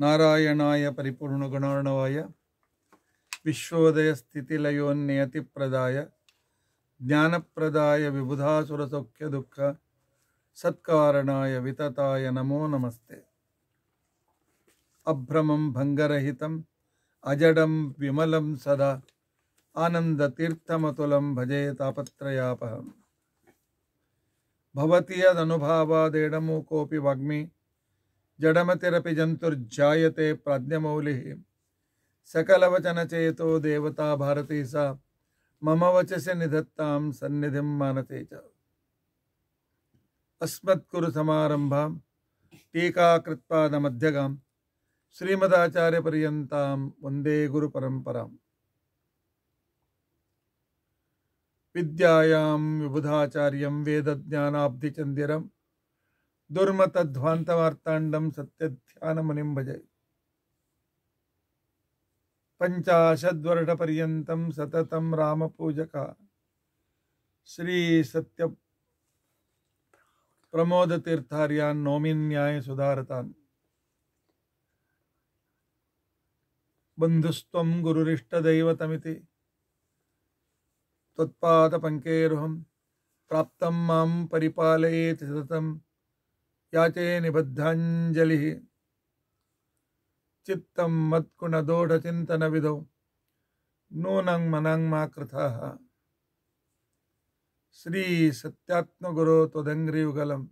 नारायणाय परिपूर्णगुणार्णवाय, विश्वोदयस्थितिलयोन्नियतिप्रदाय, ज्ञानप्रदाय विबुधासुरसौख्यदुःख, सत्कारणाय वितताय नमो नमस्ते। अभ्रमं भङ्गरहितम् अजडं विमलं सदा, आनन्दतीर्थमतुलं भजे तापत्रयापहम्। भवति यदनुभावादेडमूकोऽपि वाग्मी जडमतिरपि जंतुर्जाते प्राज्ञमौलिः। सकलवचनचेतो देवता भारती सा। मम वचसे निधत्ता सन्निधि मानते च। अस्मत्कुरुसमारम्भां टीकाकृत्पादमध्यगां श्रीमदाचार्यपर्यन्तां वंदे गुरुपरम्पराम्। विद्यायां विबुधाचार्यं वेदज्ञानाब्धिचन्दिरम् दुर्मतध्वान्तवार्ताण्डं सत्यध्यानमुनिं भज। पञ्चाशद्वर्षपर्यन्तं सततं रामपूजका। श्रीसत्य प्रमोदतीर्थार्यान् नौमिन्याय सुधारतान्। बन्धुस्त्वं गुरुरिष्टदैवतमिति। त्वत्पादपङ्केरुहं प्राप्तं माँ परिपालयेत् सतत याचे निबद्धाञ्जलिः चित्तं मत्कुणदोढचिन्तनविधौ नूनं मनं मा कृथाः श्रीसत्यात्मगुरो त्वदङ्घ्रियुगलं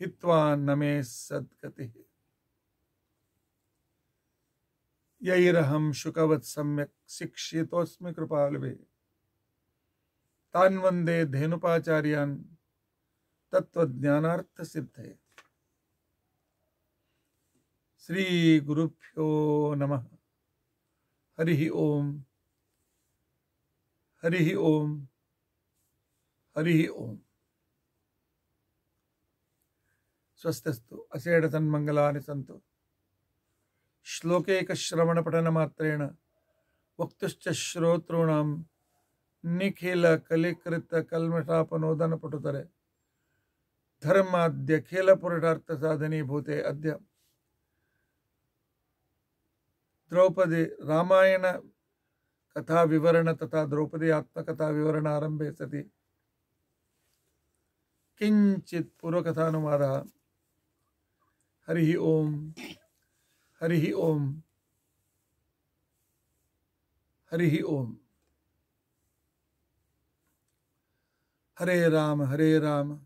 हित्वा न मे सद्गतिः। यैरहं शुकवत् सम्यक् शिक्षितोऽस्मि कृपालुभिः तान् वंदे धेनुपाचार्यान्। तत्व ज्ञानार्थ सिद्ध है। श्री गुरुभ्यो नम। हरि ओम। हरि ओम। हरि ओम। स्वस्थस्तु। अशेड स्वस्तस्तु असेड तन्मंगलानि सन्तु श्लोकैकश्रवणपठनमात्रेण वक्तुश्च श्रोतॄणां निखिलकलिकृतकल्मषापनोदनपटुतरे। धर्माद्यखिलपुरुषार्थसाधनीभूते अद्य। द्रौपदी रामायण कथा विवरण तथा द्रौपदी आत्मकथा विवरण आरंभे सति। किञ्चित् पूर्वकथानुवादः। हरिः ओम् हरिः ओम् हरिः ओम्। हरे राम हरे राम।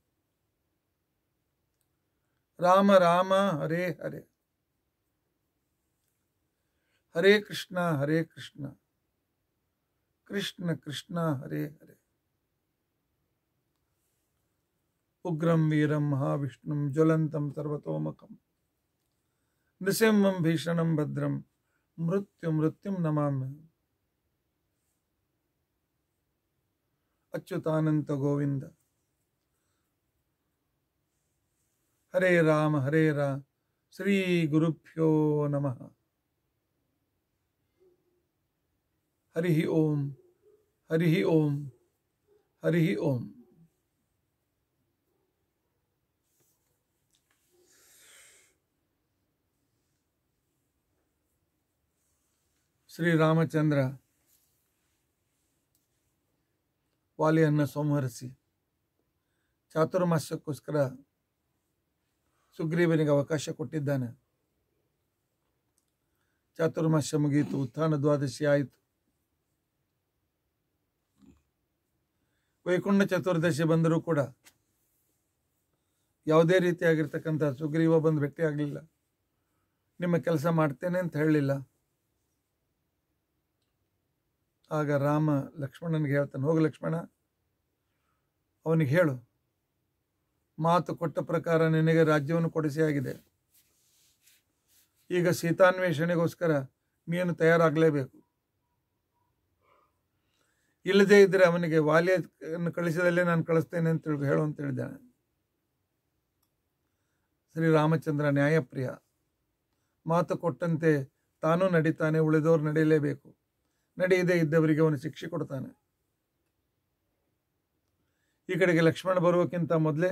राम राम, हरे हरे। हरे कृष्ण हरे कृष्ण। कृष्ण कृष्ण, हरे हरे। उग्रं, वीरं, महाविष्णुं, ज्वलन्तं, सर्वतोमुखं। नृसिंहं, भीषणं, भद्रं। मृत्यु मृत्युम नमामि। अच्युतानंत गोविंद हरे राम हरे राम श्री गुरुभ्यो नमः ಹರಿ ಓಂ ಹರಿ ಓಂ ಹರಿ ಓಂ ಶ್ರೀರಾಮಚಂದ್ರ ವಾಲಿಯನ್ನು ಸಂಹರಿಸಿ ಚಾತುರ್ಮಾಸ್ಯಕ್ಕೋಸ್ಕರ ಸುಗ್ರೀವನಿಗೆ ಅವಕಾಶ ಕೊಟ್ಟಿದ್ದಾನೆ. ಚಾತುರ್ಮಾಸ ಮುಗಿಯಿತು. ಉತ್ಥಾನ ದ್ವಾದಶಿ ಆಯಿತು. ವೈಕುಂಠ ಚತುರ್ದಶಿ ಬಂದರೂ ಕೂಡ ಯಾವುದೇ ರೀತಿಯಾಗಿರ್ತಕ್ಕಂಥ ಸುಗ್ರೀವ ಬಂದು ಭೇಟಿ ಆಗಲಿಲ್ಲ. ನಿಮ್ಮ ಕೆಲಸ ಮಾಡ್ತೇನೆ ಅಂತ ಹೇಳಲಿಲ್ಲ. ಆಗ ರಾಮ ಲಕ್ಷ್ಮಣನಿಗೆ ಹೇಳ್ತಾನೆ, ಹೋಗು ಲಕ್ಷ್ಮಣ, ಅವನಿಗೆ ಹೇಳು. ಮಾತು ಕೊಟ್ಟ ಪ್ರಕಾರ ನಿನಗೆ ರಾಜ್ಯವನ್ನು ಕೊಡಿಸಿ ಆಗಿದೆ ಈಗ ಸೀತಾನ್ವೇಷಣೆಗೋಸ್ಕರ ನೀನು ತಯಾರಾಗಲೇಬೇಕು. ಇಲ್ಲದೇ ಇದ್ದರೆ ಅವನಿಗೆ ವಾಲಿಯನ್ನು ಕಳಿಸಿದಲ್ಲೇ ನಾನು ಕಳಿಸ್ತೇನೆ ಅಂತ ಹೇಳಿ ಅಂತ ಹೇಳಿದ್ದಾನೆ. ಶ್ರೀರಾಮಚಂದ್ರ ನ್ಯಾಯಪ್ರಿಯ, ಮಾತು ಕೊಟ್ಟಂತೆ ತಾನೂ ನಡೀತಾನೆ ಉಳಿದವರು ನಡೆಯಲೇಬೇಕು. ನಡೆಯದೇ ಇದ್ದವರಿಗೆ ಅವನು ಶಿಕ್ಷೆ ಕೊಡ್ತಾನೆ. ಈ ಕಡೆಗೆ ಲಕ್ಷ್ಮಣ ಬರುವಕ್ಕಿಂತ ಮೊದಲೇ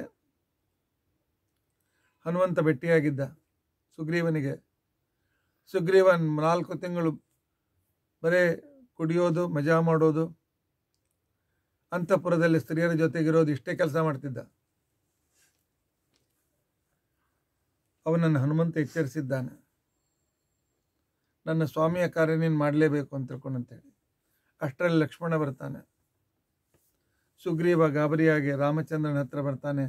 ಹನುಮಂತ ಭೇಟಿಯಾಗಿದ್ದ ಸುಗ್ರೀವನಿಗೆ. ಸುಗ್ರೀವನ್ ನಾಲ್ಕು ತಿಂಗಳು ಬರೇ ಕುಡಿಯೋದು, ಮಜಾ ಮಾಡೋದು, ಅಂತಃಪುರದಲ್ಲಿ ಸ್ತ್ರೀಯರ ಜೊತೆಗಿರೋದು ಇಷ್ಟೇ ಕೆಲಸ ಮಾಡ್ತಿದ್ದ. ಅವನನ್ನು ಹನುಮಂತ ಎಚ್ಚರಿಸಿದ್ದಾನೆ. ನನ್ನ ಸ್ವಾಮಿಯ ಕಾರ್ಯ ನೀನು ಮಾಡಲೇಬೇಕು ಅಂತ ತಿಳ್ಕೊಂಡಂತೇಳಿ. ಅಷ್ಟರಲ್ಲಿ ಲಕ್ಷ್ಮಣ ಬರ್ತಾನೆ. ಸುಗ್ರೀವ ಗಾಬರಿಯಾಗಿ ರಾಮಚಂದ್ರನ ಹತ್ರ ಬರ್ತಾನೆ.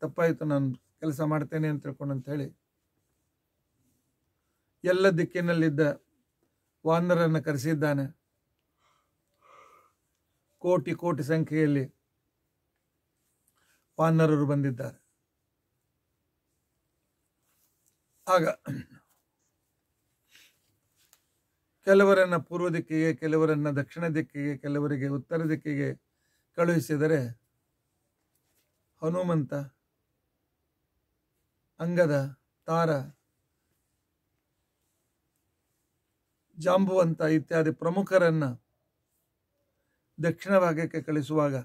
ತಪ್ಪಾಯಿತು, ನಾನು ಕೆಲಸ ಮಾಡ್ತೇನೆ ಅಂತ ತಿಳ್ಕೊಂಡು ಅಂಥೇಳಿ ಎಲ್ಲ ದಿಕ್ಕಿನಲ್ಲಿದ್ದ ವಾನರನ್ನು ಕರೆಸಿದ್ದಾನೆ. ಕೋಟಿ ಕೋಟಿ ಸಂಖ್ಯೆಯಲ್ಲಿ ವಾನರರು ಬಂದಿದ್ದಾರೆ. ಆಗ ಕೆಲವರನ್ನ ಪೂರ್ವ ದಿಕ್ಕಿಗೆ, ಕೆಲವರನ್ನ ದಕ್ಷಿಣ ದಿಕ್ಕಿಗೆ, ಕೆಲವರಿಗೆ ಉತ್ತರ ದಿಕ್ಕಿಗೆ ಕಳುಹಿಸಿದರೆ ಹನುಮಂತ ಅಂಗದ ತಾರ, ಜಾಂಬುವಂತ ಇತ್ಯಾದಿ ಪ್ರಮುಖರನ್ನ ದಕ್ಷಿಣ ಭಾಗಕ್ಕೆ ಕಳಿಸುವಾಗ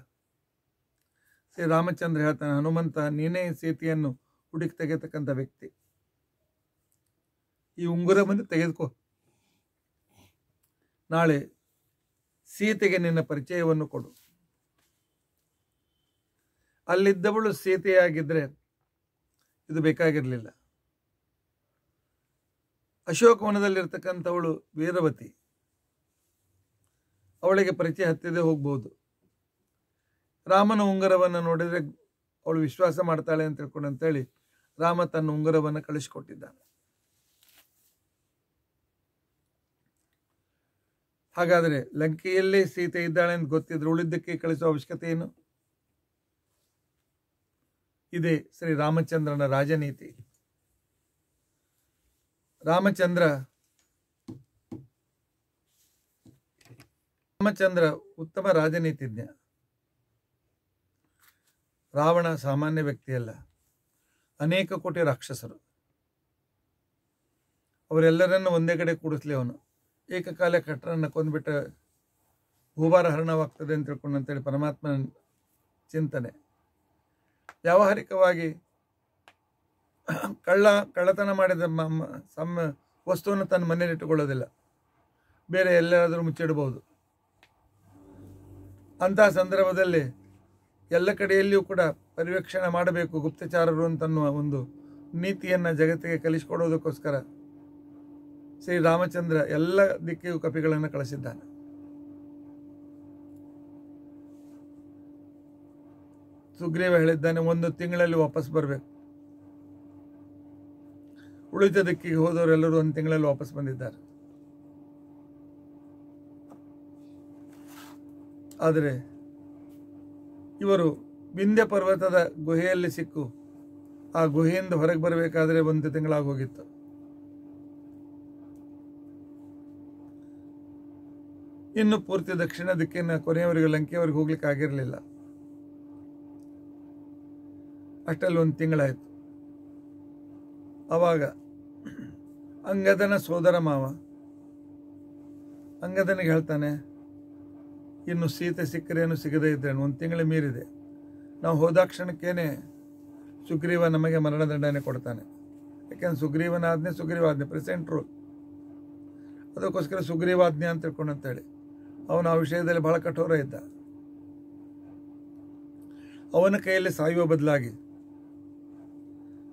ಶ್ರೀ ರಾಮಚಂದ್ರ ಹೇಳ್ತಾನೆ, ಹನುಮಂತ, ನೀನೇ ಸೀತೆಯನ್ನು ಹುಡುಕಿ ತೆಗೆತಕ್ಕಂಥ ವ್ಯಕ್ತಿ. ಈ ಉಂಗುರವನ್ನು ತೆಗೆದುಕೋ. ನಾಳೆ ಸೀತೆಗೆ ನಿನ್ನ ಪರಿಚಯವನ್ನು ಕೊಡು. ಅಲ್ಲಿದ್ದವಳು ಸೀತೆಯಾಗಿದ್ದರೆ ಇದು ಬೇಕಾಗಿರಲಿಲ್ಲ. ಅಶೋಕವನದಲ್ಲಿರ್ತಕ್ಕಂಥವಳು ವೀರವತಿ. ಅವಳಿಗೆ ಪರಿಚಯ ಹತ್ತಿದೆ ಹೋಗ್ಬೋದು. ರಾಮನ ಉಂಗರವನ್ನು ನೋಡಿದರೆ ಅವಳು ವಿಶ್ವಾಸ ಮಾಡ್ತಾಳೆ ಅಂತ ತಿಳ್ಕೊಂಡು ಅಂತೇಳಿ ರಾಮ ತನ್ನ ಉಂಗರವನ್ನು ಕಳಿಸಿಕೊಟ್ಟಿದ್ದಾನೆ. ಹಾಗಾದರೆ ಲಂಕೆಯಲ್ಲೇ ಸೀತೆ ಇದ್ದಾಳೆ ಅಂತ ಗೊತ್ತಿದ್ರೆ ಉಳಿದಕ್ಕೆ ಕಳಿಸುವ ಅವಶ್ಯಕತೆ ಏನು? ಇದೇ ಶ್ರೀ ರಾಮಚಂದ್ರನ ರಾಜನೀತಿ. ರಾಮಚಂದ್ರ ರಾಮಚಂದ್ರ ಉತ್ತಮ ರಾಜನೀತಿಜ್ಞ. ರಾವಣ ಸಾಮಾನ್ಯ ವ್ಯಕ್ತಿಯಲ್ಲ ಅನೇಕ ಕೋಟಿ ರಾಕ್ಷಸರು. ಅವರೆಲ್ಲರನ್ನು ಒಂದೇ ಕಡೆ ಕೂಡಿಸ್ಲಿ ಅವನು. ಏಕಕಾಲ ಕಟ್ಟರನ್ನು ಕೊಂದ್ಬಿಟ್ಟ ಭೂಭಾರ ಹರಣವಾಗ್ತದೆ ಅಂತ ತಿಳ್ಕೊಂಡು ಅಂತೇಳಿ ಪರಮಾತ್ಮನ ಚಿಂತನೆ. ವ್ಯಾವಹಾರಿಕವಾಗಿ ಕಳ್ಳ, ಕಳ್ಳತನ ಮಾಡಿದ ಸಮ ವಸ್ತುವನ್ನು ತನ್ನ ಮನೇಲಿ ಇಟ್ಟುಕೊಳ್ಳೋದಿಲ್ಲ. ಬೇರೆ ಎಲ್ಲಾದರೂ ಮುಚ್ಚಿಡಬಹುದು ಅಂತಹ ಸಂದರ್ಭದಲ್ಲಿ ಎಲ್ಲ ಕಡೆಯಲ್ಲಿಯೂ ಕೂಡ ಪರಿವೇಕ್ಷಣೆ ಮಾಡಬೇಕು ಗುಪ್ತಚಾರರು ಅಂತನ್ನುವ ಒಂದು ನೀತಿಯನ್ನು ಜಗತ್ತಿಗೆ ಕಲಿಸಿಕೊಡೋದಕ್ಕೋಸ್ಕರ ಶ್ರೀ ರಾಮಚಂದ್ರ ಎಲ್ಲ ದಿಕ್ಕಿಗೂ ಕಪಿಗಳನ್ನು ಕಳಿಸಿದ್ದಾನೆ. ಸುಗ್ರೀವ ಹೇಳಿದ್ದಾನೆ, ಒಂದು ತಿಂಗಳಲ್ಲಿ ವಾಪಸ್ ಬರಬೇಕು. ಉಳಿದ ದಿಕ್ಕಿಗೆ ಹೋದವರೆಲ್ಲರೂ ಒಂದು ತಿಂಗಳಲ್ಲಿ ವಾಪಸ್ ಬಂದಿದ್ದಾರೆ. ಆದರೆ ಇವರು ವಿಂಧ್ಯ ಪರ್ವತದ ಗುಹೆಯಲ್ಲಿ ಸಿಕ್ಕು. ಆ ಗುಹೆಯಿಂದ ಹೊರಗೆ ಬರಬೇಕಾದ್ರೆ ಒಂದು ತಿಂಗಳಾಗಿ ಹೋಗಿತ್ತು. ಇನ್ನು ಪೂರ್ತಿ ದಕ್ಷಿಣ ದಿಕ್ಕಿನ ಕೊನೆಯವರೆಗೂ ಲಂಕೆಯವರೆಗೆ ಹೋಗ್ಲಿಕ್ಕೆ ಆಗಿರಲಿಲ್ಲ. ಅಷ್ಟಲ್ಲಿ ಒಂದು ತಿಂಗಳಾಯಿತು. ಆವಾಗ ಅಂಗದನ ಸೋದರ ಮಾವ ಅಂಗದನಿಗೆ ಹೇಳ್ತಾನೆ, ಇನ್ನು ಸೀತೆ ಸಿಕ್ಕರೇನು ಸಿಗದೇ ಇದ್ದೇನೆ ಒಂದು ತಿಂಗಳು ಮೀರಿದೆ. ನಾವು ಹೋದಾಕ್ಷಣಕ್ಕೇನೆ ಸುಗ್ರೀವ ನಮಗೆ ಮರಣದಂಡನೆ ಕೊಡ್ತಾನೆ. ಯಾಕೆಂದ್ರೆ ಸುಗ್ರೀವನ ಆಜ್ಞೆ ಸುಗ್ರೀವಾಜ್ಞೆ ಪ್ರೆಸೆಂಟ್ ರೂಲ್ ಅದಕ್ಕೋಸ್ಕರ ಸುಗ್ರೀವಾಜ್ಞೆ ಅಂತ ತಿಳ್ಕೊಂಡು ಅಂತೇಳಿ. ಅವನು ಆ ವಿಷಯದಲ್ಲಿ ಬಹಳ ಕಠೋರ ಇದ್ದ. ಅವನ ಕೈಯಲ್ಲಿ ಸಾಯುವ ಬದಲಾಗಿ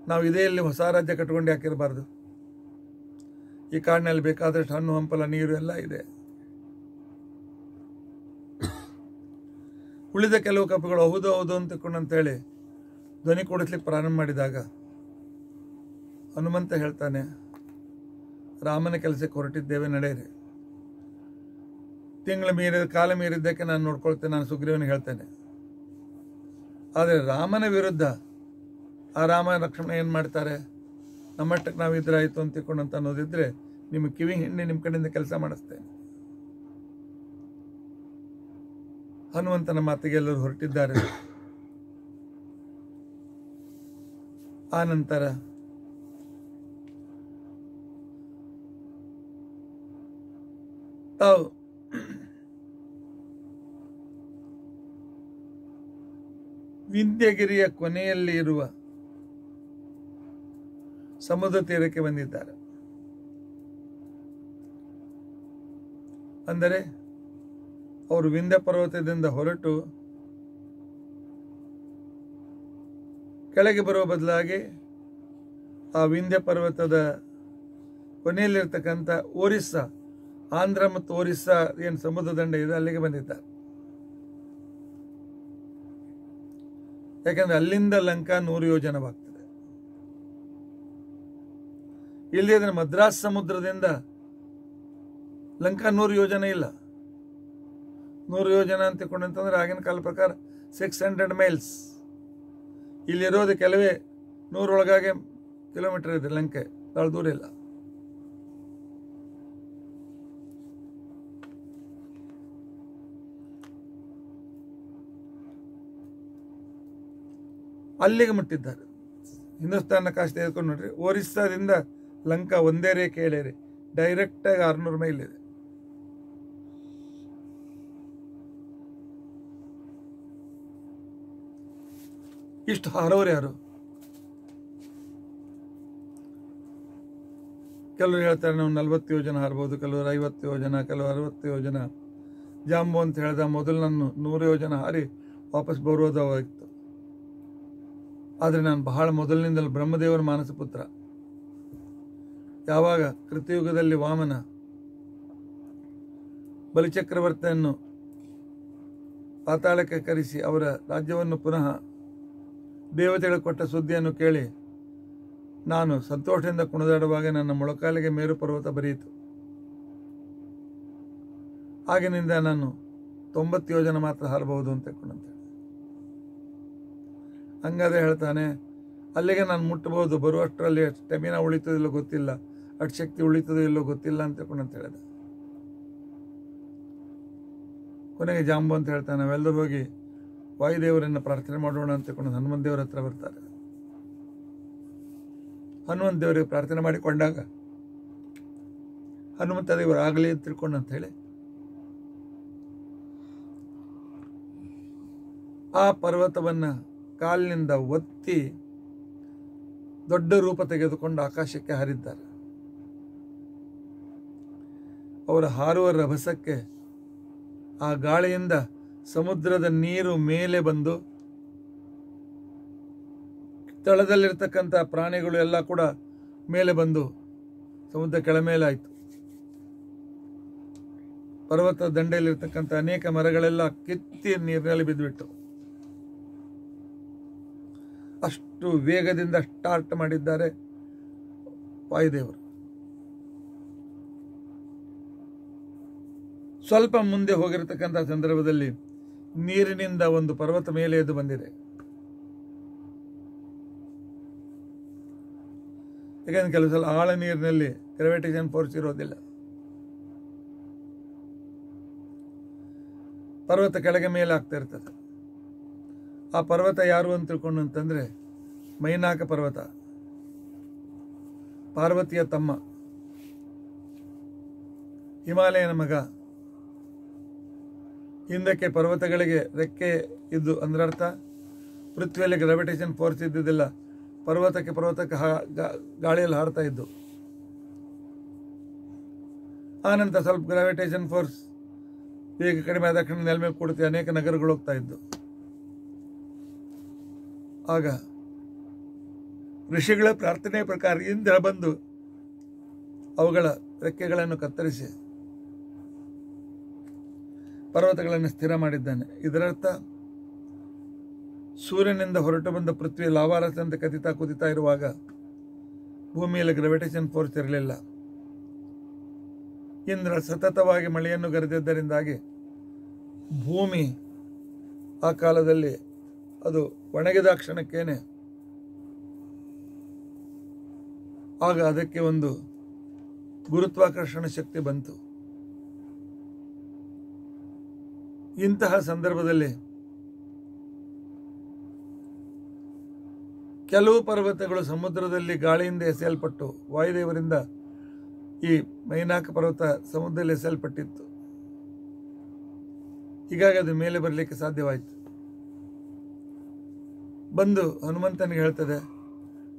ನಾವು ಇದೇ ಇಲ್ಲಿ ಹೊಸ ರಾಜ್ಯ ಕಟ್ಕೊಂಡು ಹಾಕಿರಬಾರ್ದು ಈ ಕಾಡಿನಲ್ಲಿ ಬೇಕಾದಷ್ಟು ಹಣ್ಣು, ಹಂಪಲ, ನೀರು ಎಲ್ಲ ಇದೆ. ಉಳಿದ ಕೆಲವು ಕಪ್ಪುಗಳು ಹೌದು ಹೌದು ಅಂತ ತಿಳ್ಕೊಂಡು ಅಂತೇಳಿ ಧ್ವನಿ ಕೊಡಿಸ್ಲಿಕ್ಕೆ ಪ್ರಾರಂಭ ಮಾಡಿದಾಗ ಹನುಮಂತ ಹೇಳ್ತಾನೆ, ರಾಮನ ಕೆಲಸಕ್ಕೆ ಹೊರಟಿದ್ದೇವೆ, ನಡೆಯಿರಿ. ತಿಂಗಳು ಮೀರಿದ ಕಾಲ ಮೀರಿದ್ದಕ್ಕೆ ನಾನು ನೋಡ್ಕೊಳ್ತೇನೆ, ನಾನು ಸುಗ್ರೀವನಿಗೆ ಹೇಳ್ತೇನೆ. ಆದರೆ ರಾಮನ ವಿರುದ್ಧ ಆ ರಾಮ ಲಕ್ಷ್ಮಣ ಏನು ಮಾಡ್ತಾರೆ? ನಮ್ಮಷ್ಟಕ್ಕೆ ನಾವು ಇದ್ರಾಯಿತು ಅಂತ ತಿಳ್ಕೊಂಡು ಅಂತ ಅನ್ನೋದಿದ್ರೆ ನಿಮ್ಮ ಕಿವಿ ಹಿಂಡಿ ನಿಮ್ಮ ಕಡೆಯಿಂದ ಕೆಲಸ ಮಾಡಿಸ್ತೇನೆ ಹನುಮಂತನ ಮಾತಿಗೆ ಎಲ್ಲರೂ ಹೊರಟಿದ್ದಾರೆ. ಆ ನಂತರ ತಾವು ವಿಂಧ್ಯಗಿರಿಯ ಕೊನೆಯಲ್ಲಿ ಇರುವ ಸಮುದ್ರ ತೀರಕ್ಕೆ ಬಂದಿದ್ದಾರೆ. ಅಂದರೆ ಅವರು ವಿಂಧ್ಯ ಪರ್ವತದಿಂದ ಹೊರಟು ಕೆಳಗೆ ಬರುವ ಬದಲಾಗಿ ಆ ವಿಂಧ್ಯ ಪರ್ವತದ ಕೊನೆಯಲ್ಲಿರ್ತಕ್ಕಂಥ ಒರಿಸ್ಸಾ, ಆಂಧ್ರ ಮತ್ತು ಒರಿಸ್ಸಾ ಏನು ಸಮುದ್ರ ದಂಡ ಇದೆ ಅಲ್ಲಿಗೆ ಬಂದಿದ್ದಾರೆ. ಯಾಕಂದರೆ ಅಲ್ಲಿಂದ ಲಂಕಾ ನೂರು ಯೋಜನವಾಗ್ತದೆ. ಇಲ್ಲಿ ಅದನ್ನ ಮದ್ರಾಸ್ ಸಮುದ್ರದಿಂದ ಲಂಕಾ ನೂರು ಯೋಜನೆ ಇಲ್ಲ. ನೂರು ಯೋಜನೆ ಅಂತ ತಿಳ್ಕೊಂಡಂತಂದ್ರೆ ಆಗಿನ ಕಾಲ ಪ್ರಕಾರ ಸಿಕ್ಸ್ ಹಂಡ್ರೆಡ್ ಮೈಲ್ಸ್ ಇಲ್ಲಿರೋದು ಕೆಲವೇ ನೂರೊಳಗಾಗೆ ಕಿಲೋಮೀಟರ್ ಇದೆ ಲಂಕೆ ಭಾಳ ದೂರ ಇಲ್ಲ. ಅಲ್ಲಿಗೆ ಮುಟ್ಟಿದ್ದಾರೆ. ಹಿಂದೂಸ್ತಾನ ಕಾಸ್ಟ್ ತೆಗೆದುಕೊಂಡು ನೋಡ್ರಿ, ಒರಿಸ್ಸಾದಿಂದ ಲಂಕಾ ಒಂದೇ ರೇಖೆ ಎಳೆಯಿರಿ. ಡೈರೆಕ್ಟಾಗಿ ಆರುನೂರು ಮೈಲ್ ಇದೆ. ಇಷ್ಟು ಹಾರೋರು ಯಾರು? ಕೆಲವರು ಹೇಳ್ತಾರೆ ನಾವು ನಲ್ವತ್ತು ಯೋಜನೆ ಹಾರ್ಬೋದು, ಕೆಲವರು ಐವತ್ತು ಯೋಜನ, ಕೆಲವರು ಅರವತ್ತು ಯೋಜನ. ಜಾಂಬು ಅಂತ ಹೇಳ್ದ ಮೊದಲು ನಾನು ನೂರು ಯೋಜನೆ ಹಾರಿ ವಾಪಸ್ ಬರೋದಾಗಿತ್ತು ಆದರೆ ನಾನು ಬಹಳ ಮೊದಲಿನಿಂದಲೂ ಬ್ರಹ್ಮದೇವರ ಮಾನಸ ಪುತ್ರ ಯಾವಾಗ? ಕೃತಯುಗದಲ್ಲಿ ವಾಮನ ಬಲಿಚಕ್ರವರ್ತಿಯನ್ನು ಪಾತಾಳಕ್ಕೆ ಕರೆಸಿ ಅವರ ರಾಜ್ಯವನ್ನು ಪುನಃ ದೇವತೆಗಳು ಕೊಟ್ಟ ಸುದ್ದಿಯನ್ನು ಕೇಳಿ ನಾನು ಸಂತೋಷದಿಂದ ಕುಣಿದಾಡುವಾಗ ನನ್ನ ಮೊಳಕಾಲಿಗೆ ಮೇರು ಪರ್ವತ ಬರೆಯಿತು. ಆಗಿನಿಂದ ನಾನು ತೊಂಬತ್ತು ಯೋಜನೆ ಮಾತ್ರ ಹಾರಬಹುದು ಅಂತ ತಿಳ್ಕೊಂಡಂತೆ ಹಂಗಾದ್ರೆ ಹೇಳ್ತಾನೆ, ಅಲ್ಲಿಗೆ ನಾನು ಮುಟ್ಟಬಹುದು, ಬರುವಷ್ಟರಲ್ಲಿ ಸ್ಟೆಮಿನಾ ಉಳಿತದಿಲ್ಲ ಗೊತ್ತಿಲ್ಲ. ಅಷ್ಟು ಶಕ್ತಿ ಉಳಿತದೋ ಇಲ್ಲೋ ಗೊತ್ತಿಲ್ಲ ಅಂತ ತಿಳ್ಕೊಂಡಂತ ಹೇಳಿದೆ. ಕೊನೆಗೆ ಜಾಂಬು ಅಂತ ಹೇಳ್ತಾನೆ ನಾವೆಲ್ಲರೂ ಹೋಗಿ ವಾಯುದೇವರನ್ನು ಪ್ರಾರ್ಥನೆ ಮಾಡೋಣ ಅಂತ ತಿಳ್ಕೊಂಡು ಹನುಮಂತ ದೇವರ ಹತ್ರ ಬರ್ತಾರೆ. ಹನುಮಂತ ದೇವರಿಗೆ ಪ್ರಾರ್ಥನೆ ಮಾಡಿಕೊಂಡಾಗ ಹನುಮಂತ ದೇವರು ಆಗಲಿ ಅಂತ ತಿಳ್ಕೊಂಡು ಅಂತ ಹೇಳಿ, ಆ ಪರ್ವತವನ್ನು ಕಾಲಿನಿಂದ ಒತ್ತಿ ದೊಡ್ಡ ರೂಪ ತೆಗೆದುಕೊಂಡು ಆಕಾಶಕ್ಕೆ ಹಾರಿದ್ದಾರೆ. ಅವರ ಹಾರುವ ರಭಸಕ್ಕೆ ಆ ಗಾಳಿಯಿಂದ ಸಮುದ್ರದ ನೀರು ಮೇಲೆ ಬಂದು ತಳದಲ್ಲಿರ್ತಕ್ಕಂಥ ಪ್ರಾಣಿಗಳು ಎಲ್ಲ ಕೂಡ ಮೇಲೆ ಬಂದು ಸಮುದ್ರ ಕೆಳಮೇಲಾಯಿತು. ಪರ್ವತ ದಂಡೆಯಲ್ಲಿರ್ತಕ್ಕಂಥ ಅನೇಕ ಮರಗಳೆಲ್ಲ ಕಿತ್ತಿ ನೀರಿನಲ್ಲಿ ಬಿದ್ದುಬಿಟ್ಟು ಅಷ್ಟು ವೇಗದಿಂದ ಸ್ಟಾರ್ಟ್ ಮಾಡಿದ್ದಾರೆ ವಾಯುದೇವರು. ಸ್ವಲ್ಪ ಮುಂದೆ ಹೋಗಿರತಕ್ಕಂಥ ಸಂದರ್ಭದಲ್ಲಿ ನೀರಿನಿಂದ ಒಂದು ಪರ್ವತ ಮೇಲೆ ಎದ್ದು ಬಂದಿದೆ. ಯಾಕಂದ್ರೆ ಕೆಲವು ಸಲ ಆಳ ನೀರಿನಲ್ಲಿ ಗ್ರಾವಿಟೇಷನ್ ಫೋರ್ಸ್ ಇರೋದಿಲ್ಲ. ಪರ್ವತ ಕೆಳಗೆ ಮೇಲೆ ಆಗ್ತಾ ಇರ್ತದೆ. ಆ ಪರ್ವತ ಯಾರು ಅಂತ ತಿಳ್ಕೊಂಡು ಅಂತಂದರೆ ಮೈನಾಕ ಪರ್ವತ, ಪಾರ್ವತಿಯ ತಮ್ಮ, ಹಿಮಾಲಯನ ಮಗ ಹಿಂದಕ್ಕೆ ಪರ್ವತಗಳಿಗೆ ರೆಕ್ಕೆ ಇದ್ದು ಅಂದ್ರರ್ಥ ಪೃಥ್ವಿಯಲ್ಲಿ ಗ್ರಾವಿಟೇಷನ್ ಫೋರ್ಸ್ ಇದ್ದಿದ್ದಿಲ್ಲ. ಪರ್ವತಕ್ಕೆ ಪರ್ವತಕ್ಕೆ ಗಾಳಿಯಲ್ಲಿ ಹಾರ್ತಾ ಇದ್ದು. ಆನಂತರ ಸ್ವಲ್ಪ ಗ್ರಾವಿಟೇಷನ್ ಫೋರ್ಸ್ ಬೇಗ ಕಡಿಮೆ ಆದ ತಕ್ಷಣ ನೆಲ ಮೇಲೆ ಕೊಡುತ್ತೆ ಅನೇಕ ನಗರಗಳು ಹೋಗ್ತಾ ಇದ್ದು. ಆಗ ಋಷಿಗಳ ಪ್ರಾರ್ಥನೆ ಪ್ರಕಾರ ಇಂದ್ರ ಬಂದು ಅವುಗಳ ರೆಕ್ಕೆಗಳನ್ನು ಕತ್ತರಿಸಿ ಪರ್ವತಗಳನ್ನು ಸ್ಥಿರ ಮಾಡಿದ್ದಾನೆ. ಇದರರ್ಥ, ಸೂರ್ಯನಿಂದ ಹೊರಟು ಬಂದ ಪೃಥ್ವಿ ಲಾವಾರಸಂತೆ ಕದಿತಾ ಕುದಿತಾ ಇರುವಾಗ ಭೂಮಿಯಲ್ಲಿ ಗ್ರಾವಿಟೇಷನ್ ಫೋರ್ಸ್ ಇರಲಿಲ್ಲ. ಇಂದ್ರ ಸತತವಾಗಿ ಮಳೆಯನ್ನು ಗರೆದಿದ್ದರಿಂದಾಗಿ ಭೂಮಿ ಆ ಕಾಲದಲ್ಲಿ ಅದು ಒಣಗಿದ ಕ್ಷಣಕ್ಕೇನೆ ಆಗ ಅದಕ್ಕೆ ಒಂದು ಗುರುತ್ವಾಕರ್ಷಣ ಶಕ್ತಿ ಬಂತು. ಇಂತಹ ಸಂದರ್ಭದಲ್ಲಿ ಕೆಲವು ಪರ್ವತಗಳು ಸಮುದ್ರದಲ್ಲಿ ಗಾಳಿಯಿಂದ ಎಸೆಯಲ್ಪಟ್ಟು ವಾಯುದೇವರಿಂದ ಈ ಮೈನಾಕ ಪರ್ವತ ಸಮುದ್ರದಲ್ಲಿ ಎಸೆಯಲ್ಪಟ್ಟಿತ್ತು. ಹೀಗಾಗಿ ಅದು ಮೇಲೆ ಬರಲಿಕ್ಕೆ ಸಾಧ್ಯವಾಯಿತು. ಬಂದು ಹನುಮಂತನಿಗೆ ಹೇಳ್ತದೆ,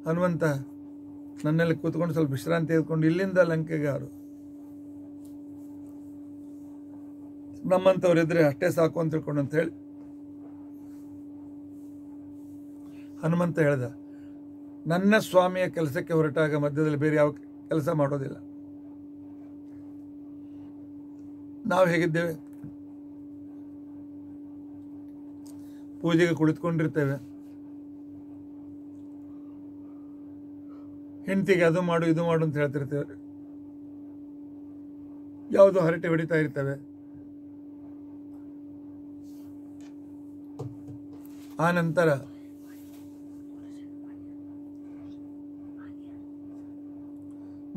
ಹನುಮಂತ, ನನ್ನಲ್ಲಿ ಕೂತ್ಕೊಂಡು ಸ್ವಲ್ಪ ವಿಶ್ರಾಂತಿ ತೆಗೆದುಕೊಂಡು ಇಲ್ಲಿಂದ ಲಂಕೆಗೆ ನಮ್ಮಂಥವ್ರಿದ್ರೆ ಅಷ್ಟೇ ಸಾಕು ಅಂತ ತಿಳ್ಕೊಂಡು ಅಂತ ಹೇಳಿ. ಹನುಮಂತ ಹೇಳ್ದ, ನನ್ನ ಸ್ವಾಮಿಯ ಕೆಲಸಕ್ಕೆ ಹೊರಟಾಗ ಮಧ್ಯದಲ್ಲಿ ಬೇರೆ ಯಾವ ಕೆಲಸ ಮಾಡೋದಿಲ್ಲ. ನಾವು ಹೇಗಿದ್ದೇವೆ? ಪೂಜೆಗೆ ಕುಳಿತುಕೊಂಡಿರ್ತೇವೆ. ಹೆಂಡತಿಗೆ ಅದು ಮಾಡು, ಇದು ಮಾಡು ಅಂತ ಹೇಳ್ತಿರ್ತೇವೆ. ಯಾವುದು ಹರಟೆ ಹೊಡಿತಾ ಇರ್ತೇವೆ. ಆ ನಂತರ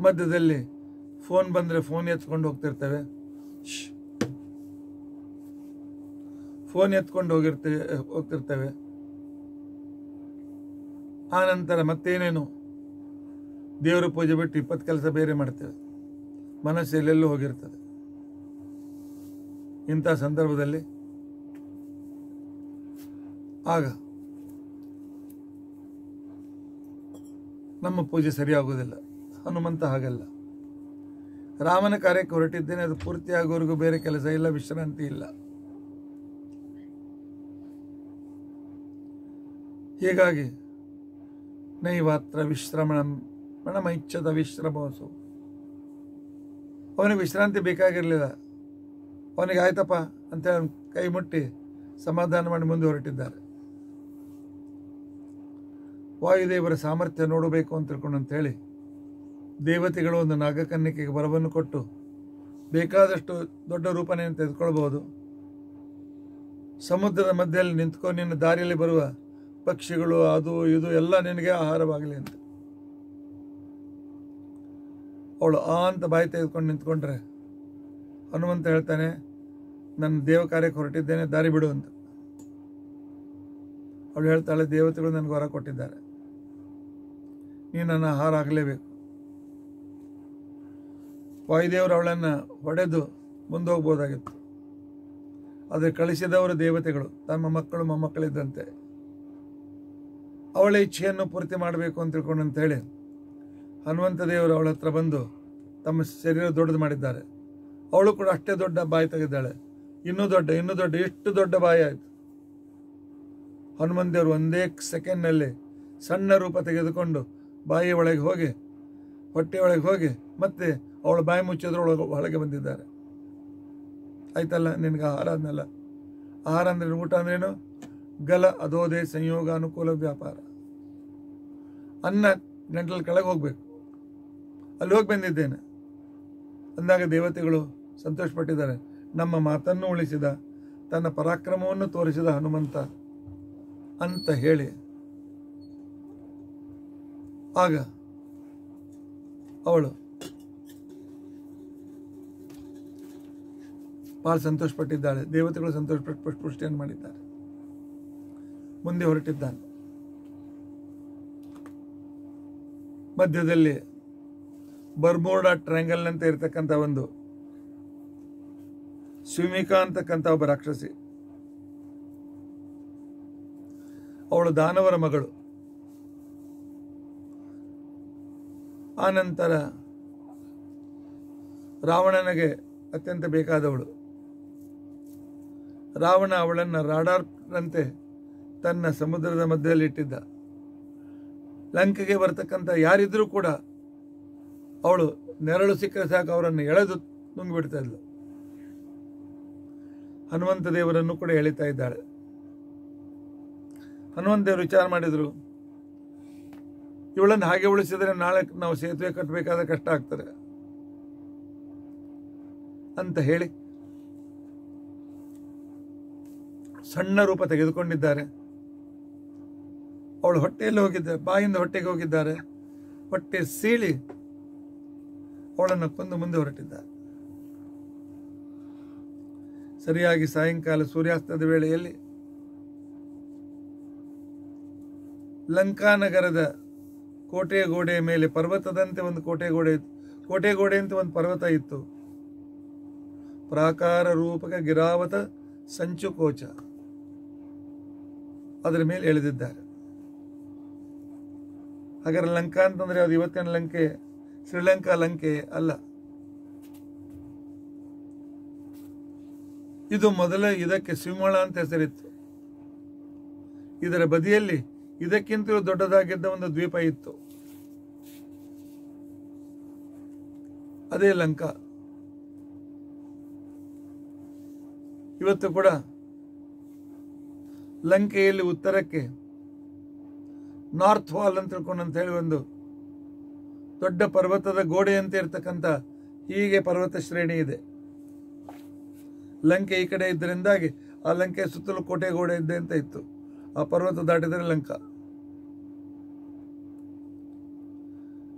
ಮಧ್ಯದಲ್ಲಿ ಫೋನ್ ಬಂದರೆ ಫೋನ್ ಎತ್ಕೊಂಡು ಹೋಗ್ತಿರ್ತೇವೆ. ಫೋನ್ ಎತ್ಕೊಂಡು ಹೋಗಿರ್ತೇವೆ ಹೋಗ್ತಿರ್ತೇವೆ. ಆನಂತರ ನಂತರ ಮತ್ತೇನೇನು? ದೇವರ ಪೂಜೆ ಬಿಟ್ಟು ಇಪ್ಪತ್ತು ಕೆಲಸ ಬೇರೆ ಮಾಡ್ತೇವೆ. ಮನಸ್ಸು ಎಲ್ಲೆಲ್ಲೂ ಹೋಗಿರ್ತದೆ. ಇಂಥ ಸಂದರ್ಭದಲ್ಲಿ ಆಗ ನಮ್ಮ ಪೂಜೆ ಸರಿಯಾಗೋದಿಲ್ಲ ಹನುಮಂತ ಹಾಗಲ್ಲ. ರಾಮನ ಕಾರ್ಯಕ್ಕೆ ಹೊರಟಿದ್ದೇನೆ, ಅದು ಪೂರ್ತಿ ಆಗೋವರೆಗೂ ಬೇರೆ ಕೆಲಸ ಇಲ್ಲ, ವಿಶ್ರಾಂತಿ ಇಲ್ಲ. ಹೀಗಾಗಿ ನೈವಾತ್ರ ವಿಶ್ರಮಣ ಮಣಮೈಚ್ಛದ ವಿಶ್ರಮಸು. ಅವನಿಗೆ ವಿಶ್ರಾಂತಿ ಬೇಕಾಗಿರಲಿಲ್ಲ. ಅವನಿಗೆ, ಆಯ್ತಪ್ಪ ಅಂತೇಳಿ ಕೈ ಮುಟ್ಟಿ ಸಮಾಧಾನ ಮಾಡಿ ಮುಂದೆ ಹೊರಟಿದ್ದಾರೆ. ವಾಯುದೇವರ ಸಾಮರ್ಥ್ಯ ನೋಡಬೇಕು ಅಂತ ತಿಳ್ಕೊಂಡು ಅಂತೇಳಿ ದೇವತೆಗಳು ಒಂದು ನಾಗಕನ್ನಿಕೆಗೆ ಬರವನ್ನು ಕೊಟ್ಟು ಬೇಕಾದಷ್ಟು ದೊಡ್ಡ ರೂಪನೆಯನ್ನು ತೆಗೆದುಕೊಳ್ಬೋದು ಸಮುದ್ರದ ಮಧ್ಯದಲ್ಲಿ ನಿಂತ್ಕೊಂಡು ನಿನ್ನ ದಾರಿಯಲ್ಲಿ ಬರುವ ಪಕ್ಷಿಗಳು, ಅದು, ಇದು ಎಲ್ಲ ನಿನಗೆ ಆಹಾರವಾಗಲಿ ಅಂತ. ಅವಳು ಆ ಅಂತ ಬಾಯಿ ತೆಗೆದುಕೊಂಡು ನಿಂತ್ಕೊಂಡ್ರೆ ಹನುಮಂತ ಹೇಳ್ತಾನೆ, ನನ್ನ ದೇವ ಕಾರ್ಯಕ್ಕೆ ಹೊರಟಿದ್ದೇನೆ, ದಾರಿ ಬಿಡು ಅಂತ. ಅವಳು ಹೇಳ್ತಾಳೆ, ದೇವತೆಗಳು ನನಗೆ ಹೊರ ಕೊಟ್ಟಿದ್ದಾರೆ. ನೀನು ನನ್ನ ಹಾರಾಗಲೇಬೇಕು. ವಾಯುದೇವರು ಅವಳನ್ನು ಹೊಡೆದು ಮುಂದೆ ಹೋಗ್ಬೋದಾಗಿತ್ತು ಆದರೆ ಕಳಿಸಿದವರು ದೇವತೆಗಳು, ತಮ್ಮ ಮಕ್ಕಳು ಮೊಮ್ಮಕ್ಕಳಿದ್ದಂತೆ. ಅವಳ ಇಚ್ಛೆಯನ್ನು ಪೂರ್ತಿ ಮಾಡಬೇಕು ಅಂತ ತಿಳ್ಕೊಂಡು ಅಂತೇಳಿ ಹನುಮಂತ ದೇವರು ಅವಳ ಹತ್ರ ಬಂದು ತಮ್ಮ ಶರೀರ ದೊಡ್ಡದು ಮಾಡಿದ್ದಾರೆ. ಅವಳು ಕೂಡ ಅಷ್ಟೇ ದೊಡ್ಡ ಬಾಯಿ ತೆಗೆದಾಳೆ. ಇನ್ನೂ ದೊಡ್ಡ ಇನ್ನೂ ದೊಡ್ಡ ಎಷ್ಟು ದೊಡ್ಡ ಬಾಯಿ ಆಯಿತು. ಹನುಮಂತ ದೇವರು ಒಂದೇ ಸೆಕೆಂಡ್ನಲ್ಲಿ ಸಣ್ಣ ರೂಪ ತೆಗೆದುಕೊಂಡು ಬಾಯಿ ಒಳಗೆ ಹೋಗಿ, ಹೊಟ್ಟೆ ಒಳಗೆ ಹೋಗಿ ಮತ್ತೆ ಅವಳು ಬಾಯಿ ಮುಚ್ಚೋದ್ರೊಳಗೆ ಒಳಗೆ ಬಂದಿದ್ದಾರೆ. ಆಯ್ತಲ್ಲ, ನಿನಗೆ ಆಹಾರ ಅಂದಲ್ಲ ಆಹಾರ ಅಂದ್ರೆ ಊಟ ಅಂದ್ರೇನು ಗಲ ಅದೋದೆ ಸಂಯೋಗ, ಅನುಕೂಲ, ವ್ಯಾಪಾರ. ಅನ್ನ ಗಂಟಲು ಕೆಳಗೆ ಹೋಗ್ಬೇಕು. ಅಲ್ಲಿ ಹೋಗಿ ಬಂದಿದ್ದೇನೆ. ಅಂದಾಗ ದೇವತೆಗಳು ಸಂತೋಷಪಟ್ಟಿದ್ದಾರೆ. ನಮ್ಮ ಮಾತನ್ನು ಉಳಿಸಿದ, ತನ್ನ ಪರಾಕ್ರಮವನ್ನು ತೋರಿಸಿದ ಹನುಮಂತ ಅಂತ ಹೇಳಿ ಆಗ ಅವಳು ಭಾಳ ಸಂತೋಷಪಟ್ಟಿದ್ದಾಳೆ. ದೇವತೆಗಳು ಸಂತೋಷಪಟ್ಟು ಪುಷ್ಟಿಯನ್ನು ಮಾಡಿದ್ದಾರೆ. ಮುಂದೆ ಹೊರಟಿದ್ದಾನೆ. ಮಧ್ಯದಲ್ಲಿ ಬರ್ಮೋಡಾ ಟ್ರ್ಯಾಂಗಲ್ನಂತೆ ಇರತಕ್ಕಂಥ ಒಂದು ಸ್ವಿಮಿಕಾ ಅಂತಕ್ಕಂಥ ಒಬ್ಬ ರಾಕ್ಷಸಿ. ಅವಳು ದಾನವರ ಮಗಳು. ಆನಂತರ ರಾವಣನಿಗೆ ಅತ್ಯಂತ ಬೇಕಾದವಳು. ರಾವಣ ಅವಳನ್ನು ರಾಡಾರ್ನಂತೆ ತನ್ನ ಸಮುದ್ರದ ಮಧ್ಯದಲ್ಲಿ ಇಟ್ಟಿದ್ದ. ಲಂಕೆಗೆ ಬರ್ತಕ್ಕಂಥ ಯಾರಿದ್ರೂ ಕೂಡ ಅವಳು ನೆರಳು ಸಿಕ್ಕರೆ ಸಾಕು, ಅವರನ್ನು ಎಳೆದು ನುಂಗಿಬಿಡ್ತಾ ಇದ್ಲು. ಹನುಮಂತ ದೇವರನ್ನು ಕೂಡ ಎಳಿತಾ ಇದ್ದಾಳೆ. ಹನುಮಂತ ದೇವರು ವಿಚಾರ ಮಾಡಿದ್ರು ಇವಳನ್ನು ಹಾಗೆ ಉಳಿಸಿದರೆ ನಾಳೆ ನಾವು ಸೇತುವೆ ಕಟ್ಟಬೇಕಾದ ಕಷ್ಟ ಆಗ್ತದೆ. ಅಂತ ಹೇಳಿ ಸಣ್ಣ ರೂಪ ತೆಗೆದುಕೊಂಡಿದ್ದಾರೆ. ಅವಳು ಹೊಟ್ಟೆಯಲ್ಲಿ ಹೋಗಿದ್ದಾರೆ ಬಾಯಿಂದ ಹೊಟ್ಟೆಗೆ ಹೋಗಿದ್ದಾರೆ. ಹೊಟ್ಟೆ ಸೀಳಿ ಅವಳನ್ನು ಕೊಂದು ಮುಂದೆ ಹೊರಟಿದ್ದಾರೆ. ಸರಿಯಾಗಿ ಸಾಯಂಕಾಲ ಸೂರ್ಯಾಸ್ತದ ವೇಳೆಯಲ್ಲಿ ಲಂಕಾನಗರದ ಕೋಟೆ ಗೋಡೆಯ ಮೇಲೆ ಪರ್ವತದಂತೆ ಒಂದು ಕೋಟೆ ಗೋಡೆ ಕೋಟೆ ಗೋಡೆ ಅಂತ ಒಂದು ಪರ್ವತ ಇತ್ತು. ಪ್ರಾಕಾರ ರೂಪಕ ಗಿರಾವತ ಸಂಚು ಕೋಚ ಅದರ ಮೇಲೆ ಎಳೆದಿದ್ದಾರೆ. ಹಾಗಾದ್ರೆ ಲಂಕಾ ಅಂತಂದ್ರೆ ಅದು ಇವತ್ತಿನ ಲಂಕೆ? ಶ್ರೀಲಂಕಾ ಲಂಕೆ ಅಲ್ಲ. ಇದು ಮೊದಲ ಇದಕ್ಕೆ ಸಿಂಹಳ ಅಂತ ಹೆಸರಿತ್ತು. ಇದರ ಬದಿಯಲ್ಲಿ ಇದಕ್ಕಿಂತಲೂ ದೊಡ್ಡದಾಗಿದ್ದ ಒಂದು ದ್ವೀಪ ಇತ್ತು. ಅದೇ ಲಂಕಾ. ಇವತ್ತು ಕೂಡ ಲಂಕೆಯಲ್ಲಿ ಉತ್ತರಕ್ಕೆ ನಾರ್ತ್ ವಾಲ್ ಅಂತ ತಿಳ್ಕೊಂಡು ಅಂತ ಹೇಳಿ ಒಂದು ದೊಡ್ಡ ಪರ್ವತದ ಗೋಡೆಯಂತೆ ಇರತಕ್ಕಂಥ ಹೀಗೆ ಪರ್ವತ ಶ್ರೇಣಿ ಇದೆ. ಲಂಕೆ ಈ ಕಡೆ ಇದ್ದರಿಂದಾಗಿ ಆ ಲಂಕೆ ಸುತ್ತಲೂ ಕೋಟೆ ಗೋಡೆ ಇದ್ದೆ ಅಂತ ಇತ್ತು. ಆ ಪರ್ವತ ದಾಟಿದರೆ ಲಂಕಾ.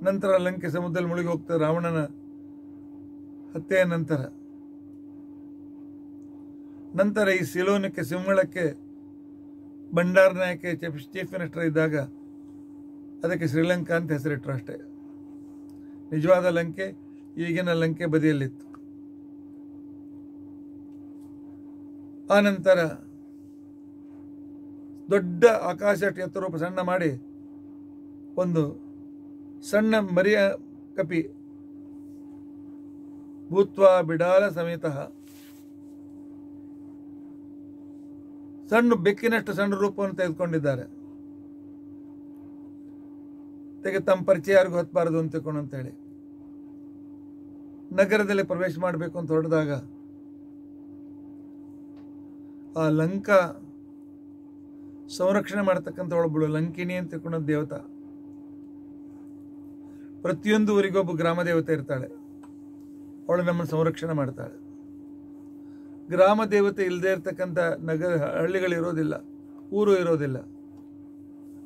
ನಂತರ ಲಂಕೆ ಸಮುದ್ರದಲ್ಲಿ ಮುಳುಗಿ ಹೋಗ್ತದೆ ರಾವಣನ ಹತ್ಯೆಯ ನಂತರ. ನಂತರ ಈ ಸಿಲೋನಕ್ಕೆ, ಸಿಂಹಳಕ್ಕೆ ಭಂಡಾರ ನಾಯಕ ಚೀಫ್ ಮಿನಿಸ್ಟರ್ ಇದ್ದಾಗ ಅದಕ್ಕೆ ಶ್ರೀಲಂಕಾ ಅಂತ ಹೆಸರಿಟ್ಟರು ಅಷ್ಟೇ. ನಿಜವಾದ ಲಂಕೆ, ಈಗಿನ ಲಂಕೆ ಬದಿಯಲ್ಲಿತ್ತು. ಆನಂತರ ನಂತರ ದೊಡ್ಡ ಆಕಾಶ ಎತ್ತರೂಪ ಸಣ್ಣ ಮಾಡಿ ಒಂದು ಸಣ್ಣ ಮರಿಯ ಕಪಿ. ಭೂತ್ವ ಬಿಡಾಲ ಸಮೇತ. ಸಣ್ಣ ಬೆಕ್ಕಿನಷ್ಟು ಸಣ್ಣ ರೂಪವನ್ನು ತೆಗೆದುಕೊಂಡಿದ್ದಾರೆ. ತೆಗೆ ತಮ್ಮ ಪರಿಚಯ ಯಾರಿಗೂ ಹೊತ್ತಬಾರದು ಅಂತ ತಿಳ್ಕೊಂಡು ಅಂತೇಳಿ ನಗರದಲ್ಲಿ ಪ್ರವೇಶ ಮಾಡಬೇಕು ಅಂತ ಹೊಡೆದಾಗ ಆ ಲಂಕಾ ಸಂರಕ್ಷಣೆ ಮಾಡತಕ್ಕಂಥ ಒಳಬಳು ಲಂಕಿನಿ ಅಂತ ತಿಳ್ಕೊಂಡ ದೇವತಾ. ಪ್ರತಿಯೊಂದು ಊರಿಗೊಬ್ಬ ಗ್ರಾಮ ದೇವತೆ ಇರ್ತಾಳೆ. ಅವಳು ನಮ್ಮನ್ನು ಸಂರಕ್ಷಣೆ ಮಾಡ್ತಾಳೆ. ಗ್ರಾಮ ದೇವತೆ ಇಲ್ಲದೆ ಇರತಕ್ಕಂಥ ನಗರ ಹಳ್ಳಿಗಳು ಇರೋದಿಲ್ಲ ಊರು ಇರೋದಿಲ್ಲ.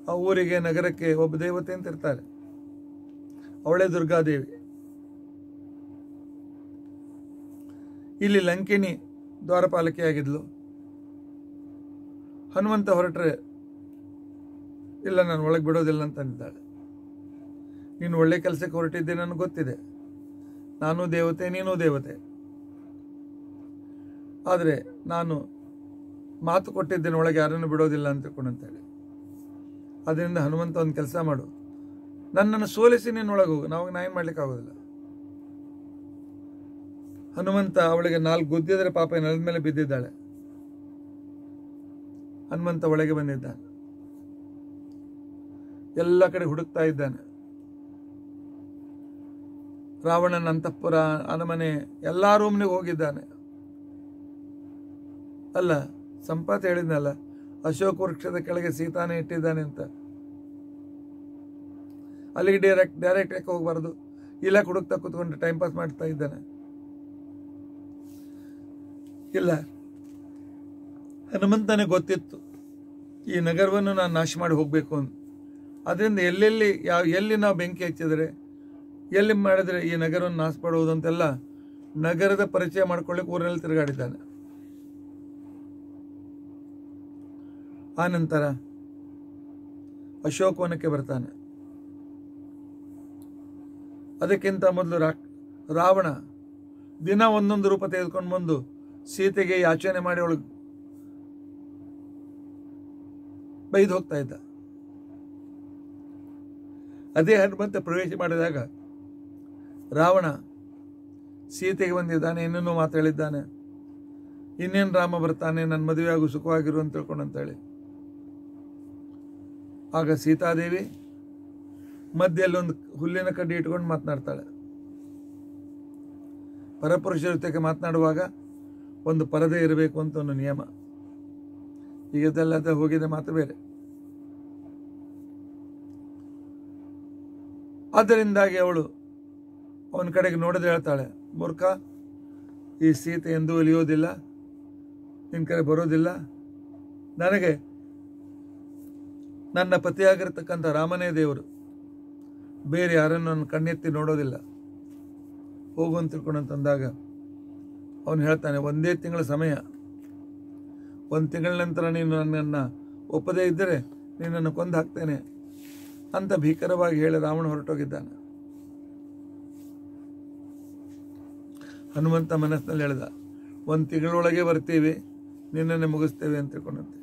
ಆ ಊರಿಗೆ, ನಗರಕ್ಕೆ ಒಬ್ಬ ದೇವತೆ ಅಂತ ಇರ್ತಾರೆ ಅವಳೇ ದುರ್ಗಾದೇವಿ. ಇಲ್ಲಿ ಲಂಕಿನಿ ದ್ವಾರಪಾಲಕಿಯಾಗಿದ್ಲು. ಹನುಮಂತ ಹೊರಟ್ರೆ, ಇಲ್ಲ, ನಾನು ಒಳಗೆ ಬಿಡೋದಿಲ್ಲ ಅಂತ ಅಂದಿದ್ದಾಳೆ. ನೀನು ಒಳ್ಳೆ ಕೆಲಸಕ್ಕೆ ಹೊರಟಿದ್ದೆ ನನಗೆ ಗೊತ್ತಿದೆ. ನಾನು ದೇವತೆ, ನೀನು ದೇವತೆ. ಆದರೆ ನಾನು ಮಾತು ಕೊಟ್ಟಿದ್ದೇನೆ ಒಳಗೆ ಯಾರನ್ನು ಬಿಡೋದಿಲ್ಲ ಅಂತ ತಿಳ್ಕೊಂಡಂತೇಳಿ ಅದರಿಂದ ಹನುಮಂತ ಒಂದು ಕೆಲಸ ಮಾಡು. ನನ್ನನ್ನು ಸೋಲಿಸಿ ನೀನು ಒಳಗೆ ಹೋಗು. ನಾವು ನಾ ಏನು ಮಾಡ್ಲಿಕ್ಕೆ ಆಗೋದಿಲ್ಲ. ಹನುಮಂತ ಅವಳಿಗೆ ನಾಲ್ಕು ಗುದ್ದಿದ್ರೆ ಪಾಪ ನೆಲದ ಮೇಲೆ ಬಿದ್ದಿದ್ದಾಳೆ. ಹನುಮಂತ ಒಳಗೆ ಬಂದಿದ್ದಾನೆ. ಎಲ್ಲ ಕಡೆ ಹುಡುಕ್ತಾ ಇದ್ದಾನೆ. ರಾವಣನ ಅಂತಃಪುರ ಅನಮನೆ ಎಲ್ಲ ರೂಮ್ನಿಗೆ ಹೋಗಿದ್ದಾನೆ. ಅಲ್ಲ, ಸಂಪಾತ ಹೇಳಿದ್ನಲ್ಲ, ಅಶೋಕ ವೃಕ್ಷದ ಕೆಳಗೆ ಸೀತಾನೆ ಇಟ್ಟಿದ್ದಾನೆ ಅಂತ. ಅಲ್ಲಿಗೆ ಡೈರೆಕ್ಟ್ ಡೈರೆಕ್ಟ್ ಯಾಕೆ ಹೋಗಬಾರ್ದು. ಇಲ್ಲ ಹುಡುಕ್ತಾ ಕೂತ್ಕೊಂಡು ಟೈಮ್ ಪಾಸ್ ಮಾಡ್ತಾ ಇದ್ದಾನೆ. ಇಲ್ಲ. ಹನುಮಂತನೇ ಗೊತ್ತಿತ್ತು, ಈ ನಗರವನ್ನು ನಾನು ನಾಶ ಮಾಡಿ ಹೋಗಬೇಕು ಅಂತ. ಅದರಿಂದ ಎಲ್ಲೆಲ್ಲಿ, ಯಾವ, ಎಲ್ಲಿ ನಾವು ಬೆಂಕಿ ಹಚ್ಚಿದರೆ ಎಲ್ಲಿ ಮಾಡಿದರೆ ಈ ನಗರವನ್ನು ನಾಶ ಮಾಡುವುದು ಅಂತೆಲ್ಲ ನಗರದ ಪರಿಚಯ ಮಾಡ್ಕೊಳ್ಳಿಕ್ಕೆ ಊರಿನಲ್ಲಿ ತಿರುಗಾಡಿದ್ದಾನೆ. ಆ ನಂತರ ಅಶೋಕವನಕ್ಕೆ ಬರ್ತಾನೆ. ಅದಕ್ಕಿಂತ ಮೊದಲು ರಾ, ರಾವಣ ದಿನ ಒಂದೊಂದು ರೂಪ ತೆಗೆದುಕೊಂಡು ಬಂದು ಸೀತೆಗೆ ಯಾಚನೆ ಮಾಡಿ ಅವಳು ಬೈದು ಹೋಗ್ತಾ ಇದ್ದ. ಅದೇ ಹನುಮಂತ ಪ್ರವೇಶ ಮಾಡಿದಾಗ ರಾವಣ ಸೀತೆಗೆ ಬಂದಿದ್ದಾನೆ ಇನ್ನೂ ಮಾತಾಡಿದ್ದಾನೆ ಇನ್ನೇನು ರಾಮ ಬರ್ತಾನೆ ನನ್ನ ಮದುವೆ ಆಗು ಸುಖವಾಗಿರು ಅಂತ ತಿಳ್ಕೊಂಡು ಅಂತೇಳಿ. ಆಗ ಸೀತಾದೇವಿ ಒಂದು ಹುಲ್ಲಿನ ಕಡ್ಡಿ ಇಟ್ಕೊಂಡು ಮಾತನಾಡ್ತಾಳೆ. ಪರಪುರುಷರ ಜೊತೆಗೆ ಮಾತನಾಡುವಾಗ ಒಂದು ಪರದೆ ಇರಬೇಕು ಅಂತ ಒಂದು ನಿಯಮ. ಈಗ ಅದೆಲ್ಲ ಹೋಗಿದೆ ಮಾತು ಬೇರೆ. ಆದ್ದರಿಂದಾಗಿ ಅವಳು ಅವನ ಕಡೆಗೆ ನೋಡಿದ್ರೆ ಹೇಳ್ತಾಳೆ, ಮೂರ್ಖ, ಈ ಸೀತೆ ಎಂದೂ ಒಲಿಯೋದಿಲ್ಲ ನಿನ್ನ ಕಡೆ ಬರೋದಿಲ್ಲ. ನನಗೆ ನನ್ನ ಪತಿಯಾಗಿರ್ತಕ್ಕಂಥ ರಾಮನೇ ದೇವರು. ಬೇರೆ ಯಾರನ್ನು ನನ್ನ ಕಣ್ಣೆತ್ತಿ ನೋಡೋದಿಲ್ಲ. ಹೋಗು ಅಂತ ತಿಳ್ಕೊಂಡಂತಂದಾಗ ಅವನು ಹೇಳ್ತಾನೆ, ಒಂದೇ ತಿಂಗಳ ಸಮಯ. ಒಂದು ತಿಂಗಳ ನಂತರ ನೀನು ನನ್ನನ್ನು ಒಪ್ಪದೇ ಇದ್ದರೆ ನಿನ್ನನ್ನು ಕೊಂದು ಹಾಕ್ತೇನೆ ಅಂತ ಭೀಕರವಾಗಿ ಹೇಳಿ ರಾವಣ ಹೊರಟೋಗಿದ್ದಾನೆ. ಹನುಮಂತ ಮನಸ್ಸಿನಲ್ಲಿ ಹೇಳ್ದ, ಒಂದು ತಿಂಗಳೊಳಗೆ ಬರ್ತೀವಿ, ನಿನ್ನನ್ನೇ ಮುಗಿಸ್ತೇವೆ ಅಂತ ತಿಳ್ಕೊಂಡಂತೆ.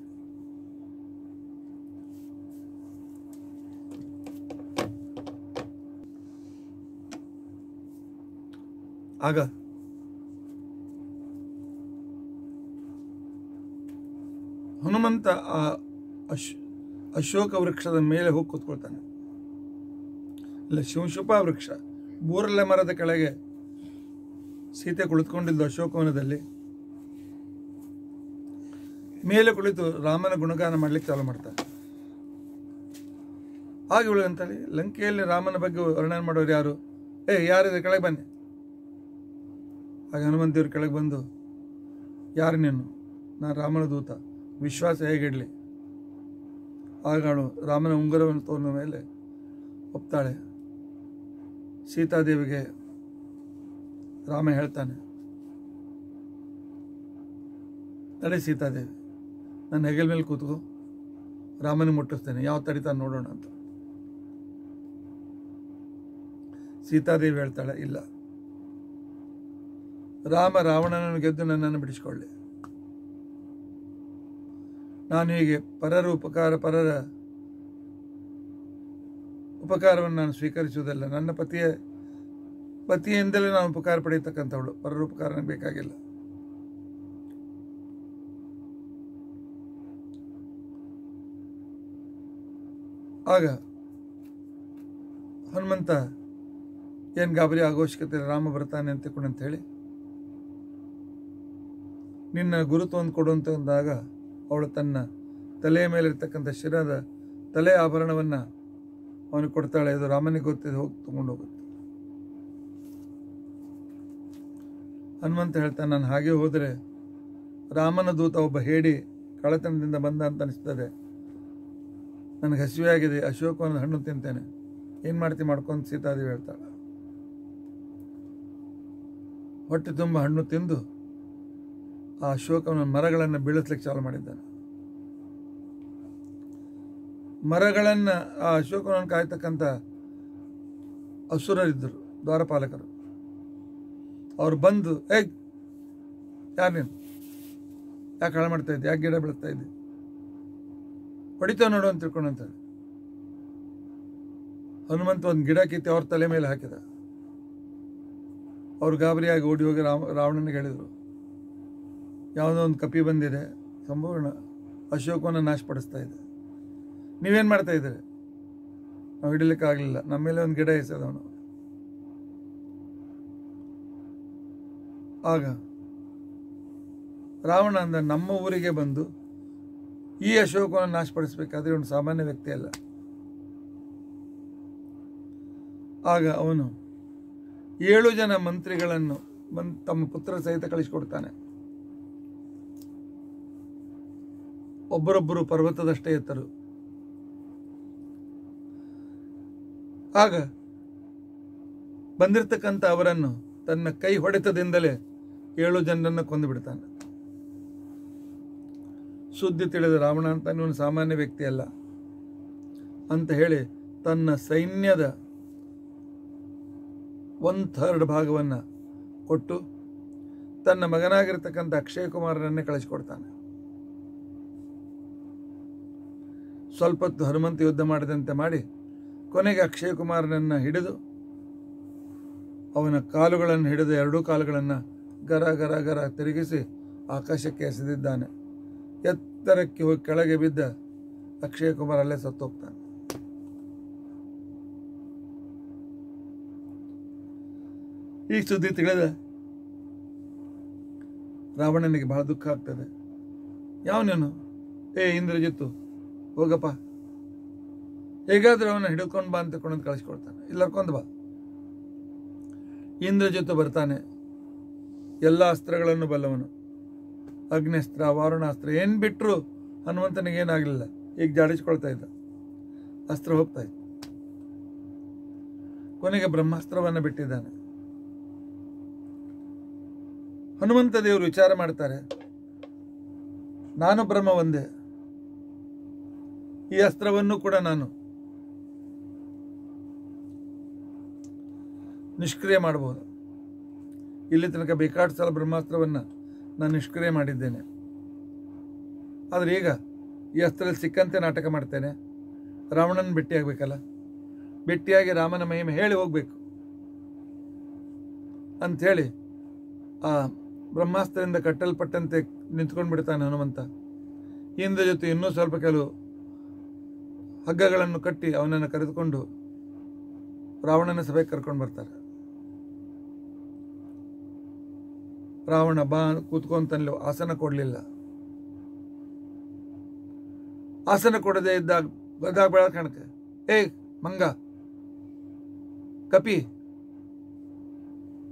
ಆಗ ಹನುಮಂತ ಆ ಅಶ್, ಅಶೋಕ ವೃಕ್ಷದ ಮೇಲೆ ಹೋಗಿ ಕೂತ್ಕೊಳ್ತಾನೆ. ಇಲ್ಲ ಶಿವಶುಪ ವೃಕ್ಷ, ಬೂರಲೆ ಮರದ ಕೆಳಗೆ ಸೀತೆ ಕುಳಿತುಕೊಂಡಿದ್ದು ಅಶೋಕವನದಲ್ಲಿ. ಮೇಲೆ ಕುಳಿತು ರಾಮನ ಗುಣಗಾನ ಮಾಡಲಿಕ್ಕೆ ಚಾಲು ಮಾಡ್ತಾರೆ ಹಾಗೆ ಇವಳು ಲಂಕೆಯಲ್ಲಿ ರಾಮನ ಬಗ್ಗೆ ವರ್ಣನೆ ಮಾಡೋರು ಯಾರು? ಏ ಯಾರಿದೆ ಕೆಳಗೆ ಬನ್ನಿ. ಆಗ ಹನುಮಂತಿಯವರು ಕೆಳಗೆ ಬಂದು, ಯಾರು ನೀನು? ನಾನು ರಾಮನ ದೂತ, ವಿಶ್ವಾಸ ಹೇಗಿಡಲಿ ಆಗ ರಾಮನ ಉಂಗುರವನ್ನು ತೋರಿದ ಮೇಲೆ ಒಪ್ತಾಳೆ, ಸೀತಾದೇವಿಗೆ ರಾಮ ಹೇಳ್ತಾನೆ, ತಡೆ ಸೀತಾದೇವಿ, ನನ್ನ ಹೆಗಲ ಮೇಲೆ ಕೂತ್ಕೋ, ರಾಮನ ಮುಟ್ಟಿಸ್ತೇನೆ, ಯಾವ ತಡಿತಾನೆ ನೋಡೋಣ ಅಂತ. ಸೀತಾದೇವಿ ಹೇಳ್ತಾಳೆ, ಇಲ್ಲ. ರಾಮ ರಾವಣನನ್ನು ಗೆದ್ದು ನನ್ನನ್ನು ಬಿಡಿಸ್ಕೊಳ್ಳಿ. ನಾನು ಹೀಗೆ ಪರರ ಉಪಕಾರ, ಪರರ ಉಪಕಾರವನ್ನು ನಾನು ಸ್ವೀಕರಿಸುವುದಲ್ಲ. ನನ್ನ ಪತಿಯ ಪತಿಯಿಂದಲೇ ನಾನು ಉಪಕಾರ ಪಡೆಯತಕ್ಕಂಥವಳು. ಪರರ ಉಪಕಾರ ಬೇಕಾಗಿಲ್ಲ. ಆಗ ಹನುಮಂತ ಏನು ಗಾಬರಿ ಅವಶ್ಯಕತೆ ರಾಮ ಬರ್ತಾನೆ ಅಂತ ಅಂತ ಹೇಳಿ, ನಿನ್ನ ಗುರುತು ಒಂದು ಕೊಡು ಅಂತ ಅಂದಾಗ ಅವಳು ತನ್ನ ತಲೆಯ ಮೇಲಿರ್ತಕ್ಕಂಥ ಶಿರದ ತಲೆ ಆಭರಣವನ್ನು ಅವನಿಗೆ ಕೊಡ್ತಾಳೆ. ಇದು ರಾಮನಿಗೆ ಗೊತ್ತಿದೆ, ಹೋಗಿ ತೊಗೊಂಡು ಹೋಗುತ್ತೆ ಹನುಮಂತ ಹೇಳ್ತಾನೆ, ನಾನು ಹಾಗೆ ಹೋದರೆ ರಾಮನ ದೂತ ಒಬ್ಬ ಹೇಳಿ ಕಳತನದಿಂದ ಬಂದ ಅಂತ ಅನಿಸ್ತದೆ. ನನಗೆ ಹಸಿವೆ ಆಗಿದೆ, ಅಶೋಕವನ್ನು ಹಣ್ಣು ತಿಂತೇನೆ. ಏನು ಮಾಡ್ತಿ ಮಾಡ್ಕೊಂಡು ಸೀತಾದೇವಿ ಹೇಳ್ತಾಳೆ. ಹೊಟ್ಟೆ ತುಂಬ ಹಣ್ಣು ತಿಂದು ಆ ಅಶೋಕನ ಮರಗಳನ್ನು ಬೀಳಿಸ್ಲಿಕ್ಕೆ ಚಾಲು ಮಾಡಿದ್ದಾನೆ. ಮರಗಳನ್ನು ಆ ಅಶೋಕನನ್ನು ಕಾಯ್ತಕ್ಕಂಥ ಅಸುರರಿದ್ದರು, ದ್ವಾರಪಾಲಕರು. ಅವ್ರು ಬಂದು, ಏಯ್, ಯಾರು ನೀನು? ಯಾಕೆ ಹಾಳು ಮಾಡ್ತಾ ಇದ್ದೆ? ಯಾಕೆ ಗಿಡ ಬೆಳಗ್ತಾ ಇದ್ದೆ? ಹೊಡಿತೇವೆ ನೋಡು ಅಂತ ತಿಳ್ಕೊಂಡಂತಾರೆ ಹನುಮಂತ ಒಂದು ಗಿಡ ಕಿತ್ತಿ ಅವ್ರ ತಲೆ ಮೇಲೆ ಹಾಕಿದ. ಅವ್ರು ಗಾಬರಿಯಾಗಿ ಓಡಿ ಹೋಗಿ ರಾಮ, ರಾವಣನಿಗೆ ಹೇಳಿದರು. ಯಾವುದೋ ಒಂದು ಕಪಿ ಬಂದಿದೆ, ಸಂಪೂರ್ಣ ಅಶೋಕವನ್ನು ನಾಶಪಡಿಸ್ತಾ ಇದೆ. ನೀವೇನು ಮಾಡ್ತಾ ಇದ್ದೀರಿ? ನಾವು ಹಿಡಲಿಕ್ಕಾಗಲಿಲ್ಲ. ನಮ್ಮ ಮೇಲೆ ಒಂದು ಗಿಡ ಎಸೆದವನು. ಆಗ ರಾವಣ ಅಂದ, ನಮ್ಮ ಊರಿಗೆ ಬಂದು ಈ ಅಶೋಕವನ್ನು ನಾಶಪಡಿಸಬೇಕಾದ್ರೆ ಒಂದು ಸಾಮಾನ್ಯ ವ್ಯಕ್ತಿ ಅಲ್ಲ. ಆಗ ಅವನು ಏಳು ಜನ ಮಂತ್ರಿಗಳನ್ನು ಮನ್, ತಮ್ಮ ಪುತ್ರ ಸಹಿತ ಕಳಿಸಿಕೊಡ್ತಾನೆ. ಒಬ್ಬರೊಬ್ಬರು ಪರ್ವತದಷ್ಟೇ ಎತ್ತರು. ಆಗ ಬಂದಿರತಕ್ಕಂಥ ಅವರನ್ನು ತನ್ನ ಕೈ ಹೊಡೆತದಿಂದಲೇ ಏಳು ಜನರನ್ನು ಕೊಂದು ಬಿಡ್ತಾನೆ. ಸುದ್ದಿ ತಿಳಿದ ರಾವಣ ಅಂತ ಇವನು ಸಾಮಾನ್ಯ ವ್ಯಕ್ತಿ ಅಲ್ಲ. ಅಂತ ಹೇಳಿ ತನ್ನ ಸೈನ್ಯದ ಒನ್ ಥರ್ಡ್ ಭಾಗವನ್ನು ಕೊಟ್ಟು ತನ್ನ ಮಗನಾಗಿರ್ತಕ್ಕಂಥ ಅಕ್ಷಯ್ ಕುಮಾರನನ್ನೇ ಕಳಿಸಿಕೊಡ್ತಾನೆ. ಸ್ವಲ್ಪ ಹೊತ್ತು ಹನುಮಂತ ಯುದ್ಧ ಮಾಡಿದಂತೆ ಮಾಡಿ ಕೊನೆಗೆ ಅಕ್ಷಯ್ ಕುಮಾರನನ್ನು ಹಿಡಿದು ಅವನ ಕಾಲುಗಳನ್ನು ಹಿಡಿದು ಎರಡೂ ಕಾಲುಗಳನ್ನು ಗರ ಗರ ಗರ ತಿರುಗಿಸಿ ಆಕಾಶಕ್ಕೆ ಎಸೆದಿದ್ದಾನೆ. ಎತ್ತರಕ್ಕೆ ಹೋಗಿ ಕೆಳಗೆ ಬಿದ್ದ ಅಕ್ಷಯ ಕುಮಾರ್ ಅಲ್ಲೇ ಸತ್ತೋಗ್ತಾನೆ. ಈ ಸುದ್ದಿ ತಿಳಿದ ರಾವಣನಿಗೆ ಬಹಳ ದುಃಖ ಆಗ್ತದೆ. ಯಾವನೇನು ಏ, ಇಂದ್ರಜಿತ್ತು, ಹೋಗಪ್ಪ. ಹೇಗಾದ್ರೂ ಅವನ ಹಿಡ್ಕೊಂಡು ಬಾ ಅಂತ ಕೊಂಡು ಕಳಿಸ್ಕೊಡ್ತಾನೆ. ಕೊಂದ್ ಬಾ ಇಂದ್ರಜಿತ್ತು ಬರ್ತಾನೆ. ಎಲ್ಲ ಅಸ್ತ್ರಗಳನ್ನು ಬಲ್ಲವನು. ಅಗ್ನಿಸ್ತ್ರ, ವಾರುಣಾಸ್ತ್ರ, ಏನು ಬಿಟ್ಟರು ಹನುಮಂತನಿಗೆ ಏನಾಗಲಿಲ್ಲ. ಈಗ ಜಾಡಿಸ್ಕೊಳ್ತಾ ಇದ್ದ. ಅಸ್ತ್ರ ಹೋಗ್ತಾ ಇತ್ತು. ಕೊನೆಗೆ ಬ್ರಹ್ಮಾಸ್ತ್ರವನ್ನು ಬಿಟ್ಟಿದ್ದಾನೆ. ಹನುಮಂತ ದೇವರು ವಿಚಾರ ಮಾಡ್ತಾರೆ. ನಾನು ಬ್ರಹ್ಮ ಒಂದೇ. ಈ ಅಸ್ತ್ರವನ್ನು ಕೂಡ ನಾನು. ನಿಷ್ಕ್ರಿಯ ಮಾಡಬಹುದು ಇಲ್ಲಿ ತನಕ ಬೇಕಾದ ಸಲ ಬ್ರಹ್ಮಾಸ್ತ್ರವನ್ನು ನಾನು ನಿಷ್ಕ್ರಿಯ ಮಾಡಿದ್ದೇನೆ. ಆದರೆ ಈಗ ಈ ಅಸ್ತ್ರದಲ್ಲಿ ಸಿಕ್ಕಂತೆ ನಾಟಕ ಮಾಡ್ತೇನೆ. ರಾವಣನ ಭೇಟಿಯಾಗಬೇಕಲ್ಲ ಭೇಟಿಯಾಗಿ ರಾಮನ ಮಹಿಮೆ ಹೇಳಿ ಹೋಗಬೇಕು. ಅಂಥೇಳಿ ಆ ಬ್ರಹ್ಮಾಸ್ತ್ರದಿಂದ ಕಟ್ಟಲ್ಪಟ್ಟಂತೆ ನಿಂತ್ಕೊಂಡು ಬಿಡ್ತಾನೆ ಹನುಮಂತ. ಇಂದ್ರ ಜೊತೆ ಇನ್ನೂ ಸ್ವಲ್ಪ ಕೆಲವು ಹಗ್ಗಗಳನ್ನು ಕಟ್ಟಿ ಅವನನ್ನು ಕರೆದುಕೊಂಡು ರಾವಣನ ಸಭೆಗೆ ಕರ್ಕೊಂಡು ಬರ್ತಾರೆ. ರಾವಣ ಬಾ ಕೂತ್ಕೊಂತಲ್ಲಿ ಆಸನ ಕೊಡಲಿಲ್ಲ. ಆಸನ ಕೊಡದೆ ಇದ್ದಾಗ ಗದಾಗ ಬೆಳ ಕಣಕ್ಕೆ ಏ, ಮಂಗ. ಕಪಿ.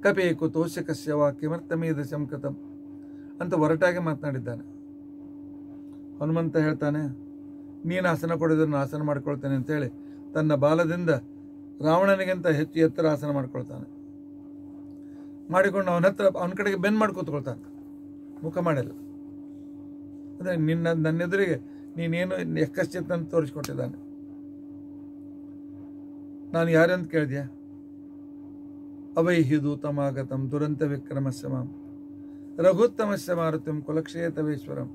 ಕಪಿ ಕುತೋಷಕಸ್ಯ ವಾ ಕಿಮರ್ಥಮೀದ ಶಂಕತಂ ಅಂತ ಒರಟಾಗಿ ಮಾತನಾಡಿದ್ದಾನೆ. ಹನುಮಂತ ಹೇಳ್ತಾನೆ, ನೀನು ಆಸನ ಕೊಡಿದ್ರೆ ಆಸನ ಮಾಡ್ಕೊಳ್ತೇನೆ ಅಂತೇಳಿ ತನ್ನ ಬಾಲದಿಂದ ರಾವಣನಿಗಿಂತ ಹೆಚ್ಚು ಎತ್ತರ ಆಸನ ಮಾಡ್ಕೊಳ್ತಾನೆ. ಮಾಡಿಕೊಂಡು ಅವನ ಹತ್ರ ಅವನ ಕಡೆಗೆ ಬೆನ್ ಮಾಡಿ ಕೂತ್ಕೊಳ್ತಾನೆ ಮುಖ ಮಾಡಿಲ್ಲ ಅಂದರೆ ನಿನ್ನ ನನ್ನ ಎದುರಿಗೆ ನೀನೇನು ಎಕ್ಕಶ್ಚಿತ್ತನ್ನು ಅಂತ ತೋರಿಸ್ಕೊಟ್ಟಿದ್ದಾನೆ? ನಾನು ಯಾರಂತ ಕೇಳಿದ್ಯಾ? ಅವೈಹಿ ದೂತಮಾಗತಂ ದುರಂತ ವಿಕ್ರಮ ಮಾಂ ರಘುತ್ತಮಸ್ಯ ಮಾರುತಿಂ ಕುಲಕ್ಷೇತವೇಶ್ವರಂ.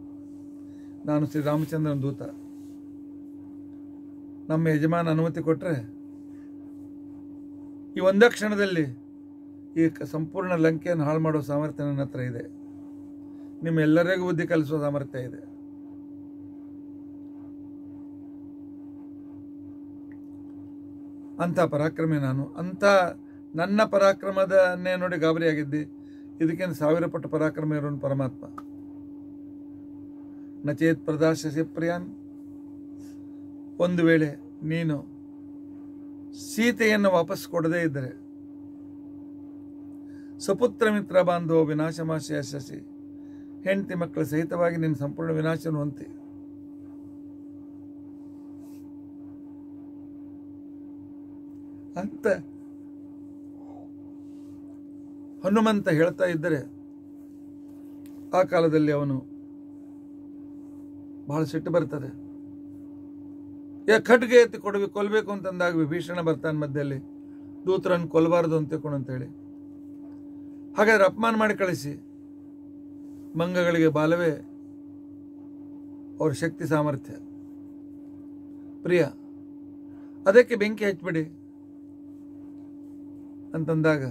ನಾನು ಶ್ರೀರಾಮಚಂದ್ರನ ದೂತ. ನಮ್ಮ ಯಜಮಾನ ಅನುಮತಿ ಕೊಟ್ಟರೆ ಈ ಒಂದೇ ಕ್ಷಣದಲ್ಲಿ ಈ ಸಂಪೂರ್ಣ ಲಂಕೆಯನ್ನು ಹಾಳು ಮಾಡೋ ಸಾಮರ್ಥ್ಯ ನನ್ನ ಹತ್ರ ಇದೆ. ನಿಮ್ಮೆಲ್ಲರಿಗೂ ಬುದ್ಧಿ ಕಲಿಸುವ ಸಾಮರ್ಥ್ಯ ಇದೆ. ಅಂಥ ಪರಾಕ್ರಮೆ ನಾನು. ಅಂಥ ನನ್ನ ಪರಾಕ್ರಮದನ್ನೇ ನೋಡಿ ಗಾಬರಿಯಾಗಿದ್ದಿ ಇದಕ್ಕೇನು ಸಾವಿರ ಪಟ್ಟು ಪರಾಕ್ರಮ ಇರೋನು ಪರಮಾತ್ಮ. ನಚೇತ್ ಪ್ರದಾಶಸಿ ಪ್ರಿಯಾನ್, ಒಂದು ವೇಳೆ ನೀನು ಸೀತೆಯನ್ನು ವಾಪಸ್ ಕೊಡದೇ ಇದ್ದರೆ ಸುಪುತ್ರ ಮಿತ್ರ ಬಾಂಧವ ವಿನಾಶಮಾಶಿ ಯಶಸ್ಸಿ ಹೆಂಡತಿ ಮಕ್ಕಳ ಸಹಿತವಾಗಿ ನಿನ್ನ ಸಂಪೂರ್ಣ ವಿನಾಶನು ಹೊಂತಿ ಅಂತ ಹನುಮಂತ ಹೇಳ್ತಾ ಇದ್ದರೆ ಆ ಕಾಲದಲ್ಲಿ ಅವನು ಬಹಳ ಸಿಟ್ಟು ಬರ್ತದೆ. ಯಾ ಖಡ್ಗೆ ಎತ್ತಿ ಕೊಡಬೇಕು, ಕೊಲ್ಬೇಕು ಅಂತಂದಾಗ ವಿಭೀಷಣ ಬರ್ತಾನೆ ಮಧ್ಯದಲ್ಲಿ. ದೂತರನ್ನು ಕೊಲ್ಲಬಾರ್ದು ಅಂತ ಅಂತೇಳಿ ಹಾಗಾದ್ರೆ ಅಪಮಾನ ಮಾಡಿ ಕಳಿಸಿ. ಮಂಗಗಳಿಗೆ ಬಾಲವೇ ಅವ್ರ ಶಕ್ತಿ ಸಾಮರ್ಥ್ಯ. ಪ್ರಿಯ, ಅದಕ್ಕೆ ಬೆಂಕಿ ಹಚ್ಬಿಡಿ. ಅಂತಂದಾಗ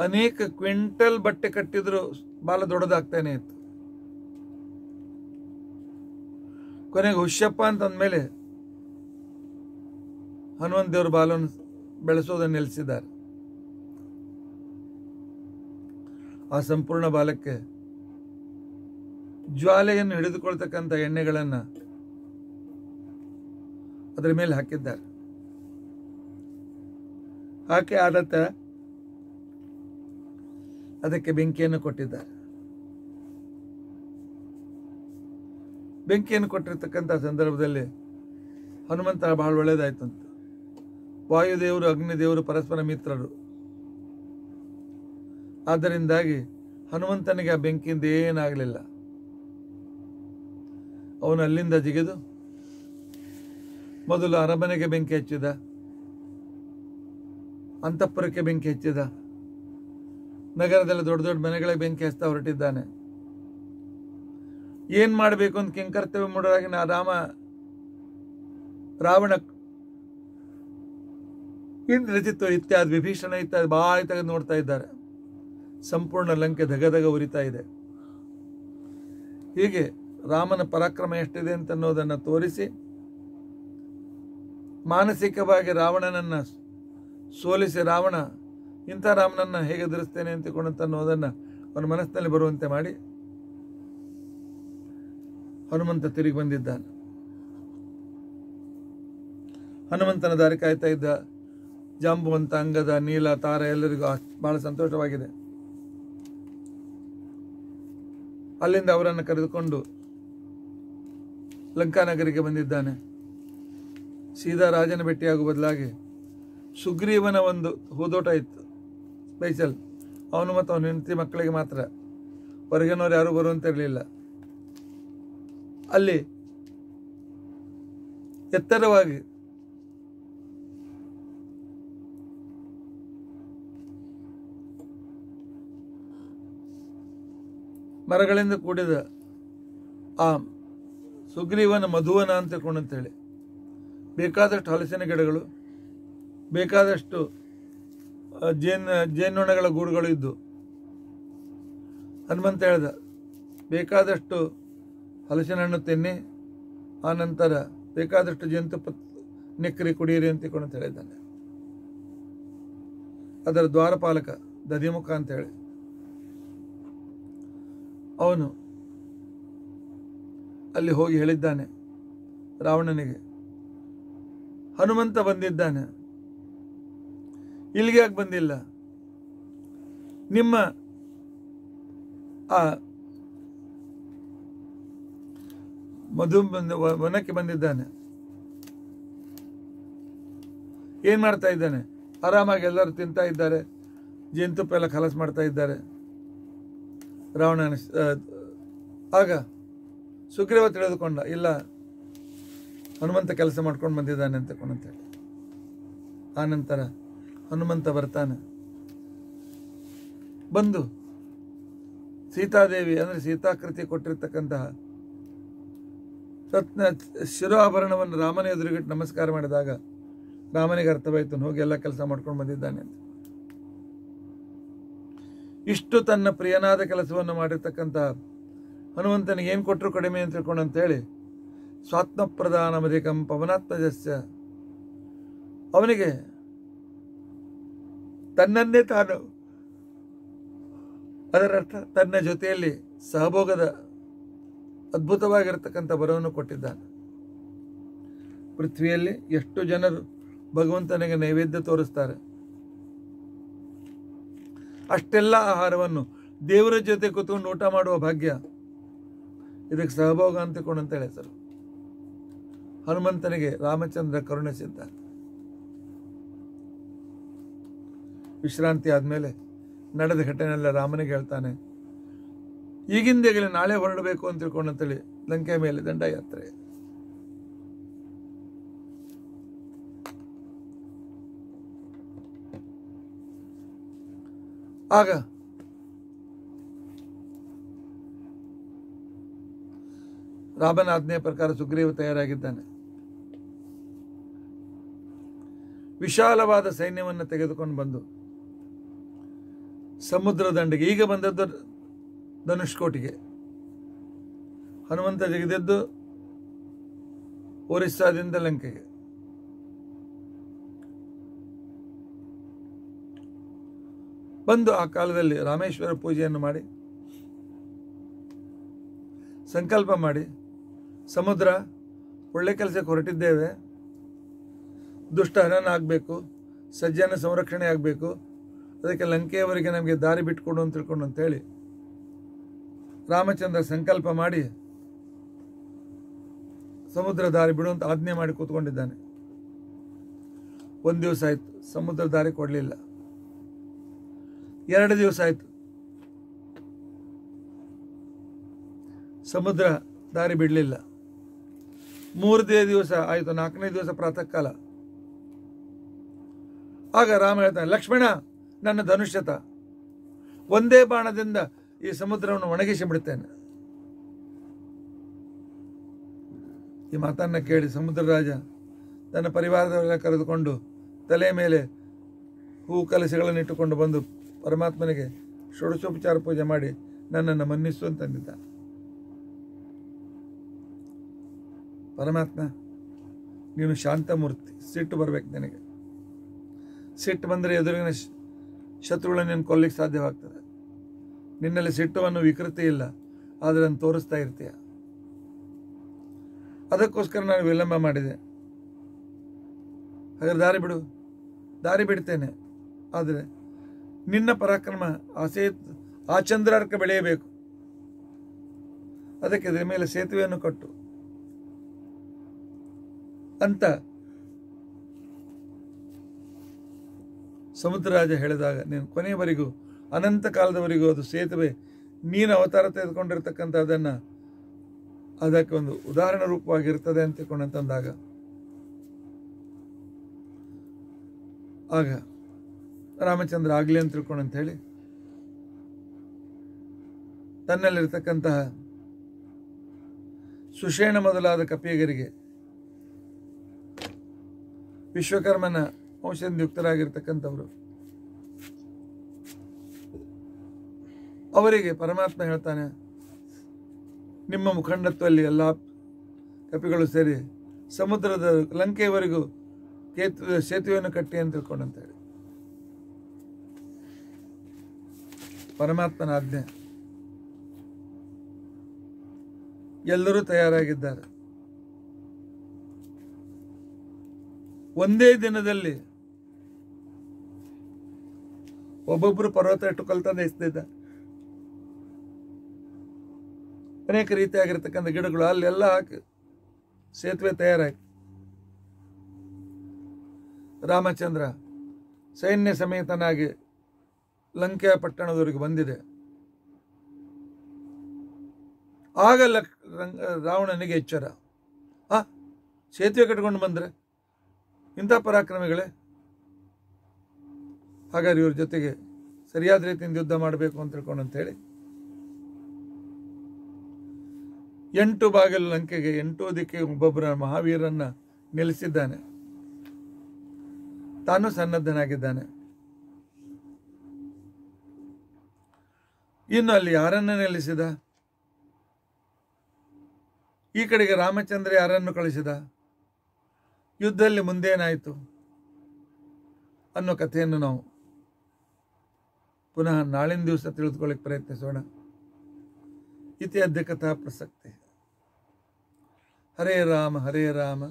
ಅನೇಕ ಕ್ವಿಂಟಲ್ ಬಟ್ಟೆ ಕಟ್ಟಿದ್ರು ಬಾಲ ದೊಡ್ಡದಾಗ್ತಾನೆ ಇತ್ತು. ಕೊನೆಗೆ ಹುಷ್ಯಪ್ಪ ಅಂತಂದ್ಮೇಲೆ ಹನುಮಂತ ದೇವ್ರ ಬಾಲವನ್ನು ಬೆಳೆಸೋದನ್ನು ನಿಲ್ಲಿಸಿದ್ದಾರೆ. ಆ ಸಂಪೂರ್ಣ ಬಾಲಕ್ಕೆ ಜ್ವಾಲೆಯನ್ನು ಹಿಡಿದುಕೊಳ್ತಕ್ಕಂಥ ಎಣ್ಣೆಗಳನ್ನು ಅದರ ಮೇಲೆ ಹಾಕಿದ್ದಾರೆ. ಹಾಕಿ ಆದತ್ತ ಅದಕ್ಕೆ ಬೆಂಕಿಯನ್ನು ಕೊಟ್ಟಿದ್ದಾರೆ. ಬೆಂಕಿಯನ್ನು ಕೊಟ್ಟಿರ್ತಕ್ಕಂಥ ಸಂದರ್ಭದಲ್ಲಿ ಹನುಮಂತ ಬಹಳ ಒಳ್ಳೆಯದಾಯ್ತು ಅಂತ ವಾಯುದೇವರು, ಅಗ್ನಿದೇವರು, ಪರಸ್ಪರ ಮಿತ್ರರು. ಆದ್ದರಿಂದಾಗಿ ಹನುಮಂತನಿಗೆ ಆ ಬೆಂಕಿಯಿಂದ ಏನಾಗಲಿಲ್ಲ. ಅವನು ಅಲ್ಲಿಂದ ಜಿಗಿದು ಮೊದಲು ಅರಮನೆಗೆ ಬೆಂಕಿ ಹಚ್ಚಿದ, ಅಂತಃಪುರಕ್ಕೆ ಬೆಂಕಿ ಹಚ್ಚಿದ, ನಗರದಲ್ಲಿ ದೊಡ್ಡ ದೊಡ್ಡ ಮನೆಗಳಿಗೆ ಬೆಂಕಿ ಹಚ್ತಾ ಹೊರಟಿದ್ದಾನೆ. ಏನು ಮಾಡಬೇಕು ಅಂತ ಕಿಂಕರ್ತವ್ಯ ಮೂಡರಾಗಿ ನಾ ರಾಮ, ರಾವಣ ಇಂದ್ರಜಿತ್ತು ಇತ್ಯಾದಿ ವಿಭೀಷಣ ಇತ್ಯಾದಿ ಭಾಳ ತೆಗೆದು ನೋಡ್ತಾ ಇದ್ದಾರೆ. ಸಂಪೂರ್ಣ ಲಂಕೆ ಧಗಧಗ ಉರಿತಾ ಇದೆ. ಹೀಗೆ ರಾಮನ ಪರಾಕ್ರಮ ಎಷ್ಟಿದೆ ಅಂತ ಅನ್ನೋದನ್ನು ತೋರಿಸಿ ಮಾನಸಿಕವಾಗಿ ರಾವಣನನ್ನು ಸೋಲಿಸಿ ರಾವಣ, ಇಂಥ ರಾಮನನ್ನು ಹೇಗೆ ಎದುರಿಸ್ತೇನೆ ಅಂತಕೊಂಡಂತ ಅನ್ನೋದನ್ನು ಅವನ ಮನಸ್ಸಿನಲ್ಲಿ ಬರುವಂತೆ ಮಾಡಿ ಹನುಮಂತ ತಿರುಗಿ ಬಂದಿದ್ದಾನೆ. ಹನುಮಂತನ ದಾರಿ ಕಾಯ್ತಾ ಇದ್ದ ಜಾಂಬುವಂತ ಅಂಗದ ನೀಲ ತಾರ ಎಲ್ಲರಿಗೂ ಭಾಳ ಸಂತೋಷವಾಗಿದೆ. ಅಲ್ಲಿಂದ ಅವರನ್ನು ಕರೆದುಕೊಂಡು ಲಂಕಾನಗರಿಗೆ ಬಂದಿದ್ದಾನೆ. ಸೀದಾ ರಾಜನ ಭೇಟಿಯಾಗುವ ಬದಲಾಗಿ ಸುಗ್ರೀವನ ಒಂದು ಹೂದೋಟ ಇತ್ತು. ಸ್ಪೆಷಲ್ ಅವನು ಮತ್ತು ಅವನ ಹೆಂಡತಿ ಮಕ್ಕಳಿಗೆ ಮಾತ್ರ ಹೊರಗಿನವ್ರು ಯಾರೂ ಬರುವಂತಿರಲಿಲ್ಲ ಅಲ್ಲಿ ಎತ್ತರವಾಗಿ ಮರಗಳಿಂದ ಕೂಡಿದ ಆ ಸುಗ್ರೀವನ ಮಧುವನ ಅಂತ ಕೊಂಡಂತೇಳಿ ಬೇಕಾದಷ್ಟು ಹಲಸಿನ ಗಿಡಗಳು, ಬೇಕಾದಷ್ಟು ಜೇನು, ಜೇನುನೊಣಗಳ ಗೂಡುಗಳು ಇದ್ದು. ಹನುಮಂತ ಹೇಳ್ದ, ಬೇಕಾದಷ್ಟು ಹಲಸಿನ ಹಣ್ಣು ತಿನ್ನಿ, ಆ ನಂತರ ಬೇಕಾದಷ್ಟು ಜೇನುತುಪ್ಪ ನೆಕ್ಕರಿ ಕುಡಿಯಿರಿ ಅಂತ ಹೇಳಿದ್ದಾನೆ. ಅದರ ದ್ವಾರಪಾಲಕ ದಧಿಮುಖ ಅಂತ ಹೇಳಿ ಅವನು ಅಲ್ಲಿ ಹೋಗಿ ಹೇಳಿದ್ದಾನೆ, ರಾವಣನಿಗೆ, ಹನುಮಂತ ಬಂದಿದ್ದಾನೆ. ಇಲ್ಲಿಗೆ ಯಾಕೆ ಬಂದಿಲ್ಲ? ನಿಮ್ಮ ಆ ಮಧು ವನಕ್ಕೆ ಬಂದಿದ್ದಾನೆ. ಏನು ಮಾಡ್ತಾ ಇದ್ದಾನೆ? ಆರಾಮಾಗಿ ಎಲ್ಲರೂ ತಿಂತಾ ಇದ್ದಾರೆ ಜೇನುತುಪ್ಪ ಎಲ್ಲ ಖಲಾಸ್ ಮಾಡ್ತಾ ಇದ್ದಾರೆ. ರಾವಣನ ಅನಿಸ್ ಆಗ ಸುಗ್ರೀವ ತಿಳಿದುಕೊಂಡ, ಇಲ್ಲ, ಹನುಮಂತ ಕೆಲಸ ಮಾಡ್ಕೊಂಡು ಬಂದಿದ್ದಾನೆ ಅಂತ ಹೇಳಿ. ಆ ನಂತರ ಹನುಮಂತ ಬರ್ತಾನೆ. ಬಂದು ಸೀತಾದೇವಿ, ಅಂದರೆ ಸೀತಾಕೃತಿ ಕೊಟ್ಟಿರ್ತಕ್ಕಂತಹ ರತ್ನ, ಶಿರೋಭರಣವನ್ನು ರಾಮನ ಎದುರುಗಿಟ್ಟು ನಮಸ್ಕಾರ ಮಾಡಿದಾಗ ರಾಮನಿಗೆ ಅರ್ಥವಾಯಿತು, ಹೋಗಿ ಎಲ್ಲ ಕೆಲಸ ಮಾಡ್ಕೊಂಡು ಬಂದಿದ್ದಾನೆ ಅಂತ. ಇಷ್ಟು ತನ್ನ ಪ್ರಿಯನಾದ ಕೆಲಸವನ್ನು ಮಾಡಿರ್ತಕ್ಕಂಥ ಹನುಮಂತನಿಗೆ ಏನು ಕೊಟ್ಟರು ಕಡಿಮೆ ಅಂತ ತಿಳ್ಕೊಂಡು ಅಂತೇಳಿ ಸ್ವಾತ್ಮಪ್ರಧಾನಮಧಿಕಂ ಪವನಾತ್ಮಜಸ್ಯ ಅವನಿಗೆ ತನ್ನನ್ನೇ ತಾನು, ಅದರರ್ಥ ತನ್ನ ಜೊತೆಯಲ್ಲಿ ಸಹಭೋಗದ ಅದ್ಭುತವಾಗಿರತಕ್ಕಂಥ ಬರವನ್ನು ಕೊಟ್ಟಿದ್ದಾನೆ. ಪೃಥ್ವಿಯಲ್ಲಿ ಎಷ್ಟು ಜನರು ಭಗವಂತನಿಗೆ ನೈವೇದ್ಯ ತೋರಿಸ್ತಾರೆ. ಅಷ್ಟೆಲ್ಲ ಆಹಾರವನ್ನು ದೇವರ ಜೊತೆ ಕೂತ್ಕೊಂಡು ಊಟ ಮಾಡುವ ಭಾಗ್ಯ. ಇದಕ್ಕೆ ಸಹಭೋಗ ಅಂತ ಅಂತೇಳಿ ಹೆಸರು. ಹನುಮಂತನಿಗೆ ರಾಮಚಂದ್ರ ಕರುಣಿಸಿದ್ದಾನೆ ವಿಶ್ರಾಂತಿ ಆದಮೇಲೆ ನಡೆದ ಘಟನೆಲ್ಲ ರಾಮನಿಗೆ ಹೇಳ್ತಾನೆ. ಈಗಿಂದೀಗಲೇ ನಾಳೆ ಹೊರಡಬೇಕು ಅಂತ ತಿಳ್ಕೊಂಡಂತೇಳಿ ಲಂಕೆ ಮೇಲೆ ದಂಡಯಾತ್ರೆ. ಆಗ ರಾಮನ ಆಜ್ಞೆಯ ಪ್ರಕಾರ ಸುಗ್ರೀವ ತಯಾರಾಗಿದ್ದಾನೆ. ವಿಶಾಲವಾದ ಸೈನ್ಯವನ್ನು ತೆಗೆದುಕೊಂಡು ಬಂದು ಸಮುದ್ರ ದಂಡೆಗೆ ಈಗ ಬಂದದ್ದು ಧನುಷ್ಕೋಟಿಗೆ. ಹನುಮಂತ ಜಿಗಿದದ್ದು ಒರಿಸ್ಸಾದಿಂದ ಲಂಕೆಗೆ. ಬಂದು ಆ ಕಾಲದಲ್ಲಿ ರಾಮೇಶ್ವರ ಪೂಜೆಯನ್ನು ಮಾಡಿ, ಸಂಕಲ್ಪ ಮಾಡಿ, ಸಮುದ್ರ, ಒಳ್ಳೆ ಕೆಲಸಕ್ಕೆ ಹೊರಟಿದ್ದೇವೆ. ದುಷ್ಟ ಹನನ ಆಗಬೇಕು, ಸಜ್ಜನ ಸಂರಕ್ಷಣೆ ಆಗಬೇಕು, ಅದಕ್ಕೆ ಲಂಕೆಯವರಿಗೆ ನಮಗೆ ದಾರಿ ಬಿಟ್ಕೊಡು ಅಂತ ತಿಳ್ಕೊಂಡು ಅಂತೇಳಿ ರಾಮಚಂದ್ರ ಸಂಕಲ್ಪ ಮಾಡಿ ಸಮುದ್ರ ದಾರಿ ಬಿಡು ಅಂತ ಆಜ್ಞೆ ಮಾಡಿ ಕೂತ್ಕೊಂಡಿದ್ದಾನೆ. ಒಂದು ದಿವಸ ಆಯಿತು, ಸಮುದ್ರ ದಾರಿ ಕೊಡಲಿಲ್ಲ. ಎರಡು ದಿವಸ ಆಯಿತು. ಸಮುದ್ರ ದಾರಿ ಬಿಡಲಿಲ್ಲ. ಮೂರನೇ ದಿವಸ ಆಯಿತು, ನಾಲ್ಕನೇ ದಿವಸ ಪ್ರಾತಃ ಕಾಲ ಆಗ ರಾಮ ಹೇಳ್ತಾನೆ, ಲಕ್ಷ್ಮಣ, ನನ್ನ ಧನುಷ್ಯತ, ಒಂದೇ ಬಾಣದಿಂದ ಈ ಸಮುದ್ರವನ್ನು ಒಣಗಿಸಿ ಬಿಡುತ್ತೇನೆ. ಈ ಮಾತನ್ನ ಕೇಳಿ ಸಮುದ್ರ ರಾಜ ತನ್ನ ಪರಿವಾರದವರೆಲ್ಲ ಕರೆದುಕೊಂಡು ತಲೆ ಮೇಲೆ ಹೂ ಕಲಸೆಗಳನ್ನು ಇಟ್ಟುಕೊಂಡು ಬಂದು ಪರಮಾತ್ಮನಿಗೆ ಷೋಡಶೋಪಚಾರ ಪೂಜೆ ಮಾಡಿ ನನ್ನನ್ನು ಮನ್ನಿಸು ಅಂತಂದಿದ್ದ. ಪರಮಾತ್ಮ, ನೀನು ಶಾಂತಮೂರ್ತಿ, ಸಿಟ್ಟು ಬರಬೇಕು ನಿನಗೆ. ಸಿಟ್ಟು ಬಂದರೆ ಎದುರಿನ ಶತ್ರುಗಳನ್ನು ನೀನು ಕೊಲ್ಲಿಕ್ಕೆ ಸಾಧ್ಯವಾಗ್ತದೆ. ನಿನ್ನಲ್ಲಿ ಸಿಟ್ಟುವನ್ನು ವಿಕೃತಿ ಇಲ್ಲ, ಆದರೆ ನಾನು ತೋರಿಸ್ತಾ ಇರ್ತೀಯ. ಅದಕ್ಕೋಸ್ಕರ ನಾನು ವಿಳಂಬ ಮಾಡಿದೆ. ಹಾಗಾದ್ರೆ ದಾರಿ ಬಿಡು, ದಾರಿ ಬಿಡ್ತೇನೆ, ಆದರೆ ನಿನ್ನ ಪರಾಕ್ರಮ ಆ ಸೇತ್ ಆ ಚಂದ್ರಾರ್ಕ ಬೆಳೆಯಬೇಕು. ಅದಕ್ಕೆ ಅದರ ಮೇಲೆ ಸೇತುವೆಯನ್ನು ಕಟ್ಟು. ಅಂತ ಸಮುದ್ರ ರಾಜ ಹೇಳಿದಾಗ, ನೀನು ಕೊನೆಯವರೆಗೂ, ಅನಂತ ಕಾಲದವರೆಗೂ ಅದು ಸೇತುವೆ, ನೀನು ಅವತಾರ ತೆಗೆದುಕೊಂಡಿರ್ತಕ್ಕಂಥ ಅದನ್ನು ಅದಕ್ಕೆ ಒಂದು ಉದಾಹರಣೆ ರೂಪವಾಗಿರ್ತದೆ ಅಂತ ತಿಳ್ಕೊಂಡಂತಂದಾಗ ಆಗ ರಾಮಚಂದ್ರ ಆಗಲಿ ಅಂತ ತಿಳ್ಕೊಂಡು ಅಂತ ಹೇಳಿ ತನ್ನಲ್ಲಿರ್ತಕ್ಕಂತಹ ಸುಷೇಣ ಮೊದಲಾದ ಕಪಿಯಗರಿಗೆ ವಿಶ್ವಕರ್ಮನ ವಂಶದಿಂದ ಯುಕ್ತರಾಗಿರ್ತಕ್ಕಂಥವರು. ಅವರಿಗೆ ಪರಮಾತ್ಮ ಹೇಳ್ತಾನೆ, ನಿಮ್ಮ ಮುಖಂಡತ್ವದಲ್ಲಿ ಎಲ್ಲ ಕಪಿಗಳು ಸೇರಿ ಸಮುದ್ರದ ಲಂಕೆಯವರೆಗೂ ಕೇತು ಸೇತುವೆಯನ್ನು ಕಟ್ಟಿ ಅಂತ ತಿಳ್ಕೊಂಡು ಪರಮಾತ್ಮನ ಆಜ್ಞೆ ಎಲ್ಲರೂ ತಯಾರಾಗಿದ್ದಾರೆ. ಒಂದೇ ದಿನದಲ್ಲಿ ಒಬ್ಬೊಬ್ಬರು ಪರ್ವತ ಇಟ್ಟು ಕಲ್ತಂದು ಇಸ್ತಿದ್ದ ಅನೇಕ ರೀತಿಯಾಗಿರ್ತಕ್ಕಂಥ ಗಿಡಗಳು ಅಲ್ಲೆಲ್ಲ ಹಾಕಿ ಸೇತುವೆ ತಯಾರಾಯ್ತು. ರಾಮಚಂದ್ರ ಸೈನ್ಯ ಸಮೇತನಾಗಿ ಲಂಕೆಯ ಪಟ್ಟಣದವರಿಗೆ ಬಂದಿದೆ. ಆಗ ಲಕ್ ರಾವಣನಿಗೆ ಎಚ್ಚರ. ಆ, ಸೇತುವೆ ಕಟ್ಕೊಂಡು ಬಂದರೆ ಇಂಥ ಪರಾಕ್ರಮಿಗಳೇ? ಹಾಗಾದ್ರೆ ಇವ್ರ ಜೊತೆಗೆ ಸರಿಯಾದ ರೀತಿಯಿಂದ ಯುದ್ಧ ಮಾಡಬೇಕು ಅಂತ ತಿಳ್ಕೊಂಡು ಅಂತೇಳಿ ಎಂಟು ಬಾಗಿಲು ಲಂಕೆಗೆ, ಎಂಟು ದಿಕ್ಕೆ ಒಬ್ಬೊಬ್ಬರ ಮಹಾವೀರನ್ನ ನಿಲ್ಲಿಸಿದ್ದಾನೆ. ತಾನು ಸನ್ನದ್ಧನಾಗಿದ್ದಾನೆ. ಇನ್ನು ಅಲ್ಲಿ ಯಾರನ್ನು ನಿಲ್ಲಿಸಿದ ಈ ಕಡೆಗೆ ರಾಮಚಂದ್ರ ಯಾರನ್ನು ಕಳಿಸಿದ? ಯುದ್ಧದಲ್ಲಿ ಮುಂದೇನಾಯಿತು? ಅನ್ನೋ ಕಥೆಯನ್ನು ನಾವು ಪುನಃ ನಾಳಿನ ದಿವಸ ತಿಳಿದುಕೊಳ್ಳಿಕ್ಕೆ ಪ್ರಯತ್ನಿಸೋಣ. ಇತಿ ಅದ್ಯ ಕಥಾ ಪ್ರಸಕ್ತಿ. ಹರೇ ರಾಮ ಹರೇ ರಾಮ.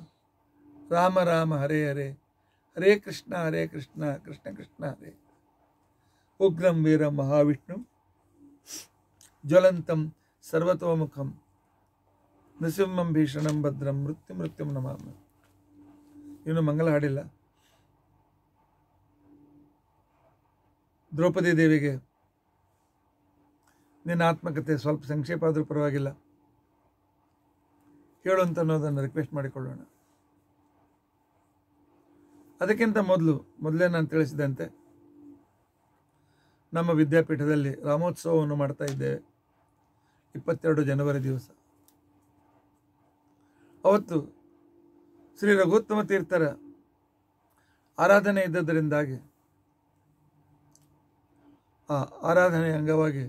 ರಾಮ ರಾಮ, ಹರೇ ಹರೇ. ಹರೇ ಕೃಷ್ಣ ಹರೇ ಕೃಷ್ಣ ಕೃಷ್ಣ ಕೃಷ್ಣ, ಹರೇ. ಉಗ್ರಂ, ವೀರ, ಮಹಾವಿಷ್ಣು. ಜ್ವಲಂತಂ ಸರ್ವತೋಮುಖಂ ನೃಸಿಂಹಂ ಭೀಷಣಂ ಭದ್ರಂ ಮೃತ್ಯು ಮೃತ್ಯು ನಮಾಮ ಇನ್ನು ಮಂಗಲ ಹಾಡಿಲ್ಲ. ದ್ರೌಪದಿ ದೇವಿಗೆ ನಿನ್ನ ಆತ್ಮಕತೆ ಸ್ವಲ್ಪ ಸಂಕ್ಷೇಪ ಆದರೂ ಪರವಾಗಿಲ್ಲ. ಹೇಳು ಅಂತ ಅನ್ನೋದನ್ನು ರಿಕ್ವೆಸ್ಟ್ ಮಾಡಿಕೊಳ್ಳೋಣ. ಅದಕ್ಕಿಂತ ಮೊದಲು, ಮೊದಲೇ ನಾನು ತಿಳಿಸಿದಂತೆ, ನಮ್ಮ ವಿದ್ಯಾಪೀಠದಲ್ಲಿ ರಾಮೋತ್ಸವವನ್ನು ಮಾಡ್ತಾ ಇದ್ದೇವೆ. ಇಪ್ಪತ್ತೆರಡು ಜನವರಿ ದಿವಸ. ಅವತ್ತು ಶ್ರೀ ರಘುತ್ತಮ ತೀರ್ಥರ ಆರಾಧನೆ ಇದ್ದದರಿಂದಾಗಿ ಆ ಆರಾಧನೆಯ ಅಂಗವಾಗಿ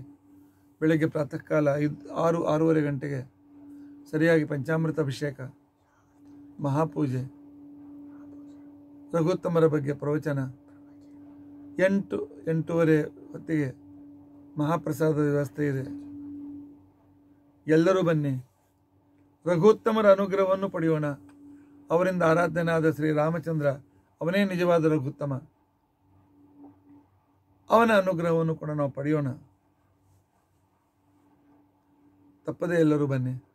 ಬೆಳಗ್ಗೆ ಪ್ರಾತಃ ಕಾಲ ಐದು, ಆರು, ಆರೂವರೆ ಗಂಟೆಗೆ ಸರಿಯಾಗಿ ಪಂಚಾಮೃತ ಅಭಿಷೇಕ, ಮಹಾಪೂಜೆ, ರಘುತ್ತಮರ ಬಗ್ಗೆ ಪ್ರವಚನ, ಎಂಟು, ಎಂಟೂವರೆ ಹೊತ್ತಿಗೆ ಮಹಾಪ್ರಸಾದ ವ್ಯವಸ್ಥೆ ಇದೆ. ಎಲ್ಲರೂ ಬನ್ನಿ. ರಘುತ್ತಮರ ಅನುಗ್ರಹವನ್ನು ಪಡೆಯೋಣ. ಅವರಿಂದ ಆರಾಧನೆಯಾದ ಶ್ರೀ ರಾಮಚಂದ್ರ, ಅವನೇ ನಿಜವಾದ ರಘುತ್ತಮ. ಅವನ ಅನುಗ್ರಹವನ್ನು ಕೂಡ ನಾವು ಪಡೆಯೋಣ. ತಪ್ಪದೇ ಎಲ್ಲರೂ ಬನ್ನಿ.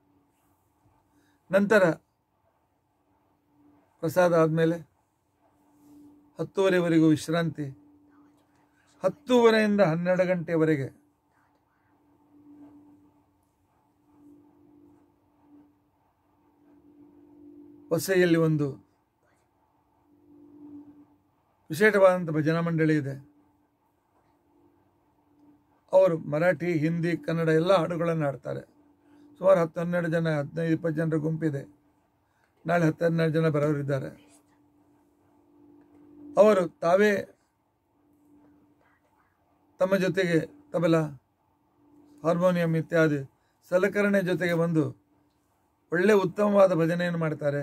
ನಂತರ ಪ್ರಸಾದ ಆದಮೇಲೆ ಹತ್ತುವರೆವರೆಗೂ ವಿಶ್ರಾಂತಿ. ಹತ್ತೂವರೆಯಿಂದ ಹನ್ನೆರಡು ಗಂಟೆವರೆಗೆ ಹೊಸೆಯಲ್ಲಿ ಒಂದು ವಿಶೇಷವಾದಂಥ ಭಜನಾ ಮಂಡಳಿ ಇದೆ. ಅವರು ಮರಾಠಿ, ಹಿಂದಿ, ಕನ್ನಡ ಎಲ್ಲ ಹಾಡುಗಳನ್ನು ಹಾಡ್ತಾರೆ. ಸುಮಾರು ಹತ್ತು ಜನ, ಹದಿನೈದು, ಇಪ್ಪತ್ತು ಜನರ ಗುಂಪಿದೆ. ನಾಳೆ ಹತ್ತು ಜನ ಬರೋರಿದ್ದಾರೆ. ಅವರು ತಾವೇ ತಮ್ಮ ಜೊತೆಗೆ ತಬಲ, ಹಾರ್ಮೋನಿಯಂ ಇತ್ಯಾದಿ ಸಲಕರಣೆ ಜೊತೆಗೆ ಬಂದು ಒಳ್ಳೆ ಉತ್ತಮವಾದ ಭಜನೆಯನ್ನು ಮಾಡ್ತಾರೆ.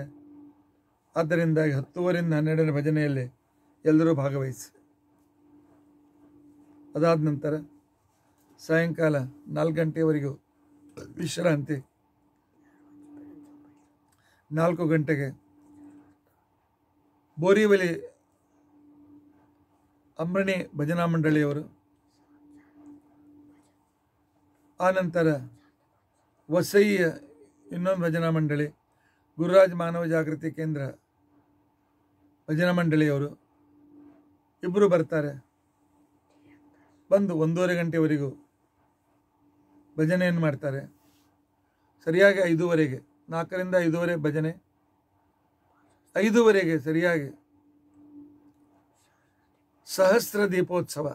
ಆದ್ದರಿಂದ ಹತ್ತುವರಿಂದ ಹನ್ನೆರಡನೇ ಭಜನೆಯಲ್ಲಿ ಎಲ್ಲರೂ ಭಾಗವಹಿಸಿ. ಅದಾದ ನಂತರ ಸಾಯಂಕಾಲ ನಾಲ್ಕು ಗಂಟೆಯವರೆಗೂ ವಿಶ್ರಾಂತಿ. ನಾಲ್ಕು ಗಂಟೆಗೆ ಬೋರಿವಲಿ ಅಮೃಣಿ ಭಜನಾ ಮಂಡಳಿಯವರು. ಆನಂತರ ವಸೈಯ ಇನ್ನೊಂದು ಭಜನಾ ಮಂಡಳಿ, ಗುರುರಾಜ್ ಮಾನವ ಜಾಗೃತಿ ಕೇಂದ್ರ, ಭಜನಾ ಮಂಡಳಿಯವರು ಇಬ್ಬರು ಬರ್ತಾರೆ. ಬಂದು ಒಂದೂವರೆ ಗಂಟೆವರೆಗೂ ಭಜನೆಯನ್ನು ಮಾಡ್ತಾರೆ. ಸರಿಯಾಗಿ ಐದೂವರೆಗೆ, ನಾಲ್ಕರಿಂದ ಐದೂವರೆ ಭಜನೆ, ಐದೂವರೆಗೆ ಸರಿಯಾಗಿ ಸಹಸ್ರ ದೀಪೋತ್ಸವ.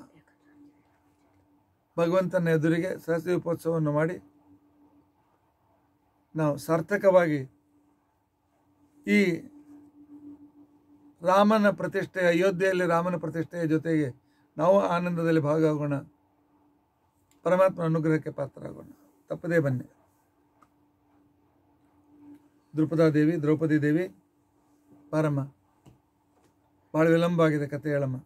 ಭಗವಂತನ ಎದುರಿಗೆ ಸಹಸ್ರ ದೀಪೋತ್ಸವವನ್ನು ಮಾಡಿ ನಾವು ಸಾರ್ಥಕವಾಗಿ ಈ ರಾಮನ ಪ್ರತಿಷ್ಠೆ, ಅಯೋಧ್ಯೆಯಲ್ಲಿ ರಾಮನ ಪ್ರತಿಷ್ಠೆಯ ಜೊತೆಗೆ ನಾವು ಆನಂದದಲ್ಲಿ ಭಾಗವಾಗೋಣ. ಪರಮಾತ್ಮ ಅನುಗ್ರಹಕ್ಕೆ ಪಾತ್ರರಾಗೋಣ. ತಪ್ಪದೇ ಬನ್ನಿ. ದೇವಿ, ದ್ರೌಪದಿ ದೇವಿ ಪಾರಮ್ಮ ಭಾಳ ವಿಳಂಬ ಆಗಿದೆ ಕತೆ ಹೇಳಮ್ಮ.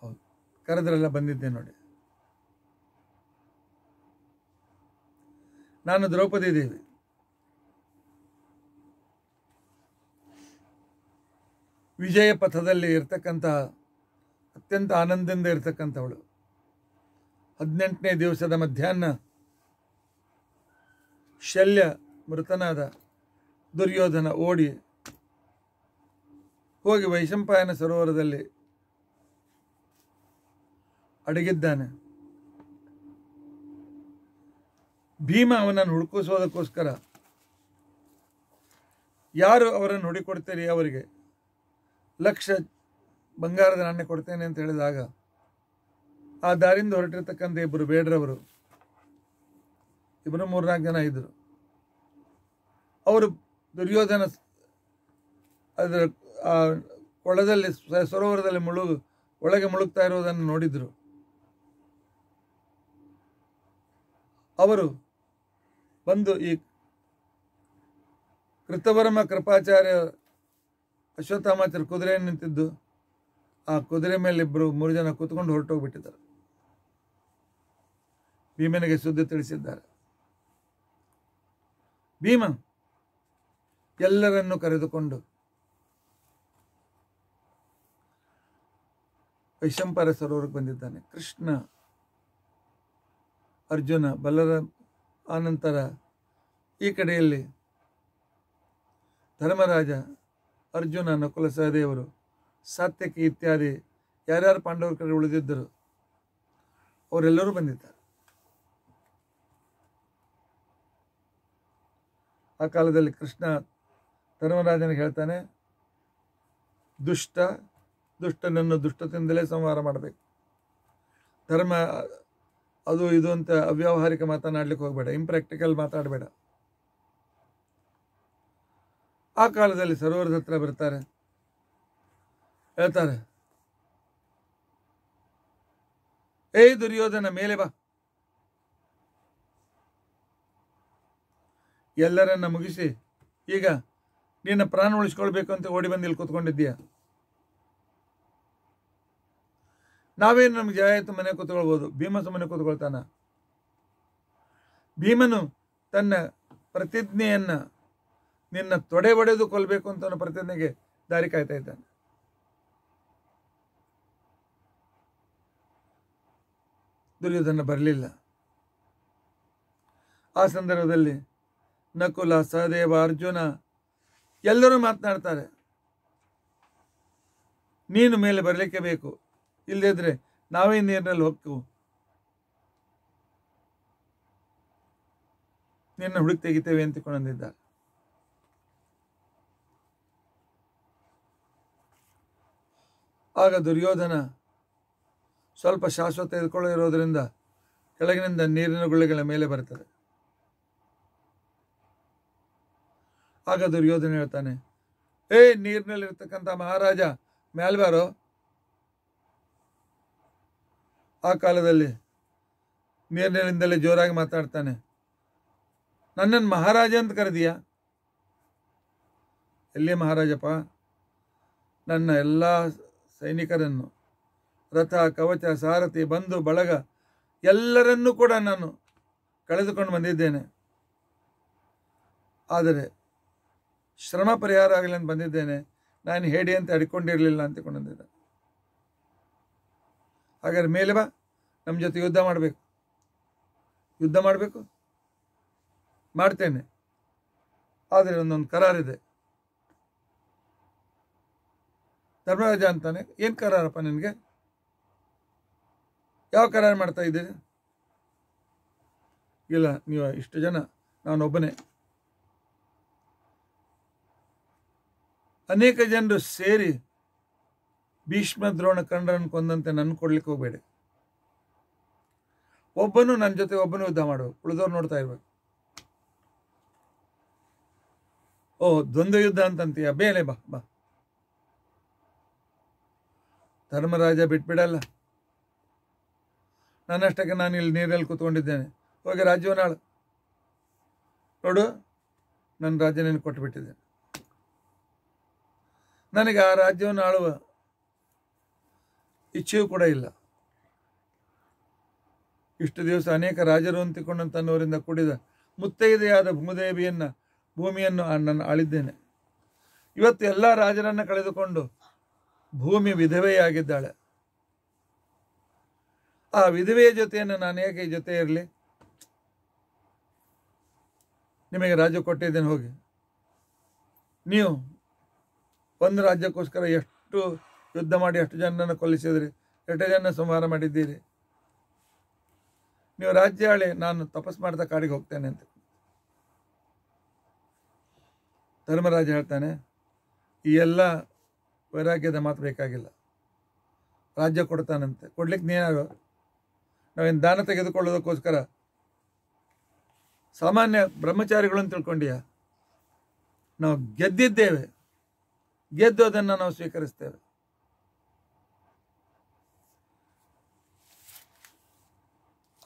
ಹೌದು. ಕರೆದ್ರೆಲ್ಲ ಬಂದಿದ್ದೆ ನೋಡಿ. ನಾನು ದ್ರೌಪದಿ ದೇವಿ ವಿಜಯ ಪಥದಲ್ಲಿ ಇರ್ತಕ್ಕಂಥ ಅತ್ಯಂತ ಆನಂದದಿಂದ ಇರ್ತಕ್ಕಂಥವಳು. ಹದಿನೆಂಟನೇ ದಿವಸದ ಮಧ್ಯಾಹ್ನ ಶಲ್ಯ ಮೃತನಾದ ದುರ್ಯೋಧನ ಓಡಿ ಹೋಗಿ ವೈಶಂಪಾಯನ ಸರೋವರದಲ್ಲಿ ಅಡಗಿದ್ದಾನೆ. ಭೀಮ ಅವನನ್ನು ಹುಡುಕಿಸೋದಕ್ಕೋಸ್ಕರ ಯಾರು ಅವರನ್ನು ಹುಡುಕೊಡ್ತೀರಿ ಅವರಿಗೆ? ಲಕ್ಷ ಬಂಗಾರದ ನಾಣ್ಯ ಕೊಡ್ತೇನೆ ಅಂತ ಹೇಳಿದಾಗ ಆ ದಾರಿಂದ ಹೊರಟಿರ್ತಕ್ಕಂಥ ಇಬ್ಬರು ಬೇಡ್ರವರು. ಇಬ್ಬರು ಮೂರ್ನಾಲ್ಕು ಜನ ಇದ್ದರು ಅವರು ದುರ್ಯೋಧನ ಅದರ ಆ ಕೊಳದಲ್ಲಿ ಸರೋವರದಲ್ಲಿ ಮುಳುಗು ಒಳಗೆ ಮುಳುಗ್ತಾ ಇರೋದನ್ನು ನೋಡಿದರು. ಅವರು ಬಂದು ಈ ಕೃತವರ್ಮ ಕೃಪಾಚಾರ್ಯ ಅಶ್ವತ್ಥಾಮಾಚಾರ್ಯ ಕುದುರೆ ನಿಂತಿದ್ದು, ಆ ಕುದುರೆ ಮೇಲೆ ಇಬ್ಬರು ಮೂರು ಜನ ಕೂತ್ಕೊಂಡು ಹೊರಟೋಗ್ಬಿಟ್ಟಿದ್ದಾರೆ. ಭೀಮನಿಗೆ ಸುದ್ದಿ ತಿಳಿಸಿದ್ದಾರೆ. ಭೀಮ, ಎಲ್ಲರನ್ನು ಕರೆದುಕೊಂಡು ವೈಶಂಪರ ಸರೋವರಕ್ಕೆ ಬಂದಿದ್ದಾನೆ. ಕೃಷ್ಣ, ಅರ್ಜುನ ಬಲ್ಲರ ಆನಂತರ ಈ ಕಡೆಯಲ್ಲಿ ಧರ್ಮರಾಜ, ಅರ್ಜುನ ನಕುಲ ಸಹದೇವರು ಸಾತ್ಯಕಿ ಇತ್ಯಾದಿ ಯಾರ್ಯಾರು ಪಾಂಡವರ ಕಡೆ ಉಳಿದಿದ್ದರು, ಅವರೆಲ್ಲರೂ ಬಂದಿದ್ದಾರೆ. ಆ ಕಾಲದಲ್ಲಿ ಕೃಷ್ಣ ಧರ್ಮರಾಜನಿಗೆ ಹೇಳ್ತಾನೆ, ದುಷ್ಟ, ದುಷ್ಟನನ್ನು ದುಷ್ಟತೆಯಿಂದಲೇ ಸಂಹಾರ ಮಾಡಬೇಕು. ಧರ್ಮ ಅದು ಇದು ಅಂತ ಅವ್ಯಾವಹಾರಿಕ ಮಾತನಾಡ್ಲಿಕ್ಕೆ ಹೋಗಬೇಡ ಇಂಪ್ರಾಕ್ಟಿಕಲ್ ಮಾತಾಡಬೇಡ. ಆ ಕಾಲದಲ್ಲಿ ಸರೋವರದ ಹತ್ರ ಬರ್ತಾರೆ. ಹೇಳ್ತಾರೆ ಏಯ್ ದುರ್ಯೋಧನ, ಮೇಲೆ ಬಾ. ಎಲ್ಲರನ್ನ ಮುಗಿಸಿ, ಈಗ ನಿನ್ನ ಪ್ರಾಣ ಉಳಿಸ್ಕೊಳ್ಬೇಕು ಅಂತ ಓಡಿ ಬಂದು ಇಲ್ಲಿ ಕೂತ್ಕೊಂಡಿದ್ದೀಯ? ನಾವೇನು ನಮ್ಗೆ ಜಯ ಆಯ್ತು ಮನೆ ಕೂತ್ಕೊಳ್ಬೋದು? ಭೀಮ ಸುಮ್ಮನೆ ಕೂತ್ಕೊಳ್ತಾನ? ಭೀಮನು ತನ್ನ ಪ್ರತಿಜ್ಞೆಯನ್ನ, ನಿನ್ನ ತೊಡೆ ಒಡೆದು ಕೊಲ್ಲಬೇಕು ಅಂತ ಪ್ರತಿಜ್ಞೆಗೆ ದಾರಿ ಕಾಯ್ತಾ ಇದ್ದಾನೆ. ದುರ್ಯೋಧನ ಬರಲಿಲ್ಲ. ಆ ಸಂದರ್ಭದಲ್ಲಿ ನಕುಲ, ಸಹದೇವ, ಅರ್ಜುನ ಎಲ್ಲರೂ ಮಾತನಾಡ್ತಾರೆ. ನೀನು ಮೇಲೆ ಬರಲಿಕ್ಕೆ ಬೇಕು. ಇಲ್ಲದಿದ್ರೆ ನಾವೇ ನೀರಿನಲ್ಲಿ ಹೋಗ್ತೇವೆ? ನಿನ್ನ ಹುಡುಕಿ ತೆಗಿತೇವೆ ಅಂತಕೊಂಡಿದ್ದಾರೆ ಆಗ ದುರ್ಯೋಧನ ಸ್ವಲ್ಪ ಶಾಶ್ವತ ಇರೋದರಿಂದ ಕೆಳಗಿನಿಂದ ನೀರಿನ ಗುಳ್ಳೆಗಳ ಮೇಲೆ ಬರ್ತದೆ ಆಗ ದುರ್ಯೋಧನ ಹೇಳ್ತಾನೆ ಏ ನೀರಿನಲ್ಲಿರ್ತಕ್ಕಂಥ ಮಹಾರಾಜ, ಮ್ಯಾಲ್ಬಾರೋ ಆ ಕಾಲದಲ್ಲಿ ಮೇರ್ನೇಳಿಂದಲೇ ಜೋರಾಗಿ ಮಾತಾಡ್ತಾನೆ. ನನ್ನನ್ನು ಮಹಾರಾಜ ಅಂತ ಕರೆದೀಯಾ? ಎಲ್ಲಿ ಮಹಾರಾಜಪ್ಪ? ನನ್ನ ಎಲ್ಲ ಸೈನಿಕರನ್ನು, ರಥ, ಕವಚ, ಸಾರಥಿ, ಬಂಧು, ಬಳಗ, ಎಲ್ಲರನ್ನೂ ಕೂಡ ನಾನು ಕಳೆದುಕೊಂಡು ಬಂದಿದ್ದೇನೆ. ಆದರೆ ಶ್ರಮ ಪರಿಹಾರ ಆಗಲಿ ಅಂತ ಬಂದಿದ್ದೇನೆ. ನಾನು ಹೇಳಿ ಅಂತ ಅಡ್ಕೊಂಡಿರಲಿಲ್ಲ ಅಂತ ಕೊಂಡಿದ್ದೆ ಹಾಗಾದ್ರೆ ಮೇಲೆ ಬಾ ನಮ್ಮ ಜೊತೆ ಯುದ್ಧ ಮಾಡಬೇಕು. ಯುದ್ಧ ಮಾಡಬೇಕು? ಮಾಡ್ತೇನೆ. ಆದರೆ ಒಂದೊಂದು ಕರಾರಿದೆ. ಧರ್ಮರಾಜ ಅಂತಾನೆ, ಏನು ಕರಾರಪ್ಪ ನಿನಗೆ? ಯಾವ ಕರಾರು ಮಾಡ್ತಾ ಇದ್ದೀರಿ? ಇಲ್ಲ, ನೀವು ಇಷ್ಟು ಜನ ನಾನೊಬ್ಬನೇ ಅನೇಕ ಜನರು ಸೇರಿ ಭೀಷ್ಮ ದ್ರೋಣ ಕಂಡ್ರನ್ನು ಕೊಂದಂತೆ ನನ್ನ ಕೊಡ್ಲಿಕ್ಕೆ ಹೋಗಬೇಡಿ. ಒಬ್ಬನು ನನ್ನ ಜೊತೆ ಒಬ್ಬನು ಯುದ್ಧ ಮಾಡಬೇಕು ಉಳಿದವ್ರು ನೋಡ್ತಾ ಇರ್ಬೇಕು. ಓ, ದ್ವಂದ್ವ ಯುದ್ಧ ಅಂತಂತೀಯ? ಬೇಲೆ ಬಾ ಬಾ. ಧರ್ಮರಾಜ ಬಿಟ್ಬಿಡಲ್ಲ. ನನ್ನಷ್ಟಕ್ಕೆ ನಾನು ಇಲ್ಲಿ ನೀರಲ್ಲಿ ಕೂತ್ಕೊಂಡಿದ್ದೇನೆ. ಹೋಗಿ ರಾಜ್ಯವನ್ನು ಆಳು. ನೋಡು ನನ್ನ ರಾಜ್ಯ ನಿನಗೆ ಕೊಟ್ಟುಬಿಟ್ಟಿದ್ದೇನೆ ನನಗೆ ಆ ರಾಜ್ಯವನ್ನು ಆಳುವ ಇಚ್ಛೆಯೂ ಕೂಡ ಇಲ್ಲ. ಇಷ್ಟು ದಿವಸ ಅನೇಕ ರಾಜರು ಅಂತಿಕೊಂಡಂತನ್ನವರಿಂದ ಕೂಡಿದ ಮುತ್ತೈದೆಯಾದ ಭೂದೇವಿಯನ್ನು, ಭೂಮಿಯನ್ನು ನಾನು ಆಳಿದ್ದೇನೆ ಇವತ್ತು ಎಲ್ಲ ರಾಜರನ್ನು ಕಳೆದುಕೊಂಡು ಭೂಮಿ ವಿಧವೆಯಾಗಿದ್ದಾಳೆ. ಆ ವಿಧವೆಯ ಜೊತೆಯನ್ನು ನಾನು ಹೇಗೆ ಜೊತೆ ಇರಲಿ? ನಿಮಗೆ ರಾಜ್ಯ ಕೊಟ್ಟಿದ್ದೇನೆ, ಹೋಗಿ. ನೀವು ಒಂದು ರಾಜ್ಯಕ್ಕೋಸ್ಕರ ಎಷ್ಟು ಯುದ್ಧ ಮಾಡಿ ಎಷ್ಟು ಜನರನ್ನು ಕೊಲ್ಲಿಸಿದ್ರಿ? ಎಷ್ಟು ಜನ ಸಂಹಾರ ಮಾಡಿದ್ದೀರಿ? ನೀವು ರಾಜ್ಯ ಆಳಿ ನಾನು ತಪಸ್ ಮಾಡ್ತಾ ಕಾಡಿಗೆ ಹೋಗ್ತೇನೆ ಅಂತ. ಧರ್ಮರಾಜ ಹೇಳ್ತಾನೆ, ಈ ಎಲ್ಲ ವೈರಾಗ್ಯದ ಮಾತು ಬೇಕಾಗಿಲ್ಲ. ರಾಜ್ಯ ಕೊಡ್ತಾನಂತೆ. ಕೊಡ್ಲಿಕ್ಕೆ ನೀನಾರು ನಾವೇನು ದಾನ ತೆಗೆದುಕೊಳ್ಳೋದಕ್ಕೋಸ್ಕರ? ಸಾಮಾನ್ಯ ಬ್ರಹ್ಮಚಾರಿಗಳು ಅಂತ ತಿಳ್ಕೊಂಡ್ಯಾ? ನಾವು ಗೆದ್ದಿದ್ದೇವೆ. ಗೆದ್ದು ಅದನ್ನು ನಾವು ಸ್ವೀಕರಿಸ್ತೇವೆ.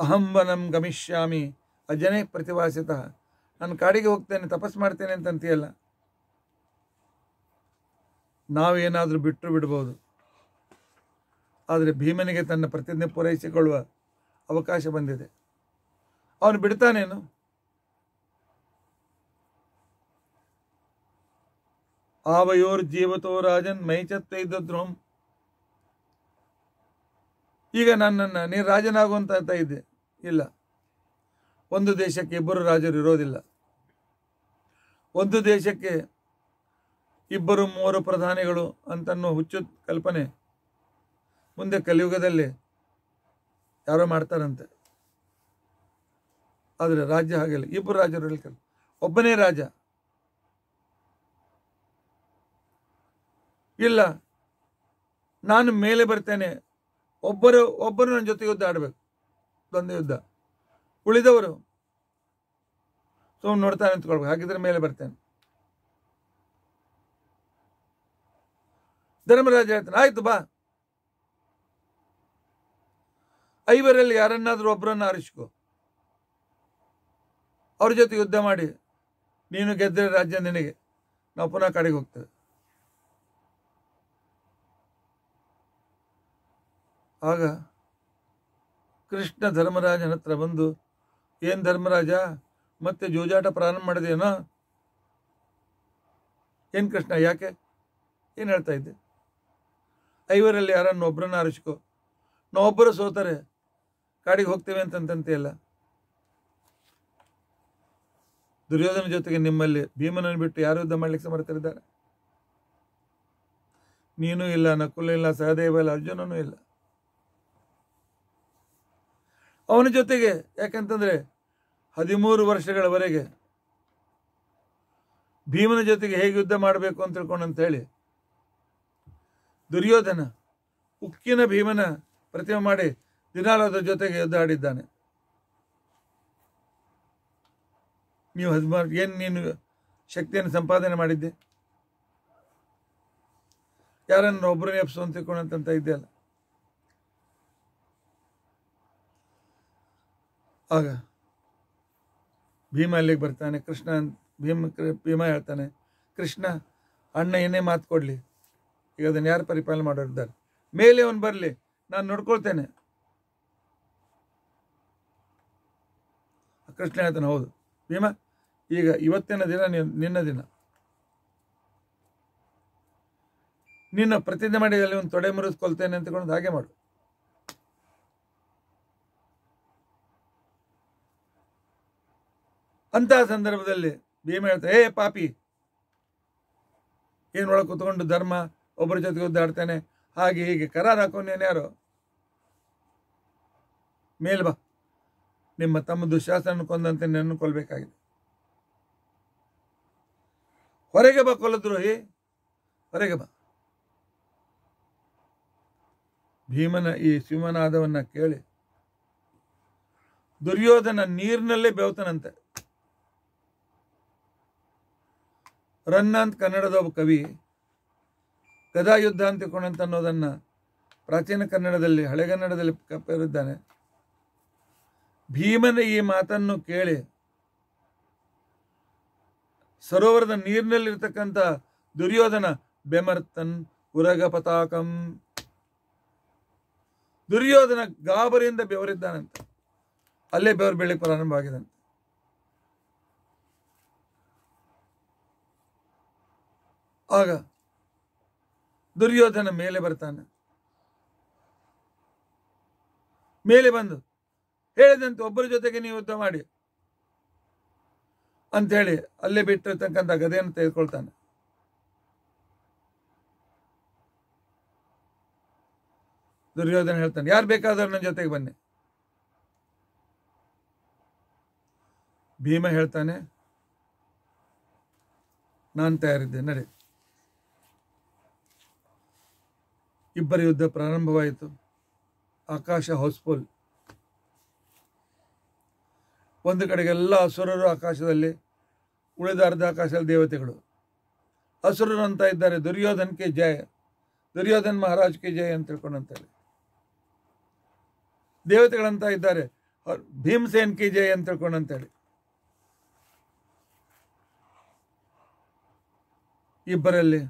ಅಹಂವನಂ ಗಮಿಷ್ಯಾಮಿ. ಅಜನೇ ಪ್ರತಿಭಾಸಿತಃ ನಾನು ಕಾಡಿಗೆ ಹೋಗ್ತೇನೆ, ತಪಸ್ ಮಾಡ್ತೇನೆ ಅಂತಂತೀಯಲ್ಲ. ನಾವೇನಾದರೂ ಬಿಟ್ಟರು ಬಿಡ್ಬೋದು. ಆದರೆ ಭೀಮನಿಗೆ ತನ್ನ ಪ್ರತಿಜ್ಞೆ ಪೂರೈಸಿಕೊಳ್ಳುವ ಅವಕಾಶ ಬಂದಿದೆ. ಅವನು ಬಿಡ್ತಾನೇನು? ಆವಯೋರ್ ಜೀವತೋ ರಾಜನ್ ಮೈಚತ್ವ ಈಗ ನನ್ನನ್ನು, ನೀನು ರಾಜನಾಗುವಂತ ಅಂತ ಇದ್ದೆ. ಇಲ್ಲ. ಒಂದು ದೇಶಕ್ಕೆ ಇಬ್ಬರು ರಾಜರು ಇರೋದಿಲ್ಲ. ಒಂದು ದೇಶಕ್ಕೆ ಇಬ್ಬರು ಮೂವರು ಪ್ರಧಾನಿಗಳು ಅಂತನ್ನೋ ಹುಚ್ಚು ಕಲ್ಪನೆ. ಮುಂದೆ ಕಲಿಯುಗದಲ್ಲಿ ಯಾರೋ ಮಾಡ್ತಾರಂತೆ. ಆದರೆ ರಾಜ್ಯ ಹಾಗೆಲ್ಲ, ಇಬ್ಬರು ರಾಜರು ಹೇಳ್ತಾರೆ ಒಬ್ಬನೇ ರಾಜ. ಇಲ್ಲ. ನಾನು ಮೇಲೆ ಬರ್ತೇನೆ. ಒಬ್ಬರು ಒಬ್ಬರು ನನ್ನ ಜೊತೆ ಯುದ್ಧ ಆಡಬೇಕು. ದ್ವಂದ್ವ ಯುದ್ಧ. ಉಳಿದವರು ಸುಮ್ಮನೆ ನೋಡ್ತಾನೆ ಅಂತ್ಕೊಳ್ಬೇಕು ಹಾಗಿದ್ರೆ ಮೇಲೆ ಬರ್ತೇನೆ. ಧರ್ಮರಾಜ ಹೇಳ್ತಾನೆ, ಆಯ್ತು ಬಾ. ಐವರಲ್ಲಿ ಯಾರನ್ನಾದ್ರೂ ಒಬ್ಬರನ್ನ ಆರಿಸ್ಕೊ. ಅವ್ರ ಜೊತೆ ಯುದ್ಧ ಮಾಡಿ. ನೀನು ಗೆದ್ದರೆ ರಾಜ್ಯ ನಿನಗೆ. ನಾವು ಪುನಃ ಕಡೆಗೆ ಹೋಗ್ತೇವೆ. ಆಗ ಕೃಷ್ಣ ಧರ್ಮರಾಜನ ಹತ್ರ ಬಂದು, ಏನು ಧರ್ಮರಾಜ, ಮತ್ತೆ ಜೋಜಾಟ ಪ್ರಾರಂಭ ಮಾಡಿದೆಯೇನೋ? ಏನು ಕೃಷ್ಣ, ಯಾಕೆ? ಏನು ಹೇಳ್ತಾ ಇದ್ದೆ? ಐವರಲ್ಲಿ ಯಾರನ್ನು ಒಬ್ಬರನ್ನ ಆರಿಸ್ಕೋ. ನಾವೊಬ್ಬರು ಸೋತಾರೆ, ಕಾಡಿಗೆ ಹೋಗ್ತೇವೆ ಅಂತಂತಂತೆಯಲ್ಲ ದುರ್ಯೋಧನ ಜೊತೆಗೆ ನಿಮ್ಮಲ್ಲಿ ಭೀಮನನ್ನು ಬಿಟ್ಟು ಯಾರು ಯುದ್ಧ ಮಾಡ್ಲಿಕ್ಕೆ ಸಮರ್ಥರಿದ್ದಾರೆ? ನೀನು ಇಲ್ಲ, ನಕುಲ ಇಲ್ಲ, ಸಹದೇವ ಇಲ್ಲ, ಅರ್ಜುನನೂ ಇಲ್ಲ. ಅವನ ಜೊತೆಗೆ ಯಾಕಂತಂದರೆ ಹದಿಮೂರು ವರ್ಷಗಳವರೆಗೆ ಭೀಮನ ಜೊತೆಗೆ ಹೇಗೆ ಯುದ್ಧ ಮಾಡಬೇಕು ಅಂತ ತಿಳ್ಕೊಂಡು ಹೇಳಿ ದುರ್ಯೋಧನ ಉಕ್ಕಿನ ಭೀಮನ ಪ್ರತಿಮೆ ಮಾಡಿ ದಿನಾಲದ ಜೊತೆಗೆ ಯುದ್ಧ ಆಡಿದ್ದಾನೆ. ನೀವು ಹದಿಮಾರು ಏನು ನೀನು ಶಕ್ತಿಯನ್ನು ಸಂಪಾದನೆ ಮಾಡಿದ್ದೆ? ಯಾರನ್ನು ಒಬ್ಬರನ್ನೇ ಎಪ್ಸು ಅಂತ ತಿಳ್ಕೊಂಡಂತ ಇದೆಯಲ್ಲ? ಆಗ ಭೀಮ ಅಲ್ಲಿಗೆ ಬರ್ತಾನೆ, ಕೃಷ್ಣ ಭೀಮ ಭೀಮ ಹೇಳ್ತಾನೆ, ಕೃಷ್ಣ, ಅಣ್ಣ ಏನೇ ಮಾತು ಕೊಡಲಿ. ಈಗ ಅದನ್ನು ಯಾರು ಪರಿಪಾಲನೆ ಮಾಡೋರಿದ್ದಾರೆ ಮೇಲೆ ಅವನು ಬರಲಿ, ನಾನು ನೋಡ್ಕೊಳ್ತೇನೆ. ಕೃಷ್ಣ ಹೇಳ್ತಾನೆ, ಹೌದು. ಭೀಮ, ಈಗ ಇವತ್ತಿನ ದಿನ ನಿನ್- ನಿನ್ನ ದಿನ. ನಿನ್ನ ಪ್ರತಿಜ್ಞೆ ಮಾಡಿ ಅಲ್ಲಿ ಒಂದು ತೊಡೆ ಮುರಿದುಕೊಳ್ತೇನೆ ಅಂತಕೊಂಡು ಹಾಗೆ ಮಾಡು. ಅಂತಹ ಸಂದರ್ಭದಲ್ಲಿ ಭೀಮ ಹೇಳ್ತಾರೆ ಏ ಪಾಪಿ, ಏನು ಒಳಗೆ ಕುತ್ಕೊಂಡು ಧರ್ಮ ಒಬ್ಬರ ಜೊತೆಗೆ ಒದ್ದಾಡ್ತಾನೆ? ಹಾಗೆ ಹೀಗೆ ಕರಾರ್ ಹಾಕೊಂಡೇನು ಯಾರು? ಮೇಲ್ ಬಾ. ನಿಮ್ಮ ತಮ್ಮ ದುಶಾಸನ ಕೊಂದಂತೆ ನೆನ್ನು ಕೊಲ್ಬೇಕಾಗಿದೆ ಹೊರಗೆ ಬಾ ಕೊಲದ್ರೋಹಿ, ಹೊರಗೆ ಬಾ. ಭೀಮನ ಈ ಸಿಂಹನಾದವನ್ನ ಕೇಳಿ, ದುರ್ಯೋಧನ ನೀರಿನಲ್ಲೇ ಬೆವತನಂತೆ. ರನ್ನ ಅಂತ ಕನ್ನಡದ ಒಬ್ಬ ಕವಿ. ಗದಾ ಯುದ್ಧ ಅಂತ ತಿಳ್ಕೊಂಡಂತ ಅನ್ನೋದನ್ನು ಪ್ರಾಚೀನ ಕನ್ನಡದಲ್ಲಿ ಹಳೆಗನ್ನಡದಲ್ಲಿ ಕಪ್ಪಿರಿದ್ದಾನೆ. ಭೀಮನ ಈ ಮಾತನ್ನು ಕೇಳಿ ಸರೋವರದ ನೀರಿನಲ್ಲಿರ್ತಕ್ಕಂಥ ದುರ್ಯೋಧನ ಬೆಮರ್ತನ್ ಉರಗ ಪತಾಕಂ. ದುರ್ಯೋಧನ ಗಾಬರಿಯಿಂದ ಬೆವರಿದ್ದಾನಂತೆ. ಅಲ್ಲೇ ಬೆವರು ಬೆಳಿಗ್ಗೆ ಪ್ರಾರಂಭ ಆಗ ದುರ್ಯೋಧನ ಮೇಲೆ ಬರ್ತಾನೆ. ಮೇಲೆ ಬಂದು, ಹೇಳಿದಂತೆ ಒಬ್ಬರ ಜೊತೆಗೆ ನೀವು ಯುದ್ಧ ಮಾಡಿ ಅಂಥೇಳಿ ಅಲ್ಲೇ ಬಿಟ್ಟಿರ್ತಕ್ಕಂಥ ಗದೆಯನ್ನು ತೆಗೆದುಕೊಳ್ತಾನೆ. ದುರ್ಯೋಧನ ಹೇಳ್ತಾನೆ, ಯಾರು ಬೇಕಾದರೂ ನನ್ನ ಜೊತೆಗೆ ಬನ್ನಿ. ಭೀಮ ಹೇಳ್ತಾನೆ, ನಾನು ತಯಾರಿದ್ದೆ ನಡೆ. ಇಬ್ಬರ ಯುದ್ಧ ಪ್ರಾರಂಭವಾಯಿತು. ಆಕಾಶ ಹೌಸ್ಫುಲ್ ಒಂದು ಕಡೆಗೆ ಎಲ್ಲ ಅಸುರರು ಆಕಾಶದಲ್ಲಿ, ಉಳಿದ ಅರ್ಧ ಆಕಾಶದಲ್ಲಿ ದೇವತೆಗಳು. ಅಸುರರು ಅಂತ ಇದ್ದಾರೆ ದುರ್ಯೋಧನ್ಗೆ ಜಯ, ದುರ್ಯೋಧನ್ ಮಹಾರಾಜ್ಗೆ ಜಯ ಅಂತ ತಿಳ್ಕೊಂಡಂತಾರೆ ದೇವತೆಗಳಂತ ಇದ್ದಾರೆ ಭೀಮಸೇನ್ ಕೆ ಜಯ ಅಂತ ತಿಳ್ಕೊಂಡಂತೇಳಿ. ಇಬ್ಬರಲ್ಲಿ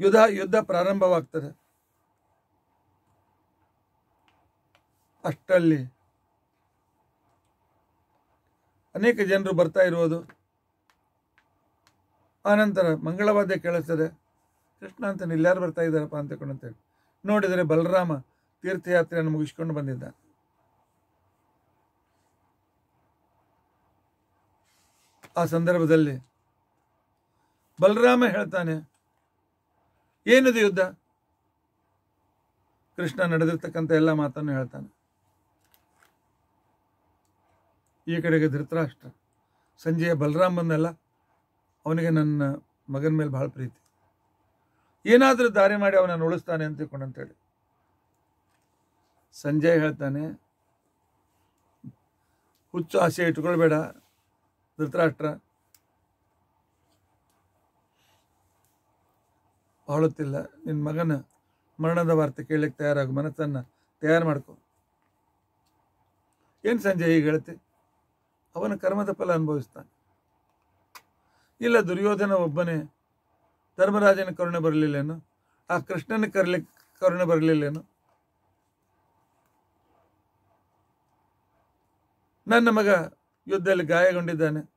ಯುದ್ಧ ಯುದ್ಧ ಪ್ರಾರಂಭವಾಗ್ತದೆ. ಅಷ್ಟರಲ್ಲಿ ಅನೇಕ ಜನರು ಬರ್ತಾ ಇರುವುದು. ಆನಂತರ ಮಂಗಳವಾದ್ಯ ಕೇಳಿಸ್ತದೆ. ಕೃಷ್ಣ ಅಂತ ಇಲ್ಲಾರು ಬರ್ತಾ ಇದ್ದಾರಪ್ಪ ಅಂತ ಹೇಳಿ ನೋಡಿದರೆ ಬಲರಾಮ ತೀರ್ಥಯಾತ್ರೆಯನ್ನು ಮುಗಿಸ್ಕೊಂಡು ಬಂದಿದ್ದ ಆ ಸಂದರ್ಭದಲ್ಲಿ ಬಲರಾಮ ಹೇಳ್ತಾನೆ ಏನಿದು ಯುದ್ಧ? ಕೃಷ್ಣ ನಡೆದಿರ್ತಕ್ಕಂಥ ಎಲ್ಲ ಮಾತನ್ನು ಹೇಳ್ತಾನೆ. ಈ ಕಡೆಗೆ ಧೃತರಾಷ್ಟ್ರ, ಸಂಜೆಯ ಬಲರಾಮ್ ಬಂದಲ್ಲ ಅವನಿಗೆ ನನ್ನ ಮಗನ ಮೇಲೆ ಭಾಳ ಪ್ರೀತಿ. ಏನಾದರೂ ದಾರಿ ಮಾಡಿ ಅವನನ್ನು ಉಳಿಸ್ತಾನೆ ಅಂತ ತಿಳ್ಕೊಂಡಂತೇಳಿ ಸಂಜಯ್ ಹೇಳ್ತಾನೆ, ಹುಚ್ಚು ಆಸೆ ಇಟ್ಕೊಳ್ಬೇಡ ಧೃತರಾಷ್ಟ್ರ ಹೊಳುತ್ತಿಲ್ಲ ನಿನ್ನ ಮಗನ ಮರಣದ ವಾರ್ತೆ ಕೇಳಲಿಕ್ಕೆ ತಯಾರಾಗು. ಮನಸ್ಸನ್ನು ತಯಾರು ಮಾಡ್ಕೊ. ಏನು ಸಂಜೆ ಈಗ ಹೇಳ್ತಿ? ಅವನ ಕರ್ಮದ ಫಲ ಅನುಭವಿಸ್ತಾನೆ. ಇಲ್ಲ, ದುರ್ಯೋಧನ ಒಬ್ಬನೇ ಧರ್ಮರಾಜನ ಕರುಣೆ ಬರಲಿಲ್ಲೇನು? ಆ ಕೃಷ್ಣನ ಕರಲಿ ಕರುಣೆ ಬರಲಿಲ್ಲೇನು? ನನ್ನ ಮಗ ಯುದ್ಧದಲ್ಲಿ ಗಾಯಗೊಂಡಿದ್ದಾನೆ.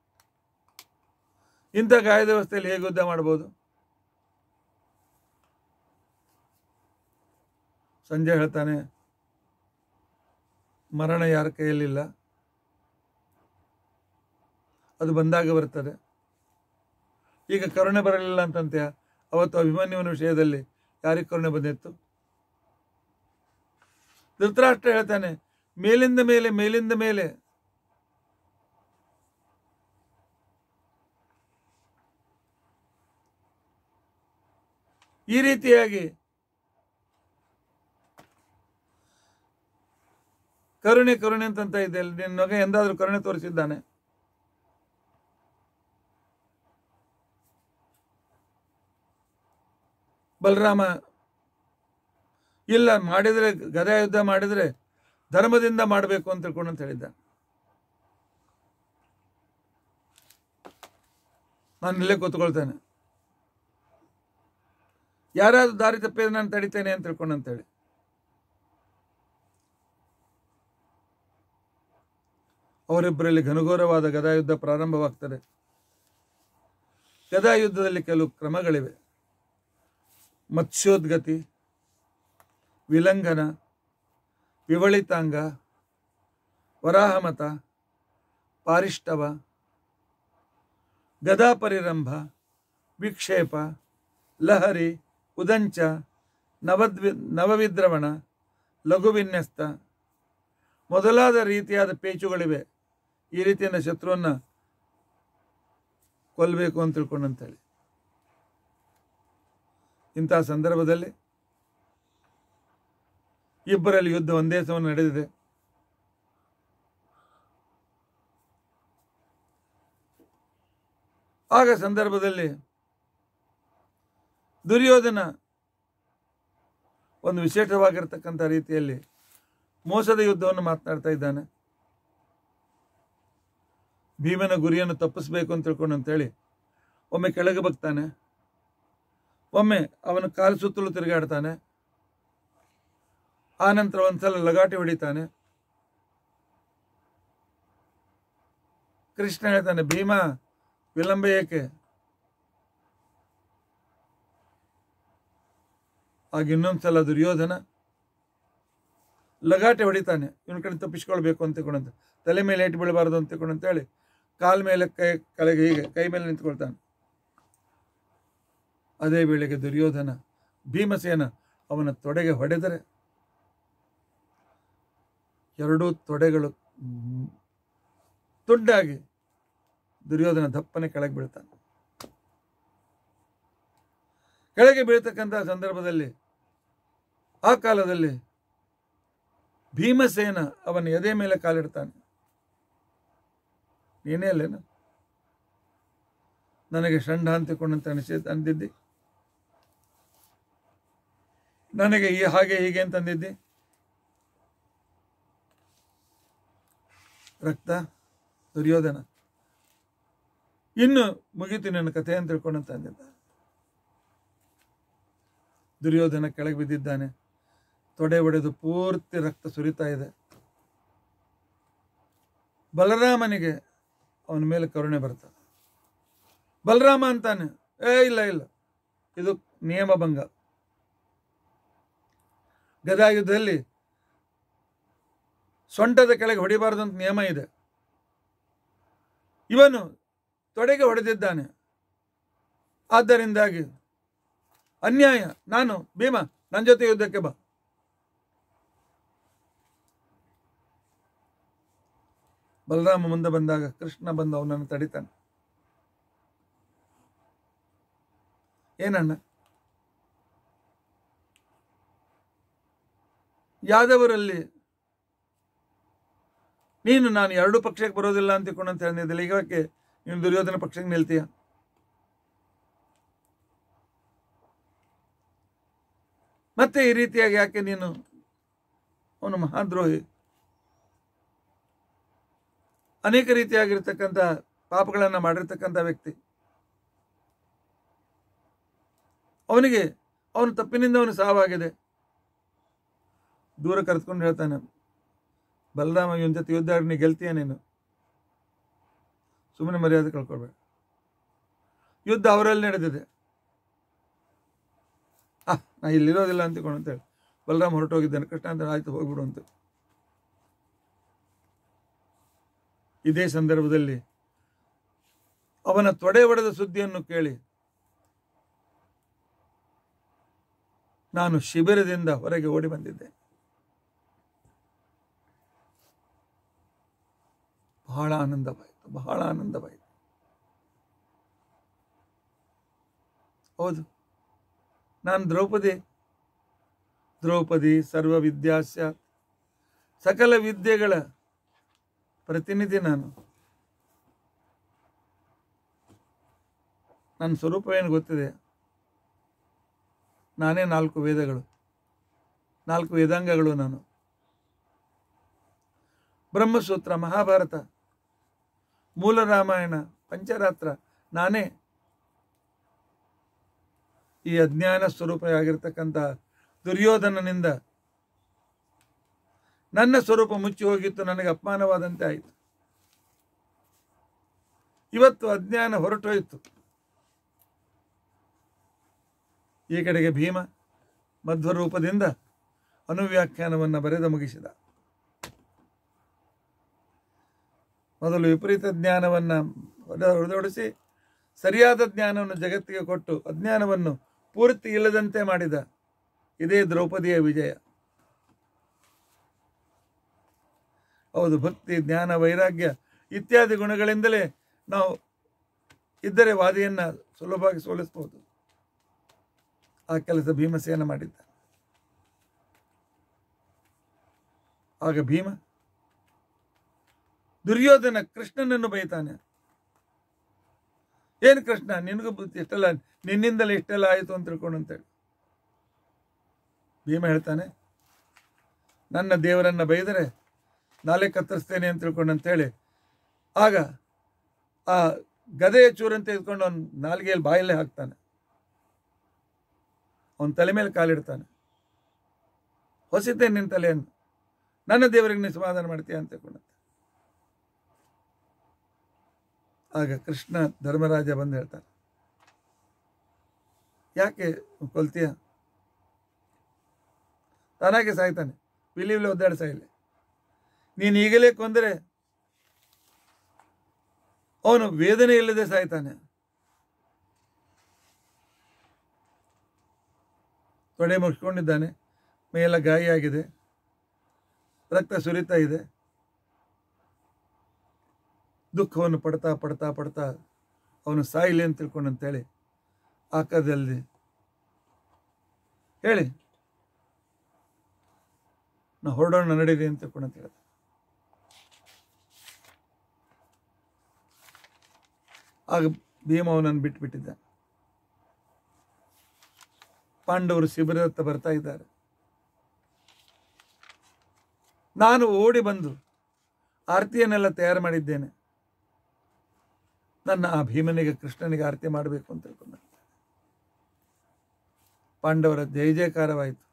ಇಂಥ ಗಾಯದ ವ್ಯವಸ್ಥೆಯಲ್ಲಿ ಹೇಗೆ ಯುದ್ಧ ಮಾಡ್ಬೋದು? ಸಂಜೆ ಹೇಳ್ತಾನೆ, ಮರಣ ಯಾರ ಕೈಯಲ್ಲಿಲ್ಲ. ಅದು ಬಂದಾಗ ಬರ್ತದೆ. ಈಗ ಕರುಣೆ ಬರಲಿಲ್ಲ ಅಂತಂತೆ ಅವತ್ತು ಅಭಿಮನ್ಯುವಿನ ವಿಷಯದಲ್ಲಿ ಯಾರಿಗೆ ಕರುಣೆ ಬಂದಿತ್ತು? ಧೃತರಾಷ್ಟ್ರ ಹೇಳ್ತಾನೆ, ಮೇಲಿಂದ ಮೇಲೆ ಮೇಲಿಂದ ಮೇಲೆ. ಈ ರೀತಿಯಾಗಿ ಕರುಣೆ ಕರುಣೆ ಅಂತಂತ ಇದೆ. ನಿನ್ನ ಮಗ ಎಂದಾದರೂ ಕರುಣೆ ತೋರಿಸಿದ್ದಾನೆ? ಬಲರಾಮ, ಇಲ್ಲ, ಮಾಡಿದ್ರೆ ಗದಾ ಯುದ್ಧ ಮಾಡಿದ್ರೆ ಧರ್ಮದಿಂದ ಮಾಡಬೇಕು ಅಂತ ತಿಳ್ಕೊಂಡು ಅಂತ ಹೇಳಿದ್ದ. ನಾನು ಇಲ್ಲೇ ಕೂತ್ಕೊಳ್ತೇನೆ. ಯಾರಾದ್ರೂ ದಾರಿ ತಪ್ಪಿದ್ರೆ ನಾನು ತಡಿತೇನೆ ಅಂತ ತಿಳ್ಕೊಂಡು ಅಂತೇಳಿ ಅವರಿಬ್ಬರಲ್ಲಿ ಘನಘೋರವಾದ ಗದಾಯುದ್ಧ ಪ್ರಾರಂಭವಾಗ್ತದೆ. ಗದಾಯುದ್ಧದಲ್ಲಿ ಕೆಲವು ಕ್ರಮಗಳಿವೆ. ಮತ್ಸ್ಯೋದ್ಗತಿ, ವಿಲಂಘನ, ವಿವಳಿತಾಂಗ, ವರಾಹಮತ, ಪಾರಿಷ್ಟವ, ಗದಾ ಪರಿರಂಭ, ವಿಕ್ಷೇಪ, ಲಹರಿ, ಉದಂಚ, ನವದ್ವಿ, ನವವಿದ್ರವಣ, ಲಘುವಿನ್ಯಸ್ತ ಮೊದಲಾದ ರೀತಿಯಾದ ಪೇಚುಗಳಿವೆ. ಈ ರೀತಿಯ ಶತ್ರುವನ್ನು ಕೊಲ್ಲಬೇಕು ಅಂತ ತಿಳ್ಕೊಂಡಂತೇಳಿ. ಇಂಥ ಸಂದರ್ಭದಲ್ಲಿ ಇಬ್ಬರಲ್ಲಿ ಯುದ್ಧ ಒಂದೇ ಸಮ ನಡೆದಿದೆ. ಆಗ ಸಂದರ್ಭದಲ್ಲಿ ದುರ್ಯೋಧನ ಒಂದು ವಿಶೇಷವಾಗಿರ್ತಕ್ಕಂಥ ರೀತಿಯಲ್ಲಿ ಮೋಸದ ಯುದ್ಧವನ್ನು ಮಾತನಾಡ್ತಾ ಇದ್ದಾನೆ. ಭೀಮನ ಗುರಿಯನ್ನು ತಪ್ಪಿಸ್ಬೇಕು ಅಂತ ತಿಳ್ಕೊಂಡು ಅಂತೇಳಿ ಒಮ್ಮೆ ಕೆಳಗೆ ಬಗ್ತಾನೆ. ಒಮ್ಮೆ ಅವನ ಕಾಲು ಸುತ್ತಲೂ ತಿರುಗಾಡ್ತಾನೆ. ಆ ನಂತರ ಒಂದ್ಸಲ ಲಗಾಟಿ ಹೊಡಿತಾನೆ. ಕೃಷ್ಣ ಹೇಳ್ತಾನೆ, ಭೀಮ, ವಿಳಂಬ ಏಕೆ? ಆಗ ಇನ್ನೊಂದ್ಸಲ ದುರ್ಯೋಧನ ಲಗಾಟೆ ಹೊಡಿತಾನೆ. ಇವನ ಕಡೆ ತಪ್ಪಿಸ್ಕೊಳ್ಬೇಕು ಅಂತ ತಲೆ ಮೇಲೆ ಏಟು ಬೀಳಬಾರದು ಅಂತ ಅಂತೇಳಿ ಕಾಲ್ ಮೇಲೆ ಕೈ, ಕೆಳಗೆ ಹೀಗೆ, ಕೈ ಮೇಲೆ ನಿಂತ್ಕೊಳ್ತಾನೆ. ಅದೇ ವೇಳೆಗೆ ದುರ್ಯೋಧನ ಭೀಮಸೇನ ಅವನ ತೊಡೆಗೆ ಹೊಡೆದರೆ, ಎರಡೂ ತೊಡೆಗಳು ತುಂಡಾಗಿ ದುರ್ಯೋಧನ ದಪ್ಪನೆ ಕೆಳಗೆ ಬೀಳ್ತಾನೆ. ಕೆಳಗೆ ಬೀಳ್ತಕ್ಕಂಥ ಸಂದರ್ಭದಲ್ಲಿ, ಆ ಕಾಲದಲ್ಲಿ ಭೀಮಸೇನ ಅವನ ಎದೆ ಮೇಲೆ ಕಾಲಿಡ್ತಾನೆ. ನೀನೇ ಅಲ್ಲೇನು? ನನಗೆ ಷಂಡ ಅಂತಿಕೊಂಡಂತ ಅನಿಸಿ ಅಂದಿದ್ದಿ? ನನಗೆ ಈ ಹಾಗೆ ಹೀಗೆ ಅಂತ ಅಂದಿದ್ದಿ? ರಕ್ತ ದುರ್ಯೋಧನ. ಇನ್ನು ಮುಗೀತು ನನ್ನ ಕಥೆ ಅಂತ ತಿಳ್ಕೊಂಡಂತ ಅಂದಿದ್ದ. ದುರ್ಯೋಧನ ಕೆಳಗೆ ಬಿದ್ದಿದ್ದಾನೆ. ತೊಡೆ ಒಡೆದು ಪೂರ್ತಿ ರಕ್ತ ಸುರಿತಾ ಇದೆ. ಬಲರಾಮನಿಗೆ ಅವನ ಮೇಲೆ ಕರುಣೆ ಬರ್ತದೆ. ಬಲರಾಮ ಅಂತಾನೆ, ಏ, ಇಲ್ಲ ಇಲ್ಲ, ಇದು ನಿಯಮಭಂಗ ಗದಾಯುದ್ಧದಲ್ಲಿ ಸೊಂಟದ ಕೆಳಗೆ ಹೊಡಿಬಾರದು ಅಂತ ನಿಯಮ ಇದೆ. ಇವನು ತೊಡೆಗೆ ಹೊಡೆದಿದ್ದಾನೆ. ಆದ್ದರಿಂದಾಗಿ ಅನ್ಯಾಯ, ನಾನು ಭೀಮ ನನ್ನ ಜೊತೆ ಯುದ್ಧಕ್ಕೆ ಬಾ. ಬಲರಾಮ ಮುಂದೆ ಬಂದಾಗ ಕೃಷ್ಣ ಬಂದು ಅವನನ್ನು ತಡಿತಾನೆ. ಏನಣ್ಣ? ಯಾದವರಲ್ಲಿ ನೀನು ನಾನು ಎರಡು ಪಕ್ಷಕ್ಕೆ ಬರೋದಿಲ್ಲ ಅಂತ ತಿಳ್ಕೊಂಡಂತ ಈಗ ಈಗಕ್ಕೆ ನೀನು ದುರ್ಯೋಧನ ಪಕ್ಷಕ್ಕೆ ನಿಲ್ತೀಯ? ಮತ್ತೆ ಈ ರೀತಿಯಾಗಿ ಯಾಕೆ ನೀನು ಅವನು ಮಹಾದ್ರೋಹಿ? ಅನೇಕ ರೀತಿಯಾಗಿರ್ತಕ್ಕಂಥ ಪಾಪಗಳನ್ನು ಮಾಡಿರ್ತಕ್ಕಂಥ ವ್ಯಕ್ತಿ. ಅವನಿಗೆ, ಅವನ ತಪ್ಪಿನಿಂದ ಅವನು ಸಾವಾಗಿದೆ. ದೂರ ಕರೆದುಕೊಂಡು ಹೇಳ್ತಾನೆ, ಬಲರಾಮ, ಇವನ ಜೊತೆ ಯುದ್ಧ ನೀ ಗೆಲ್ತೀಯ ನೀನು? ಸುಮ್ಮನೆ ಮರ್ಯಾದೆ ಕಳ್ಕೊಳ್ಬೇಡ. ಯುದ್ಧ ಅವರಲ್ಲಿ ನಡೆದಿದೆ. ಆ ನಾ ಇಲ್ಲಿರೋದಿಲ್ಲ ಅಂತಕೊಂಡು ಅಂತೇಳಿ ಬಲರಾಮ್, ಹೊರಟೋಗಿದ್ದಾನೆ ಕೃಷ್ಣ ಅಂತ ಆಯ್ತು, ಹೋಗ್ಬಿಡು ಅಂತ. ಇದೇ ಸಂದರ್ಭದಲ್ಲಿ ಅವನ ತೊಡೆ ಒಡೆದ ಸುದ್ದಿಯನ್ನು ಕೇಳಿ, ನಾನು ಶಿಬಿರದಿಂದ ಹೊರಗೆ ಓಡಿ ಬಂದಿದ್ದೆ. ಬಹಳ ಆನಂದವಾಯಿತು ಬಹಳ ಆನಂದವಾಯಿತು. ಹೌದು, ನಾನು ದ್ರೌಪದಿ ದ್ರೌಪದಿ ಸರ್ವ ವಿದ್ಯಾಸ್ಯ ಸಕಲ ವಿದ್ಯೆಗಳ ಪ್ರತಿನಿಧಿ ನಾನು. ನನ್ನ ಸ್ವರೂಪ ಏನು ಗೊತ್ತಿದೆ? ನಾನೇ ನಾಲ್ಕು ವೇದಗಳು. ನಾಲ್ಕು ವೇದಾಂಗಗಳು ನಾನು. ಬ್ರಹ್ಮಸೂತ್ರ, ಮಹಾಭಾರತ, ಮೂಲ ರಾಮಾಯಣ, ಪಂಚರಾತ್ರ, ನಾನೇ ಈ ಅಜ್ಞಾನ ಸ್ವರೂಪ ಆಗಿರ್ತಕ್ಕಂಥ ದುರ್ಯೋಧನನಿಂದ ನನ್ನ ಸ್ವರೂಪ ಮುಚ್ಚಿ ಹೋಗಿತ್ತು, ನನಗೆ ಅಪಮಾನವಾದಂತೆ ಆಯಿತು. ಇವತ್ತು ಅಜ್ಞಾನ ಹೊರಟೋಯಿತು. ಈ ಕಡೆಗೆ ಭೀಮ ಮಧ್ವರೂಪದಿಂದ ಅನುವ್ಯಾಖ್ಯಾನವನ್ನು ಬರೆದು ಮುಗಿಸಿದ. ಮೊದಲು ವಿಪರೀತ ಜ್ಞಾನವನ್ನು ಹೊಡೆದೊಡಿಸಿ ಸರಿಯಾದ ಜ್ಞಾನವನ್ನು ಜಗತ್ತಿಗೆ ಕೊಟ್ಟು ಅಜ್ಞಾನವನ್ನು ಪೂರ್ತಿ ಇಲ್ಲದಂತೆ ಮಾಡಿದ ಇದೇ ದ್ರೌಪದಿಯ ವಿಜಯ. ಹೌದು, ಭಕ್ತಿ, ಜ್ಞಾನ, ವೈರಾಗ್ಯ ಇತ್ಯಾದಿ ಗುಣಗಳಿಂದಲೇ ನಾವು ಇದ್ದರೆ ವಾದಿಯನ್ನು ಸುಲಭವಾಗಿ ಸೋಲಿಸಬಹುದು. ಆ ಕೆಲಸ ಭೀಮಸೇನ ಮಾಡಿದ್ದ ಆಗ ಭೀಮ ದುರ್ಯೋಧನ ಕೃಷ್ಣನನ್ನು ಬೈತಾನೆ. ಏನು ಕೃಷ್ಣ, ನಿನಗೂ ಇಷ್ಟೆಲ್ಲ? ನಿನ್ನಿಂದಲೇ ಇಷ್ಟೆಲ್ಲ ಆಯಿತು ಅಂತ ತಿಳ್ಕೊಂಡು ಅಂತೇಳಿ ಭೀಮ ಹೇಳ್ತಾನೆ, ನನ್ನ ದೇವರನ್ನ ಬೈದರೆ ನಾಳೆ ಕತ್ತರಿಸ್ತೇನೆ ಅಂತ ತಿಳ್ಕೊಂಡು ಅಂತೇಳಿ ಆಗ ಆ ಗದೆಯ ಚೂರನ್ನು ತೆಗೆದುಕೊಂಡು ಅವನು ನಾಲಿಗೆಯಲ್ಲಿ ಬಾಯಲ್ಲೇ ಹಾಕ್ತಾನೆ. ಅವನ ತಲೆ ಮೇಲೆ ಕಾಲಿಡ್ತಾನೆ. ಹೊಸಿತೇನೆ ನಿನ್ನ ತಲೆಯನ್ನು? ನನ್ನ ದೇವರಿಗೆ ನೀನು ಸಮಾಧಾನ ಮಾಡ್ತೀಯ ಅಂತ ತಿಳ್ಕೊಂಡಂತೆ. ಆಗ ಕೃಷ್ಣ ಧರ್ಮರಾಜ ಬಂದು ಹೇಳ್ತಾನೆ, ಯಾಕೆ ಕೊಲ್ತೀಯ? ತಾನಾಗೆ ಸಾಯ್ತಾನೆ. ವಿಲಿ ಒದ್ದಾಡಿ ಸಾಯಿಲಿ. ನೀನು ಈಗಲೇ ಕೊಂದರೆ ಅವನು ವೇದನೆ ಇಲ್ಲದೆ ಸಾಯ್ತಾನೆ. ತೊಡೆ ಮುಗಿಸ್ಕೊಂಡಿದ್ದಾನೆ ಮೈಯೆಲ್ಲ ಗಾಯ ಆಗಿದೆ, ರಕ್ತ ಸುರಿತಾ ಇದೆ. ದುಃಖವನ್ನು ಪಡ್ತಾ ಪಡ್ತಾ ಪಡ್ತಾ ಅವನು ಸಾಯಿಲಿ ಅಂತ ತಿಳ್ಕೊಂಡು ಅಂತೇಳಿ ಆಕದಲ್ಲಿ ಹೇಳಿ, ನಾ ಹೊರಡೋಣ ನಡೀರಿ ಅಂತ ತಿಳ್ಕೊಂಡು ಅಂತ ಹೇಳಿದ ಆಗ ಭೀಮ ಅವನನ್ನು ಬಿಟ್ಟುಬಿಟ್ಟಿದ್ದ ಪಾಂಡವರು ಶಿಬಿರದತ್ತ ಬರ್ತಾ ಇದ್ದಾರೆ. ನಾನು ಓಡಿ ಬಂದು ಆರತಿಯನ್ನೆಲ್ಲ ತಯಾರು ಮಾಡಿದ್ದೇನೆ. ನನ್ನ ಆ ಭೀಮನಿಗೆ ಕೃಷ್ಣನಿಗೆ ಆರತಿ ಮಾಡಬೇಕು ಅಂತ ತಿಳ್ಕೊಂಡ. ಪಾಂಡವರ ಜಯ ಜಯಕಾರವಾಯಿತು.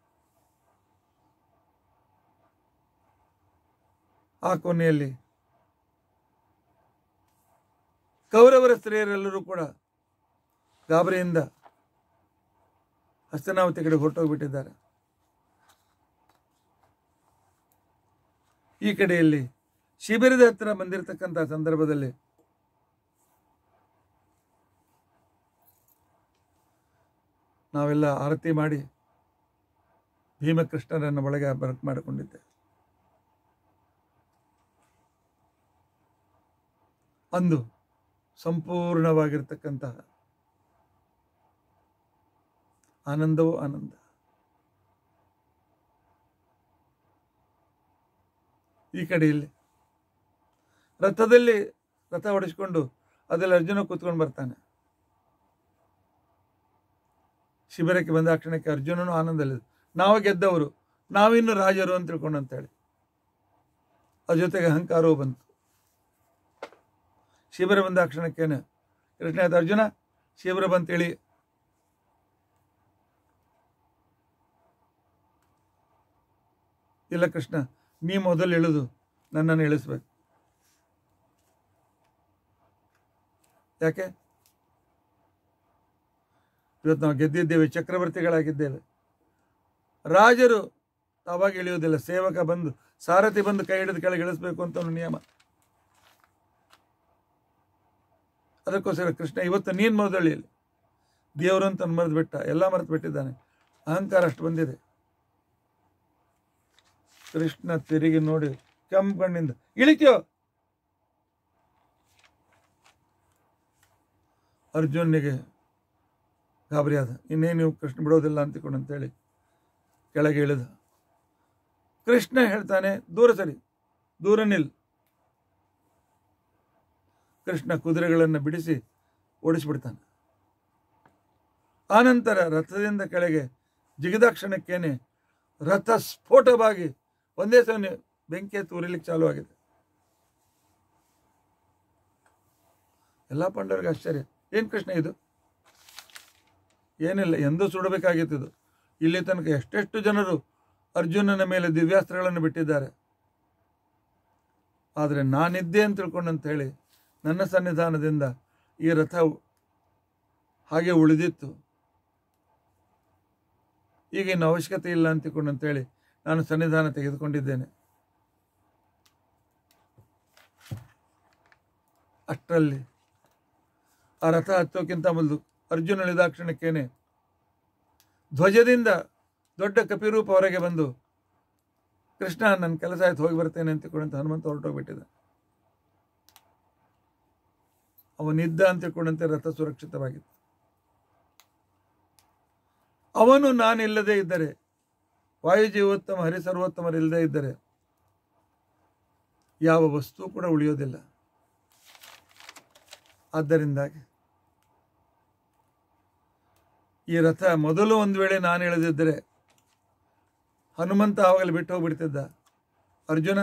ಆ ಕೊನೆಯಲ್ಲಿ ಕೌರವರ ಸ್ತ್ರೀಯರೆಲ್ಲರೂ ಕೂಡ ಗಾಬರಿಯಿಂದ ಹಸ್ತನಾವತಿ ಕಡೆ ಹೊರಟೋಗ್ಬಿಟ್ಟಿದ್ದಾರೆ. ಈ ಕಡೆಯಲ್ಲಿ ಶಿಬಿರದ ಹತ್ತಿರ ಬಂದಿರತಕ್ಕಂಥ ಸಂದರ್ಭದಲ್ಲಿ ನಾವೆಲ್ಲ ಆರತಿ ಮಾಡಿ ಭೀಮಕೃಷ್ಣರನ್ನು ಒಳಗೆ ಬರಕ್ ಮಾಡಿಕೊಂಡಿದ್ದೆ ಅಂದು ಸಂಪೂರ್ಣವಾಗಿರ್ತಕ್ಕಂತಹ ಆನಂದವೂ ಆನಂದ. ಈ ಕಡೆಯಲ್ಲಿ ರಥದಲ್ಲಿ ರಥ ಹೊಡೆಸ್ಕೊಂಡು ಅದರಲ್ಲಿ ಅರ್ಜುನ ಕೂತ್ಕೊಂಡು ಬರ್ತಾನೆ. ಶಿಬಿರಕ್ಕೆ ಬಂದ ಕ್ಷಣಕ್ಕೆ ಅರ್ಜುನನು ಆನಂದಲ್ಲಿದೆ ನಾವು ಗೆದ್ದವರು, ನಾವಿನ್ನು ರಾಜರು ಅಂತ ತಿಳ್ಕೊಂಡು ಅಂತೇಳಿ ಅದ್ರ ಜೊತೆಗೆ ಅಹಂಕಾರವೂ ಬಂತು. ಶಿಬಿರ ಬಂದ ಕ್ಷಣಕ್ಕೇನೆ? ಕೃಷ್ಣ ಆಯ್ತು ಅರ್ಜುನ, ಶಿಬಿರ ಬಂತೇಳಿ. ಇಲ್ಲ ಕೃಷ್ಣ, ನೀ ಮೊದಲು ಇಳಿದು ನನ್ನನ್ನು ಇಳಿಸ್ಬೇಕು. ಯಾಕೆ? ಇವತ್ತು ನಾವು ಗೆದ್ದಿದ್ದೇವೆ, ಚಕ್ರವರ್ತಿಗಳಾಗಿದ್ದೇವೆ. ರಾಜರು ತಾವಾಗಿ ಇಳಿಯುವುದಿಲ್ಲ, ಸೇವಕ ಬಂದು, ಸಾರಥಿ ಬಂದು ಕೈ ಹಿಡಿದು ಕೆಳಗೆ ಇಳಿಸ್ಬೇಕು ಅಂತ ಒಂದು ನಿಯಮ. ಅದಕ್ಕೋಸ್ಕರ ಕೃಷ್ಣ, ಇವತ್ತು ನೀನು ಮೊದಲಿಯಲ್ಲಿ ದೇವರು ಅಂತ ಮರೆದು ಬಿಟ್ಟ, ಎಲ್ಲ ಮರೆತು ಬಿಟ್ಟಿದ್ದಾನೆ. ಅಹಂಕಾರ ಅಷ್ಟು ಬಂದಿದೆ. ಕೃಷ್ಣ ತಿರುಗಿ ನೋಡಿ, ಕೆಂಪು ಕಣ್ಣಿಂದ, ಇಳಿತೀಯೋ? ಅರ್ಜುನಿಗೆ ಗಾಬರಿ ಆದ ಇನ್ನೇನು ಕೃಷ್ಣ ಬಿಡೋದಿಲ್ಲ ಅಂತಿಕೊಂಡು ಅಂತೇಳಿ ಕೆಳಗೆ ಇಳಿದ. ಕೃಷ್ಣ ಹೇಳ್ತಾನೆ, ದೂರ ಸರಿ, ದೂರ ನಿಲ್ ಕೃಷ್ಣ ಕುದುರೆಗಳನ್ನು ಬಿಡಿಸಿ ಓಡಿಸಿಬಿಡ್ತಾನೆ. ಆನಂತರ ರಥದಿಂದ ಕೆಳಗೆ ಜಿಗಿದಾಕ್ಷಣಕ್ಕೇನೆ ರಥ ಸ್ಫೋಟವಾಗಿ ಒಂದೇ ಸಲ ಬೆಂಕಿ ತೂರಿಲಿಕ್ಕೆ ಚಾಲು ಆಗಿದೆ ಎಲ್ಲ ಪಾಂಡವರಿಗೆ ಆಶ್ಚರ್ಯ. ಏನು ಕೃಷ್ಣ ಇದು? ಏನಿಲ್ಲ, ಎಂದೂ ಸುಡಬೇಕಾಗಿತ್ತು ಇಲ್ಲಿ ತನಕ ಎಷ್ಟೆಷ್ಟು ಜನರು ಅರ್ಜುನನ ಮೇಲೆ ದಿವ್ಯಾಸ್ತ್ರಗಳನ್ನು ಬಿಟ್ಟಿದ್ದಾರೆ. ಆದರೆ ನಾನಿದ್ದೆ ಅಂತ ತಿಳ್ಕೊಂಡಂತ ಹೇಳಿ ನನ್ನ ಸನ್ನಿಧಾನದಿಂದ ಈ ರಥ ಹಾಗೆ ಉಳಿದಿತ್ತು. ಈಗ ಅವಶ್ಯಕತೆ ಇಲ್ಲ ಅಂತಿಕೊಂಡು ಅಂತೇಳಿ ನಾನು ಸನ್ನಿಧಾನ ತೆಗೆದುಕೊಂಡಿದ್ದೇನೆ. ಅಷ್ಟರಲ್ಲಿ ಆ ರಥ ಹತ್ತೋಕ್ಕಿಂತ ಮೊದಲು ಅರ್ಜುನ ಇಳಿದಾಕ್ಷಣಕ್ಕೇನೆ ಧ್ವಜದಿಂದ ದೊಡ್ಡ ಕಪಿರೂಪ ಹೊರಗೆ ಬಂದು ಕೃಷ್ಣ ನನ್ನ ಕೆಲಸ ಆಯ್ತು ಹೋಗಿ ಬರ್ತೇನೆ ಅಂತ ತಿಳ್ಕೊಂಡಂತ ಹನುಮಂತ ಹೊರಟೋಗ್ಬಿಟ್ಟಿದ್ದ ಅವನಿದ್ದ ಅಂತ ತಿಳ್ಕೊಂಡಂತೆ ರಥ ಸುರಕ್ಷಿತವಾಗಿತ್ತು. ಅವನು ನಾನಿಲ್ಲದೆ ಇದ್ದರೆ, ವಾಯುಜೀವೋತ್ತಮ ಹರಿಸರ್ವೋತ್ತಮರಿಲ್ಲದೆ ಇದ್ದರೆ ಯಾವ ವಸ್ತು ಕೂಡ ಉಳಿಯೋದಿಲ್ಲ. ಆದ್ದರಿಂದಾಗಿ ಈ ರಥ ಮೊದಲು ಒಂದು ವೇಳೆ ನಾನು ಇಳಿದಿದ್ದರೆ, ಹನುಮಂತ ಆವಾಗಲೇ ಬಿಟ್ಟು ಹೋಗ್ಬಿಡ್ತಿದ್ದ. ಅರ್ಜುನ,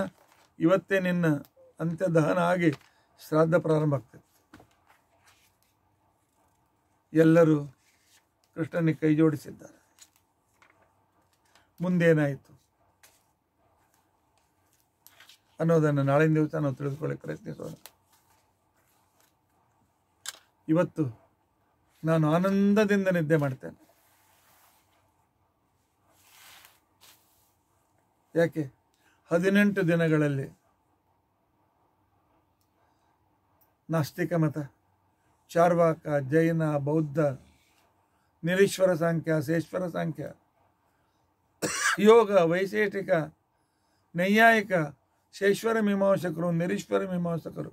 ಇವತ್ತೇ ನಿನ್ನ ಅಂತ್ಯ ದಹನ ಆಗಿ ಶ್ರಾದ್ದ ಪ್ರಾರಂಭ ಆಗ್ತದೆ. ಎಲ್ಲರೂ ಕೃಷ್ಣನಿಗೆ ಕೈ ಜೋಡಿಸಿದ್ದಾರೆ. ಮುಂದೇನಾಯಿತು? ಅನ್ನೋದನ್ನು ನಾಳಿನ ದಿವಸ ನಾವು ತಿಳಿದುಕೊಳ್ಳಿ ಪ್ರಯತ್ನಿಸೋಣ. ಇವತ್ತು ನಾನು ಆನಂದದಿಂದ ನಿದ್ದೆ ಮಾಡ್ತೇನೆ. ಯಾಕೆ? ಹದಿನೆಂಟು ದಿನಗಳಲ್ಲಿ ನಾಸ್ತಿಕ ಮತ ಚಾರ್ವಾಕ, ಜೈನ, ಬೌದ್ಧ, ನಿರೀಶ್ವರ ಸಾಂಖ್ಯ ಸೇಶ್ವರ ಸಾಂಖ್ಯ. ಯೋಗ, ವೈಶೇಷಿಕ, ನೈಯಾಯಿಕ, ಶೇಶ್ವರ ಮೀಮಾಂಸಕರು, ನಿರೀಶ್ವರ ಮೀಮಾಂಸಕರು.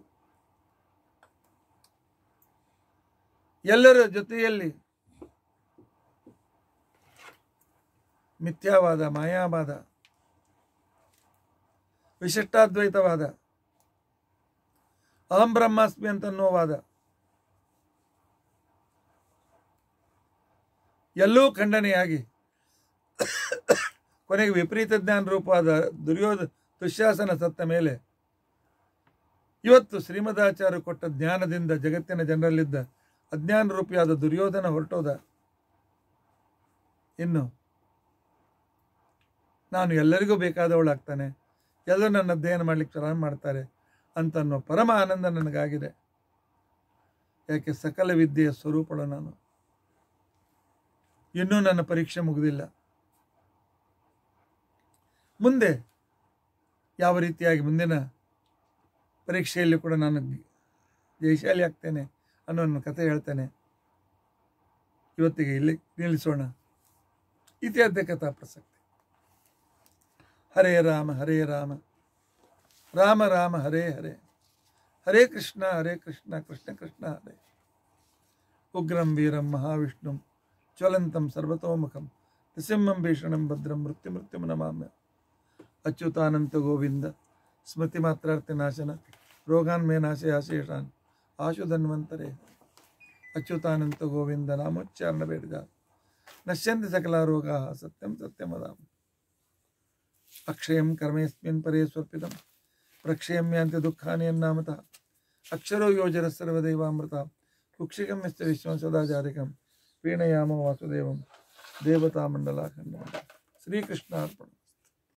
ಎಲ್ಲರ ಜೊತೆಯಲ್ಲಿ ಮಿಥ್ಯಾವಾದ, ಮಾಯಾವಾದ, ವಿಶಿಷ್ಟಾದ್ವೈತವಾದ, ಅಹಂ ಬ್ರಹ್ಮಾಸ್ಮಿ ಅಂತ ವಾದ. ಎಲ್ಲೂ ಖಂಡನೆಯಾಗಿ ಕೊನೆಗೆ ವಿಪರೀತ ಜ್ಞಾನ ರೂಪವಾದ ದುರ್ಯೋಧ ದುಶ್ಯಾಸನ ಸತ್ತ ಮೇಲೆ ಇವತ್ತು ಶ್ರೀಮದಾಚಾರ್ಯ ಕೊಟ್ಟ ಜ್ಞಾನದಿಂದ ಜಗತ್ತಿನ ಜನರಲ್ಲಿದ್ದ ಅಜ್ಞಾನ ರೂಪಿಯಾದ ದುರ್ಯೋಧನ ಹೊರಟೋದ. ಇನ್ನು ನಾನು ಎಲ್ಲರಿಗೂ ಬೇಕಾದವಳಾಗ್ತಾನೆ. ಎಲ್ಲರೂ ನನ್ನ ಅಧ್ಯಯನ ಮಾಡ್ಲಿಕ್ಕೆ ಪ್ರಾರಂಭ ಮಾಡ್ತಾರೆ ಅಂತ ಅನ್ನೋ ಪರಮ ಆನಂದ ನನಗಾಗಿದೆ. ಯಾಕೆ ಸಕಲ ವಿದ್ಯೆಯ ಸ್ವರೂಪಳು ನಾನು. ಇನ್ನೂ ನನ್ನ ಪರೀಕ್ಷೆ ಮುಗಿದಿಲ್ಲ. ಮುಂದೆ ಯಾವ ರೀತಿಯಾಗಿ ಮುಂದಿನ ಪರೀಕ್ಷೆಯಲ್ಲಿ ಕೂಡ ನಾನು ಜಯಶಾಲಿ ಆಗ್ತೇನೆ ಅನ್ನೋ ನನ್ನ ಕಥೆ ಹೇಳ್ತೇನೆ. ಇವತ್ತಿಗೆ ಇಲ್ಲಿ ನಿಲ್ಲಿಸೋಣ. ಇತಿಹಾಸ ಕಥಾ ಪ್ರಸಕ್ತಿ. ಹರೇ ರಾಮ ಹರೇ ರಾಮ. ರಾಮ ರಾಮ, ಹರೇ ಹರೇ. ಹರೇ ಕೃಷ್ಣ ಹರೇ ಕೃಷ್ಣ ಕೃಷ್ಣ ಕೃಷ್ಣ, ಹರೇ. ಉಗ್ರಂ, ವೀರಂ, ಮಹಾವಿಷ್ಣುಂ. ज्वलंतम सर्वतोमुखम। नृसिंहम भीषणम भद्रम मृत्यु मृत्यु नमा अच्युतानंद गोविंद स्मृतिमात्रनाशन रोगान्मे नाशयाशेषा आशुधन्वंतरे अच्युतानंद गोविंद नामोच्चारण बैठ नश्यंत सकला रोगा सत्यम सत्यम वदाम। अक्षय कर्मेस्मिन परे स्वर्पितम। प्रक्षेम्यांत दुःखानि यन्नामतः। अक्षरो योजर सर्वदेवामृता कुक्षिकम विश्व सदाचारिकम। பீணயாம வாசுதேவம் தேவதாமண்டலாக ஸ்ரீகிருஷ்ணார்ப்பணம்